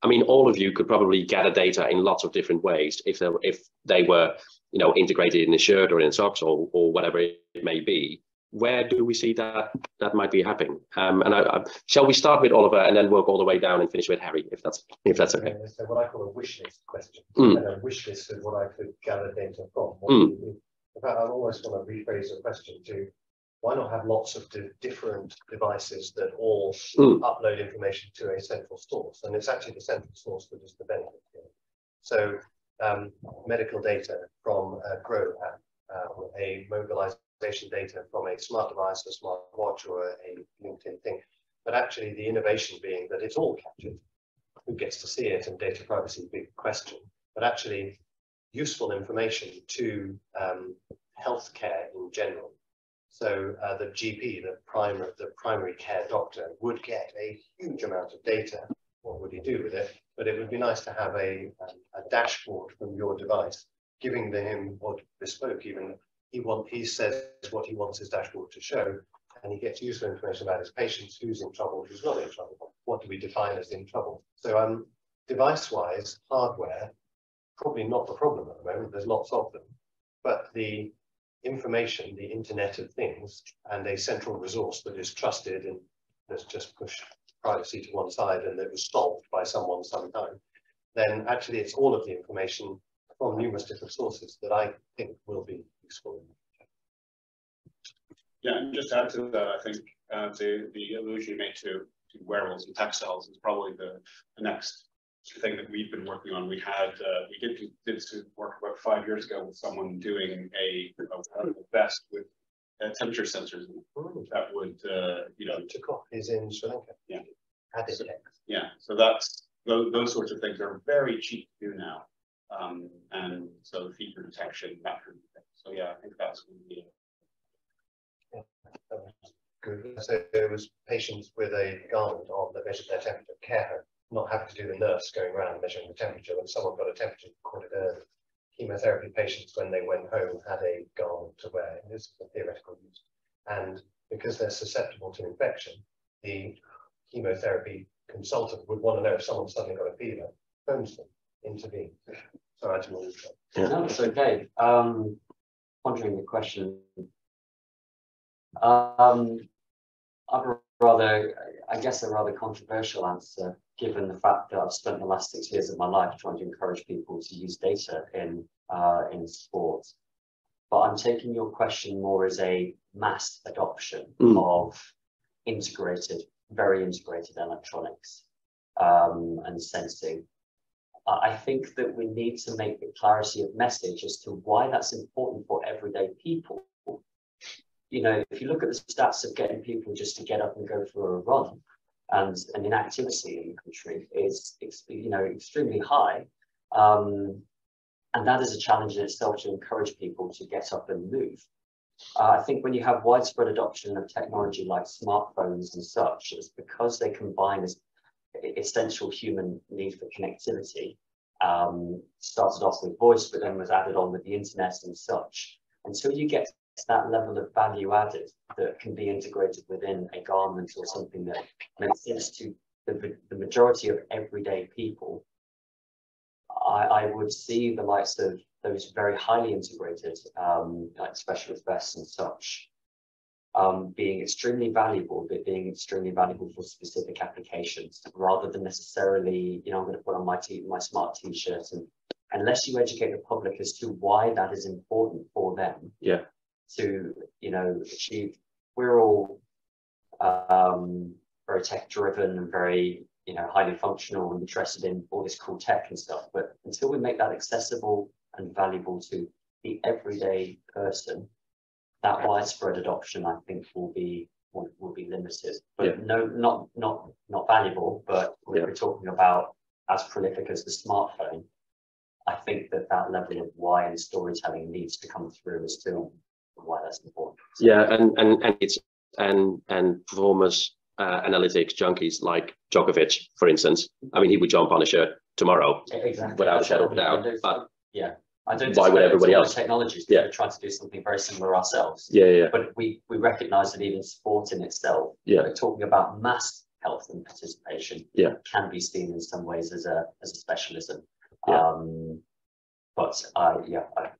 I mean, all of you could probably gather data in lots of different ways if they if they were, you know, integrated in a shirt or in socks or or whatever it may be. Where do we see that that might be happening? Um, and I, I, shall we start with Oliver and then work all the way down and finish with Harry, if that's if that's okay. So what I call a wish list question, Mm. and a wish list of what I could gather data from. Mm. In fact, I almost want to rephrase the question to why not have lots of di- different devices that all Mm. upload information to a central source? And it's actually the central source that is the benefit here. So um, medical data from a Gro uh, a mobilization data from a smart device, a smart watch, or a LinkedIn thing. But actually, the innovation being that it's all captured. Who gets to see it? And data privacy, big question. But actually, useful information to um, healthcare in general. So uh, the GP, the primary, the primary care doctor, would get a huge amount of data. What would he do with it? But it would be nice to have a, a, a dashboard from your device, giving him what bespoke. Even he want he says what he wants his dashboard to show, and he gets useful information about his patients, who's in trouble, who's not in trouble. What do we define as in trouble? So um, device-wise, hardware probably not the problem at the moment. There's lots of them, but the information, the Internet of Things, and a central resource that is trusted and let's just push privacy to one side and it was solved by someone sometime, then actually it's all of the information from numerous different sources that I think will be useful. Yeah, and just add to that, I think uh, the, the allusion you made to, to wearables and textiles is probably the, the next thing that we've been working on. We had, uh, we did, did some work about five years ago with someone doing a, a vest with uh, temperature sensors that would, uh, you know, off is in Sri Lanka. Yeah. Added So- yeah, so that's, those, those sorts of things are very cheap to do now. Um, and so feature detection, that kind of thing. So yeah, I think that's going to be, Good. So there was patients with a garment on that measured their temperature, care not having to do the nurse going around measuring the temperature. When someone got a temperature recorded early, chemotherapy patients, when they went home, had a garment to wear. And This is a theoretical use. And because they're susceptible to infection, the chemotherapy consultant would want to know if someone suddenly got a fever, phones them, intervene. Sorry, I didn't want to. No, it's okay. Um, pondering the question. Um, I'd rather, I guess a rather controversial answer, given the fact that I've spent the last six years of my life trying to encourage people to use data in, uh, in sport. But I'm taking your question more as a mass adoption Mm. of integrated, very integrated electronics um, and sensing. I I think that we need to make the clarity of message as to why that's important for everyday people. You know, if you look at the stats of getting people just to get up and go for a run, and an inactivity in the country is, you know, extremely high. Um, and that is a challenge in itself to encourage people to get up and move. Uh, I think when you have widespread adoption of technology like smartphones and such, it's because they combine this essential human need for connectivity. Um, started off with voice, but then was added on with the internet and such. Until you get that level of value added that can be integrated within a garment or something that makes sense to the, the majority of everyday people, I, I would see the likes of those very highly integrated, um, like specialist vests and such, um, being extremely valuable, but being extremely valuable for specific applications, rather than necessarily, you know, I'm going to put on my t- my smart t-shirt, and unless you educate the public as to why that is important for them, Yeah. To you know achieve. We're all um, very tech driven and very you know highly functional and interested in all this cool tech and stuff, but until we make that accessible and valuable to the everyday person, that widespread adoption, I think, will be will, will be limited. But Yeah. no, not not not valuable. But Yeah. we're talking about as prolific as the smartphone, I think that that level of why and storytelling needs to come through as to why that's important. Yeah, and and and it's and and performance uh, analytics junkies like Djokovic, for instance. I mean, he would jump on a shirt tomorrow Exactly. without a shadow of a doubt. But yeah, I don't Why would everybody else? Technologies, Yeah. we try to do something very similar ourselves. Yeah, yeah, But we, we recognise that even sport in itself, Yeah. we're talking about mass health and participation. Yeah. Can be seen in some ways as a, as a specialism. Yeah. Um, but I, yeah, I,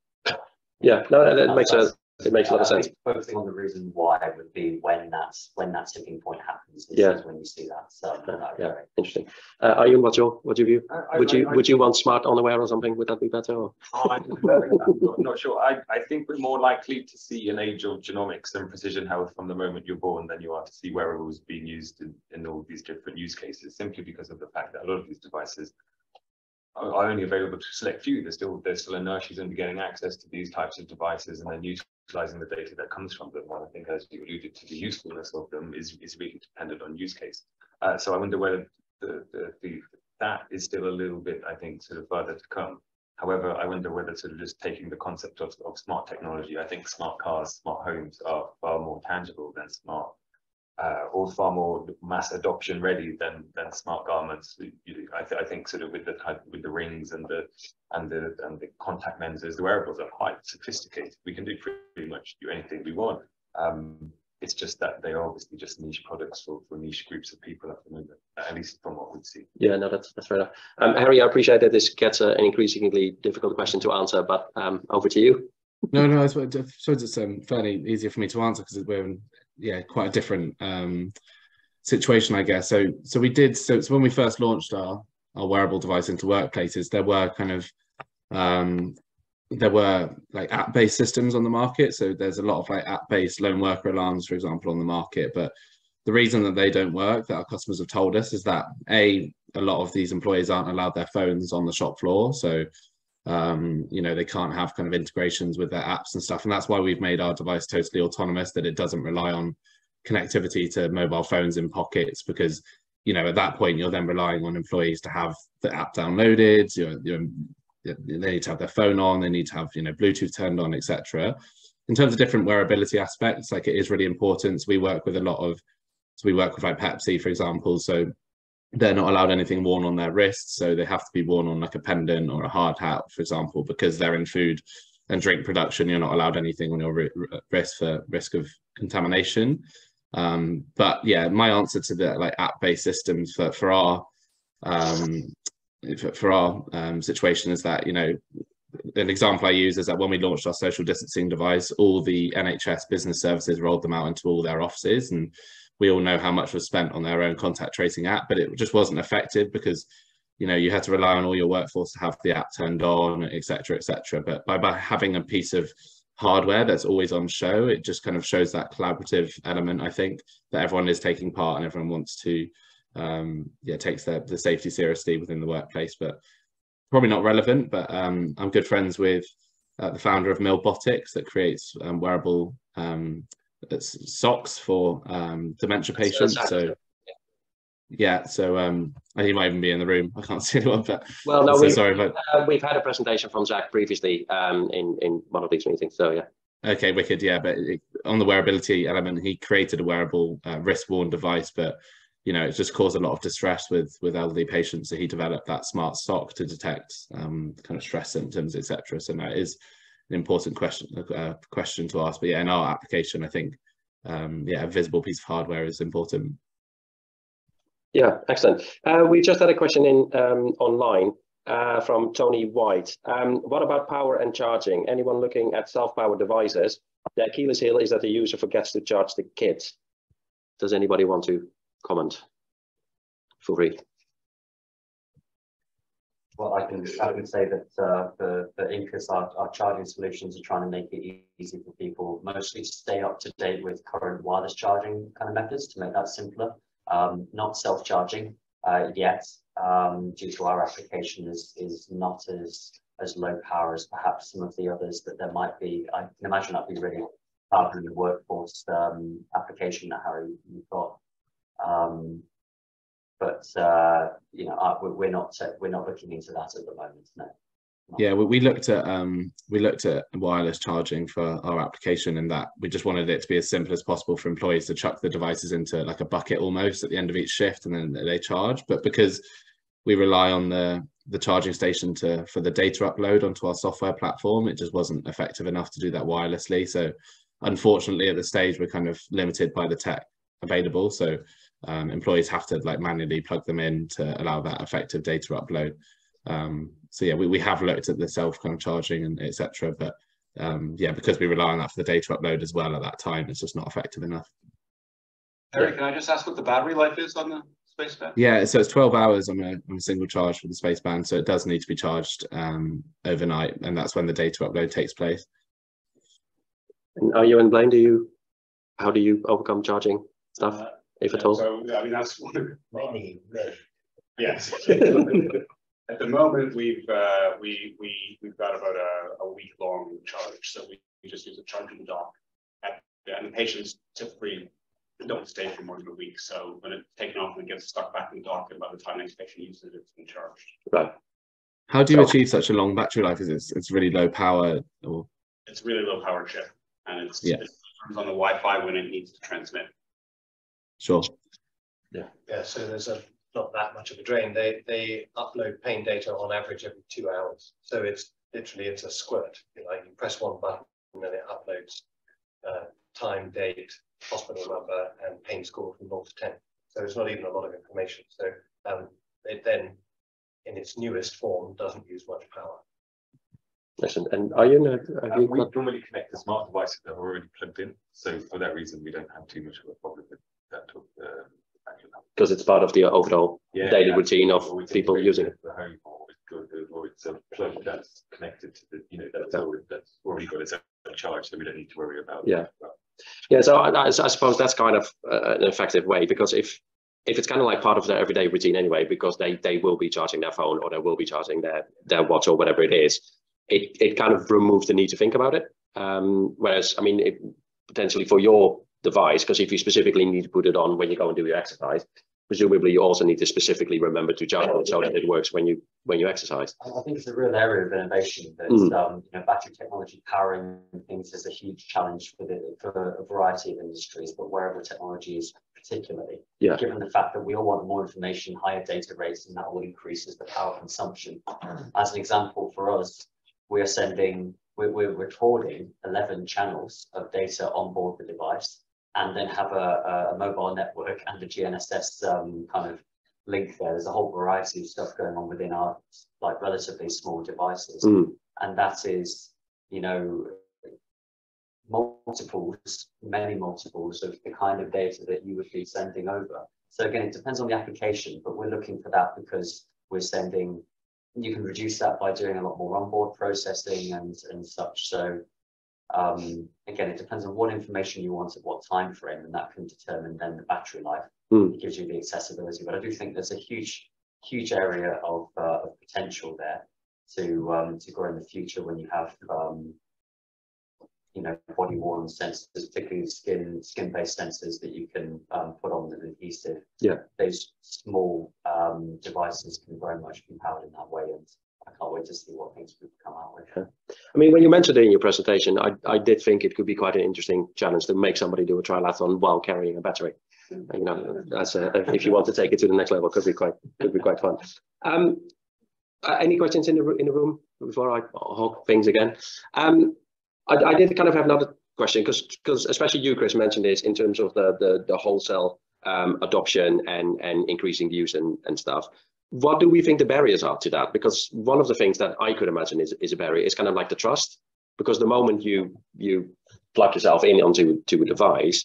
yeah. No, that, that makes that's- it makes a lot of sense. Focusing on the reason why would be when that's, when that tipping point happens. is- Yeah. is When you see that, so. no, Yeah, great. interesting. Uh, Arjun, what's your what's your view? I- I- Would you I- would you want smart underwear or something? Would that be better? Or? Oh, I'm not, not sure. I, I think we're more likely to see an age of genomics and precision health from the moment you're born than you are to see wearables being used in, in all these different use cases, simply because of the fact that a lot of these devices are, only available to select few. There's still there's still inertias in getting access to these types of devices and then utilizing the data that comes from them. And I think as you alluded to, the usefulness of them is, is really dependent on use case. Uh, so I wonder whether the, the, the that is still a little bit, I think, sort of further to come. However, I wonder whether sort of just taking the concept of, of smart technology, I think smart cars, smart homes are far more tangible than smart, uh, or far more mass adoption ready than than smart garments. You- you- I, th- I think sort of with the type, with the rings and the and the and the contact lenses, the wearables are quite sophisticated. We can do pretty much do anything we want. Um, it's just that they are obviously just niche products for, for niche groups of people at the moment, at least from what we see. Yeah, no, that's that's fair enough. Um, Harry, I appreciate that this gets uh, an increasingly difficult question to answer, but um, over to you. No, no, I suppose I suppose it's um, fairly easier for me to answer because we're in yeah quite a different um, situation, I guess. So, so we did. So, when we first launched our our wearable device into workplaces, there were kind of um, there were like app-based systems on the market. So there's a lot of like app-based lone worker alarms, for example, on the market. But the reason that they don't work, that our customers have told us, is that a a lot of these employees aren't allowed their phones on the shop floor. So um, you know, they can't have kind of integrations with their apps and stuff. And that's why we've made our device totally autonomous, that it doesn't rely on connectivity to mobile phones in pockets because, you know, at that point, you're then relying on employees to have the app downloaded, you're, you're, they need to have their phone on, they need to have, you know, Bluetooth turned on, etc. In terms of different wearability aspects, like it is really important. So we work with a lot of, so we work with like Pepsi, for example. So they're not allowed anything worn on their wrists, so they have to be worn on like a pendant or a hard hat, for example, because they're in food and drink production. You're not allowed anything on your ri- wrist for risk of contamination. Um, but yeah, my answer to the like app-based systems for for our um, for, for our um, situation is that you know an example I use is that when we launched our social distancing device, all the NHS business services rolled them out into all their offices and we all know how much was spent on their own contact tracing app, but it just wasn't effective because you know you had to rely on all your workforce to have the app turned on, etc., etc. But by, by having a piece of hardware that's always on show, it just kind of shows that collaborative element. I think that everyone is taking part and everyone wants to, um, yeah, takes the the safety seriously within the workplace. But probably not relevant. But um, I'm good friends with uh, the founder of Milbotics that creates um, wearable um, it's socks for um, dementia patients. So yeah, so um, he might even be in the room. I can't see anyone, but Well, no, so we've, sorry, but uh, we've had a presentation from Zach previously um, in in one of these meetings. So yeah, okay, wicked. Yeah, but it, on the wearability element, he created a wearable uh, wrist-worn device, but you know, it just caused a lot of distress with with elderly patients. So he developed that smart sock to detect um, kind of stress symptoms, etc. So that is an important question uh, question to ask. But yeah, in our application, I think um, yeah, a visible piece of hardware is important. yeah, excellent. Uh, we just had a question in um, online uh, from Tony White. Um, what about power and charging? Anyone looking at self-powered devices? The Achilles heel is that the user forgets to charge the kit. Does anybody want to comment? Feel free. Well, I can, I can say that uh, for, for Incus, our, our charging solutions are trying to make it easy for people mostly to stay up to date with current wireless charging kind of methods to make that simpler. Um, not self-charging uh, yet, um, due to our application is, is not as, as low power as perhaps some of the others that there might be. I can imagine that'd be really powerful in the workforce um, application that Harry you've got. Um, but uh, you know, I, we're not we're not looking into that at the moment. No. Yeah, we, looked at um, we looked at wireless charging for our application, and that we just wanted it to be as simple as possible for employees to chuck the devices into like a bucket almost at the end of each shift, and then they charge. But because we rely on the the charging station to for the data upload onto our software platform. It just wasn't effective enough to do that wirelessly. So unfortunately, at the stage, we're kind of limited by the tech available. So um, employees have to like manually plug them in to allow that effective data upload. Um, so yeah, we, we have looked at the self kind of charging and etc. But um, yeah, because we rely on that for the data upload as well at that time, it's just not effective enough. Eric, can I just ask what the battery life is on the space band? Yeah, so it's 12 hours on a, on a single charge for the space band. So it does need to be charged um, overnight, and that's when the data upload takes place. And are you and Blaine, do you, how do you overcome charging stuff, Uh, if at all? So, I mean, that's one of the. Yes. At the moment, we've, uh, we, we, we've got about a, a week long charge, so we we just use a charging dock. At- And the patients typically don't stay for more than a week, so when it's taken off and it gets stuck back in the dock, and by the time the next patient uses it, it's been charged. Right. How do you So- achieve such a long battery life? Is it's it's really low power or It's really low power chip, and it's, Yeah. it turns on the Wi-Fi when it needs to transmit. Sure? Yeah, Yeah, so there's a, not that much of a drain. They, they upload pain data on average every two hours. So it's literally, it's a squirt. You Like you press one button and then it uploads uh, time, date, hospital number and pain score from zero to ten. So it's not even a lot of information. So um, it then, in its newest form, doesn't use much power. Listen, and are you, in a- have you we got- normally connect the smart devices that are already plugged in, so for that reason, we don't have too much of a problem with that. Uh, battery life. because it's part of the overall Yeah, daily yeah. routine of Or we can people using it. The home or it's good, or it's a plug that's connected to the, you know, that's Yeah. already, that's already got its own charge, so we don't need to worry about. Yeah. Yeah, so I, I I suppose that's kind of uh, an effective way because if if it's kind of like part of their everyday routine anyway, because they they will be charging their phone or they will be charging their their watch or whatever it is, it it kind of removes the need to think about it. Um, whereas, I mean, it, potentially for your device, because if you specifically need to put it on when you go and do your exercise, presumably you also need to specifically remember to charge it so that it works when you when you exercise. I think it's a real area of innovation that, Mm. um, you know, battery technology powering things is a huge challenge for the, for a variety of industries, but wearable technologies particularly. Yeah. Given the fact that we all want more information, higher data rates, and that all increases the power consumption. As an example for us, we are sending, we're, we're recording eleven channels of data on board the device and then have a, a- mobile network and a GNSS, um, kind of link there. There's a whole variety of stuff going on within our like relatively small devices. Mm. And that is, you know, multiples, many multiples of the kind of data that you would be sending over. So again, it depends on the application, but we're looking for that because we're sending, you can reduce that by doing a lot more onboard processing and, and such. So um, again, it depends on what information you want at what time frame, and that can determine then the battery life. Mm. It gives you the accessibility, but I do think there's a huge, huge area of, uh, of potential there to um, to grow in the future when you have um, you know body worn sensors, particularly skin skin based sensors that you can um, put on an adhesive. Yeah. those small um, devices can very much be powered in that way, and I can't wait to see what things we come out with. I mean, when you mentioned it in your presentation, I, I did think it could be quite an interesting challenge to make somebody do a triathlon while carrying a battery. You know, that's a, if you want to take it to the next level, could be quite could be quite fun. Um, uh, any questions in the in the room before I hog things again? Um, I, I did kind of have another question because because especially you, Chris, mentioned this in terms of the the, the wholesale um, adoption and and increasing use and and stuff. What do we think the barriers are to that? Because one of the things that I could imagine is is a barrier is kind of like the trust. Because the moment you you plug yourself in onto to a device,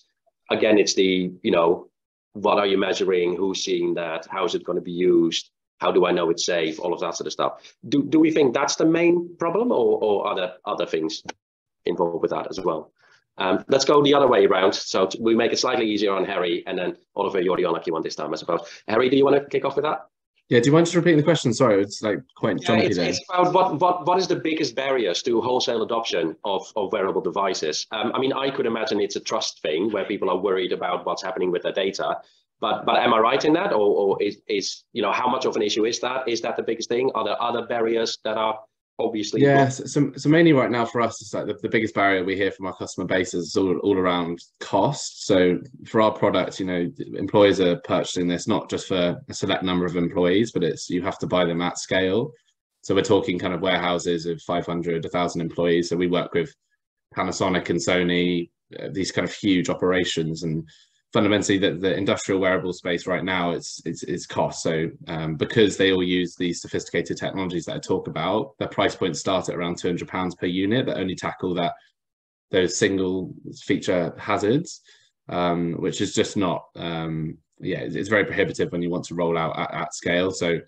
again, it's the you know what are you measuring? Who's seeing that? How is it going to be used? How do I know it's safe? All of that sort of stuff. Do do we think that's the main problem, or or are there other things involved with that as well? Um, let's go the other way around. So we make it slightly easier on Harry, and then Oliver, you're the unlucky one this time, I suppose. Harry, do you want to kick off with that? Yeah, do you mind just repeating the question? Sorry, it's like quite Yeah, jumpy it's, there. it's about what, what, what is the biggest barriers to wholesale adoption of, of wearable devices? Um, I mean, I could imagine it's a trust thing where people are worried about what's happening with their data. But but am I right in that, or, or is, is you know how much of an issue is that? Is that the biggest thing? Are there other barriers that are obviously. Yeah, so, so, so mainly right now for us, it's like the, the biggest barrier we hear from our customer base is all, all around cost. So for our product, you know, employers are purchasing this not just for a select number of employees, but it's you have to buy them at scale. So we're talking kind of warehouses of 500, 1,000 employees. So we work with Panasonic and Sony, uh, these kind of huge operations, and fundamentally the, the industrial wearable space right now it's it's, it's cost. So um, because they all use these sophisticated technologies that i talk about their price points start at around 200 pounds per unit that only tackle that those single feature hazards um, which is just not um, yeah it's very prohibitive when you want to roll out at, at scale. So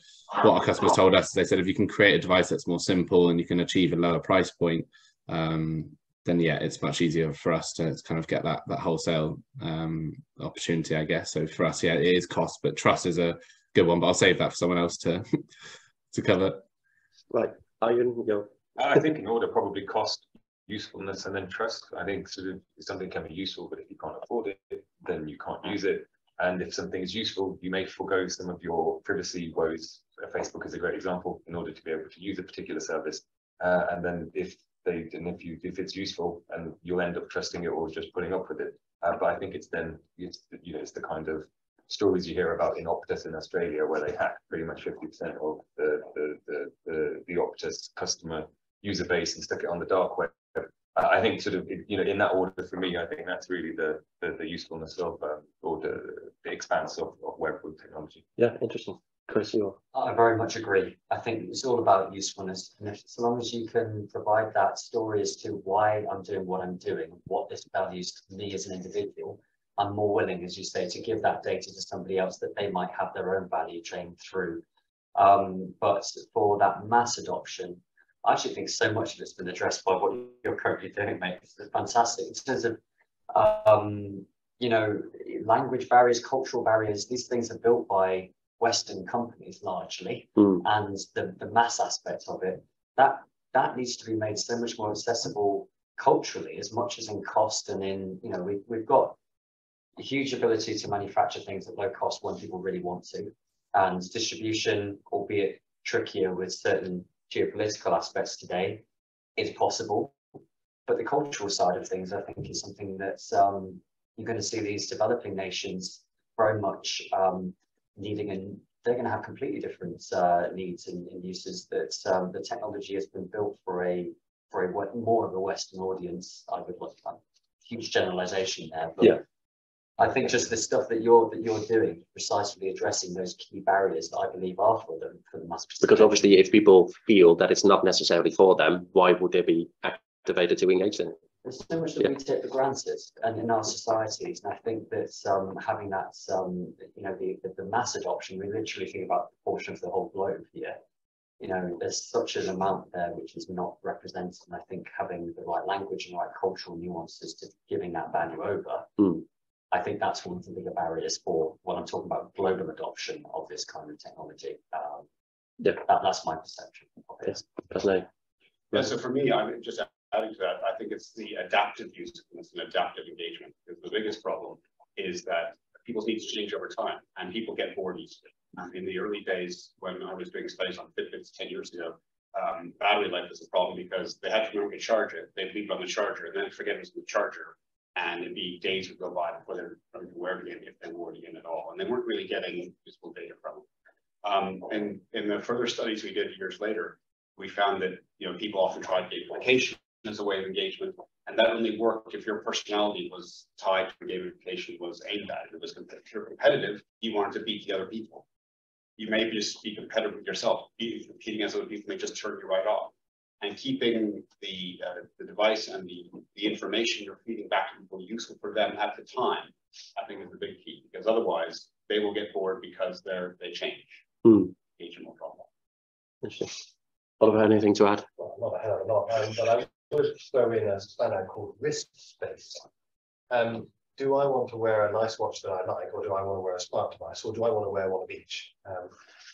what our customers told us they said if you can create a device that's more simple and you can achieve a lower price point um, then yeah, it's much easier for us to kind of get that that wholesale um, opportunity, I guess. So for us, yeah, it is cost, but trust is a good one. But I'll save that for someone else to to cover. Right, Ivan, go. I think in order probably cost, usefulness, and then trust. I think sort of something can be useful, but if you can't afford it, then you can't use it. And if something is useful, you may forego some of your privacy woes. Facebook is a great example in order to be able to use a particular service. Uh, and then if they and if you if it's useful and you'll end up trusting it or just putting up with it. Uh, but I think it's then it's you know it's the kind of stories you hear about in Optus in Australia where they hack pretty much 50% of the the, the the the Optus customer user base and stick it on the dark web. Uh, I think sort of you know in that order for me, I think that's really the the, the usefulness of um, or the, the expanse of, of wearable technology. Yeah, interesting. Chris, you I very much agree. I think it's all about usefulness. And if, so long as you can provide that story as to why I'm doing what I'm doing, what this values me as an individual, I'm more willing, as you say, to give that data to somebody else that they might have their own value chain through. Um, but for that mass adoption, I actually think so much of it's been addressed by what you're currently doing, mate. It's fantastic in terms of, um, you know, language barriers, cultural barriers. These things are built by Western companies largely, mm. and the, the mass aspect of it, that that needs to be made so much more accessible culturally as much as in cost and in, you know, we, we've got a huge ability to manufacture things at low cost when people really want to. And distribution, albeit trickier with certain geopolitical aspects today, is possible. But the cultural side of things, I think, is something that um, you're going to see these developing nations very much um, needing and they're going to have completely different uh, needs and, and, uses that um, the technology has been built for a for a more of a Western audience. I would like a huge generalization there, but yeah. I think just the stuff that you're that you're doing, precisely addressing those key barriers that I believe are for them for the mass. Because obviously, if people feel that it's not necessarily for them, why would they be activated to engage in it? There's so much that yeah. we take for granted and in our societies. And I think that um, having that, um, you know, the, the, the, mass adoption, we literally think about the proportion of the whole globe here. You know, there's such an amount there which is not represented. And I think having the right language and right cultural nuances to giving that value over, mm. I think that's one of the bigger barriers for when I'm talking about global adoption of this kind of technology. Um, yeah. That, that's my perception of it. Yes, fascinating. Yeah, so for me, I would just adding to that, I think it's the adaptive usefulness and adaptive engagement. Because the biggest problem is that people's needs change over time and people get bored easily. In the early days, when I was doing studies on Fitbits 10 years ago, um, battery life was a problem because they had to remember to charge it. They'd leave it on the charger and then forget it was the charger. And it'd be days would go by before they were it again, if they wore it again at all. And they weren't really getting useful data from it. Um, and in the further studies we did years later, we found that you know people often tried gamification as a way of engagement. And that only worked if your personality was tied to gamification was aimed at it. It was if you're competitive, you wanted to beat the other people. You may just be competitive with yourself. Competing against other people may just turn you right off. And keeping the uh, the device and the, the information you're feeding back to people useful for them at the time, I think is the big key. Because otherwise, they will get bored because they're they change. Hmm. Engagement will drop off. Interesting. Oliver, anything to add? Well, not a hell of a lot, but I would throw in a spanner called wrist space. Um, do I want to wear a nice watch that I like, or do I want to wear a smart device, or do I want to wear one of each? Um,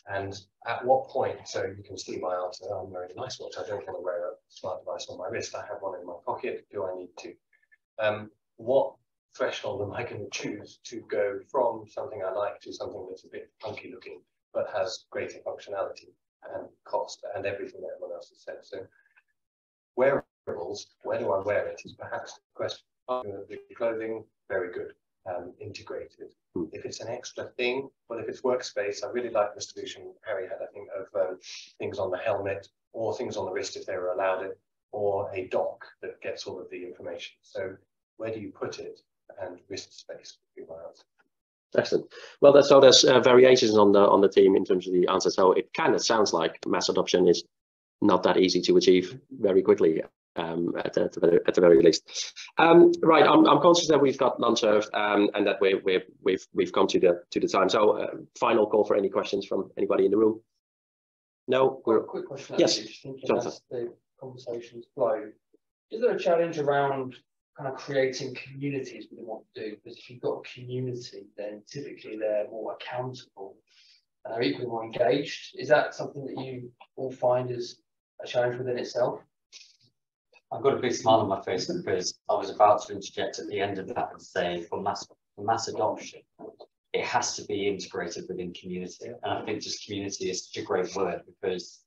and at what point, so you can see my answer, I'm wearing a nice watch, I don't want to wear a smart device on my wrist, I have one in my pocket, do I need to? Um, what threshold am I going to choose to go from something I like to something that's a bit funky looking, but has greater functionality? and cost and everything that everyone else has said. So wearables, where do I wear it is perhaps the question. The clothing, very good, um, integrated. Hmm. If it's an extra thing, well, if it's workspace, I really like the solution Harry had, I think, of um, things on the helmet or things on the wrist if they were allowed it, or a dock that gets all of the information. So where do you put it? And wrist space would be my answer. Excellent. Well, that's, so there's uh, variations on the on the team in terms of the answer. So it kind of sounds like mass adoption is not that easy to achieve very quickly um, at, the, at, the very, at the very least. Um, right, I'm, I'm conscious that we've got lunch served um, and that we're, we're, we've we've come to the to the time. So uh, final call for any questions from anybody in the room. No, we're quick question. Yes, Jonathan. as the conversations flow, is there a challenge around kind of creating communities within what we do? Because if you've got a community, then typically they're more accountable and they're equally more engaged. Is that something that you all find is a challenge within itself? I've got a big smile on my face because I was about to interject at the end of that and say for mass for mass adoption, it has to be integrated within community. And I think just community is such a great word because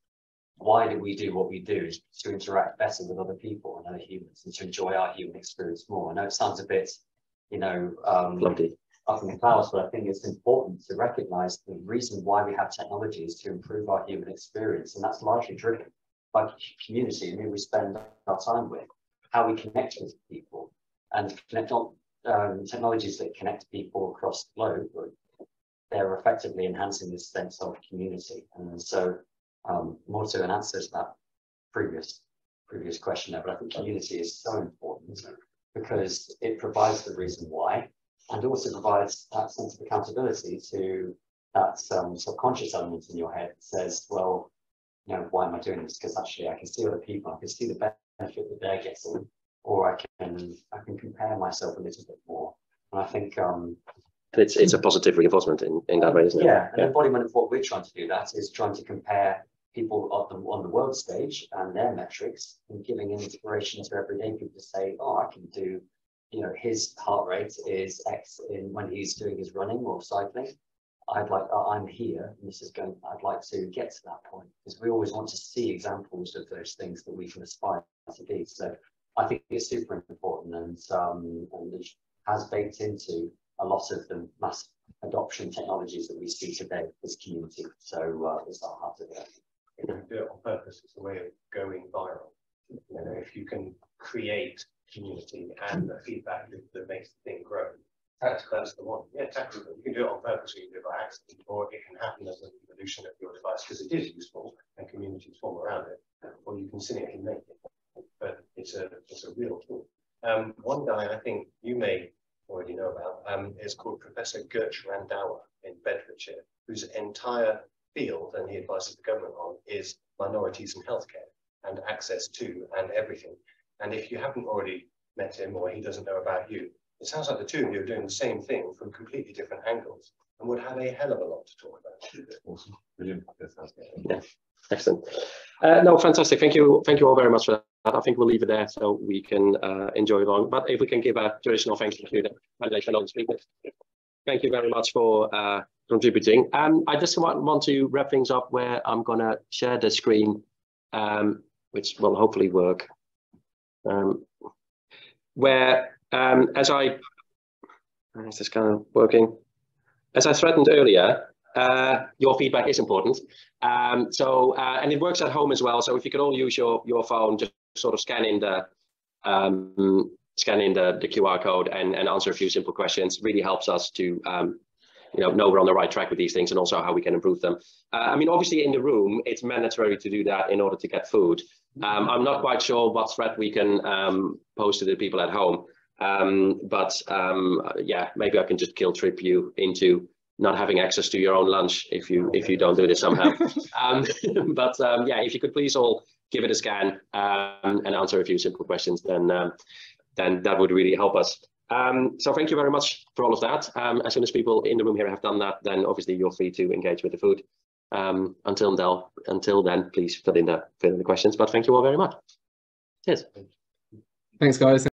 why do we do what we do is to interact better with other people and other humans and to enjoy our human experience more. I know it sounds a bit, you know, um, up in the clouds, but I think it's important to recognize the reason why we have technology is to improve our human experience. And that's largely driven by community and who we spend our time with, how we connect with people and connect on um, technologies that connect people across the globe. They're effectively enhancing this sense of community. And so um, more to an answer to that previous previous question there, but I think community is so important because it provides the reason why and also provides that sense of accountability to that um, subconscious element in your head that says, well, you know, why am I doing this? Because actually I can see other people, I can see the benefit that they're getting, or I can I can compare myself a little bit more. And I think um, it's it's a positive reinforcement in, in that way, isn't it? yeah, an embodiment of what we're trying to do that is trying to compare people on the, on the world stage and their metrics and giving inspiration to everyday people to say, oh, I can do, you know, his heart rate is X in when he's doing his running or cycling. I'd like, uh, I'm here, and this is going, I'd like to get to that point because we always want to see examples of those things that we can aspire to be. So I think it's super important and, um, and has baked into a lot of the mass adoption technologies that we see today as community. So uh, it's not hard to do. If you do it on purpose, it's a way of going viral. You know, if you can create community and a feedback loop that makes the thing grow, that's, that's the one. Yeah, tactical. You can do it on purpose or you can do it by accident, or it can happen as an evolution of your device because it is useful and communities form around it, or you can cynically make it. But it's a it's a real tool. Um, one guy I think you may already know about um, is called Professor Gurch Randhawa in Bedfordshire, whose entire field and he advises the government on is minorities and healthcare and access to and everything. And if you haven't already met him or he doesn't know about you, it sounds like the two of you are doing the same thing from completely different angles and would have a hell of a lot to talk about. Awesome. Brilliant. That sounds good. Yeah, excellent. Uh, no, fantastic. Thank you. Thank you all very much for that. I think we'll leave it there so we can uh, enjoy along. But if we can give a traditional thank you to the panelists and speakers. Thank you very much for uh, contributing. Um, I just want, want to wrap things up where I'm going to share the screen, um, which will hopefully work. Um, where, um, as I, is this kind of working? As I threatened earlier, uh, your feedback is important. Um, so, uh, and it works at home as well. So if you could all use your, your phone, just sort of scan in the, um, scan in the, the QR code and, and answer a few simple questions really helps us to um, you know, know we're on the right track with these things and also how we can improve them. Uh, I mean, obviously in the room, it's mandatory to do that in order to get food. Um, I'm not quite sure what threat we can um, pose to the people at home. Um, but um, yeah, maybe I can just guilt trip you into not having access to your own lunch if you if you don't do this somehow. um, but um, yeah, if you could please all give it a scan um, and answer a few simple questions, then um, then that would really help us. Um, so thank you very much for all of that. Um, as soon as people in the room here have done that, then obviously you're free to engage with the food. Um, until then, until then, please fill in the fill in the questions. But thank you all very much. Cheers. Thanks, guys.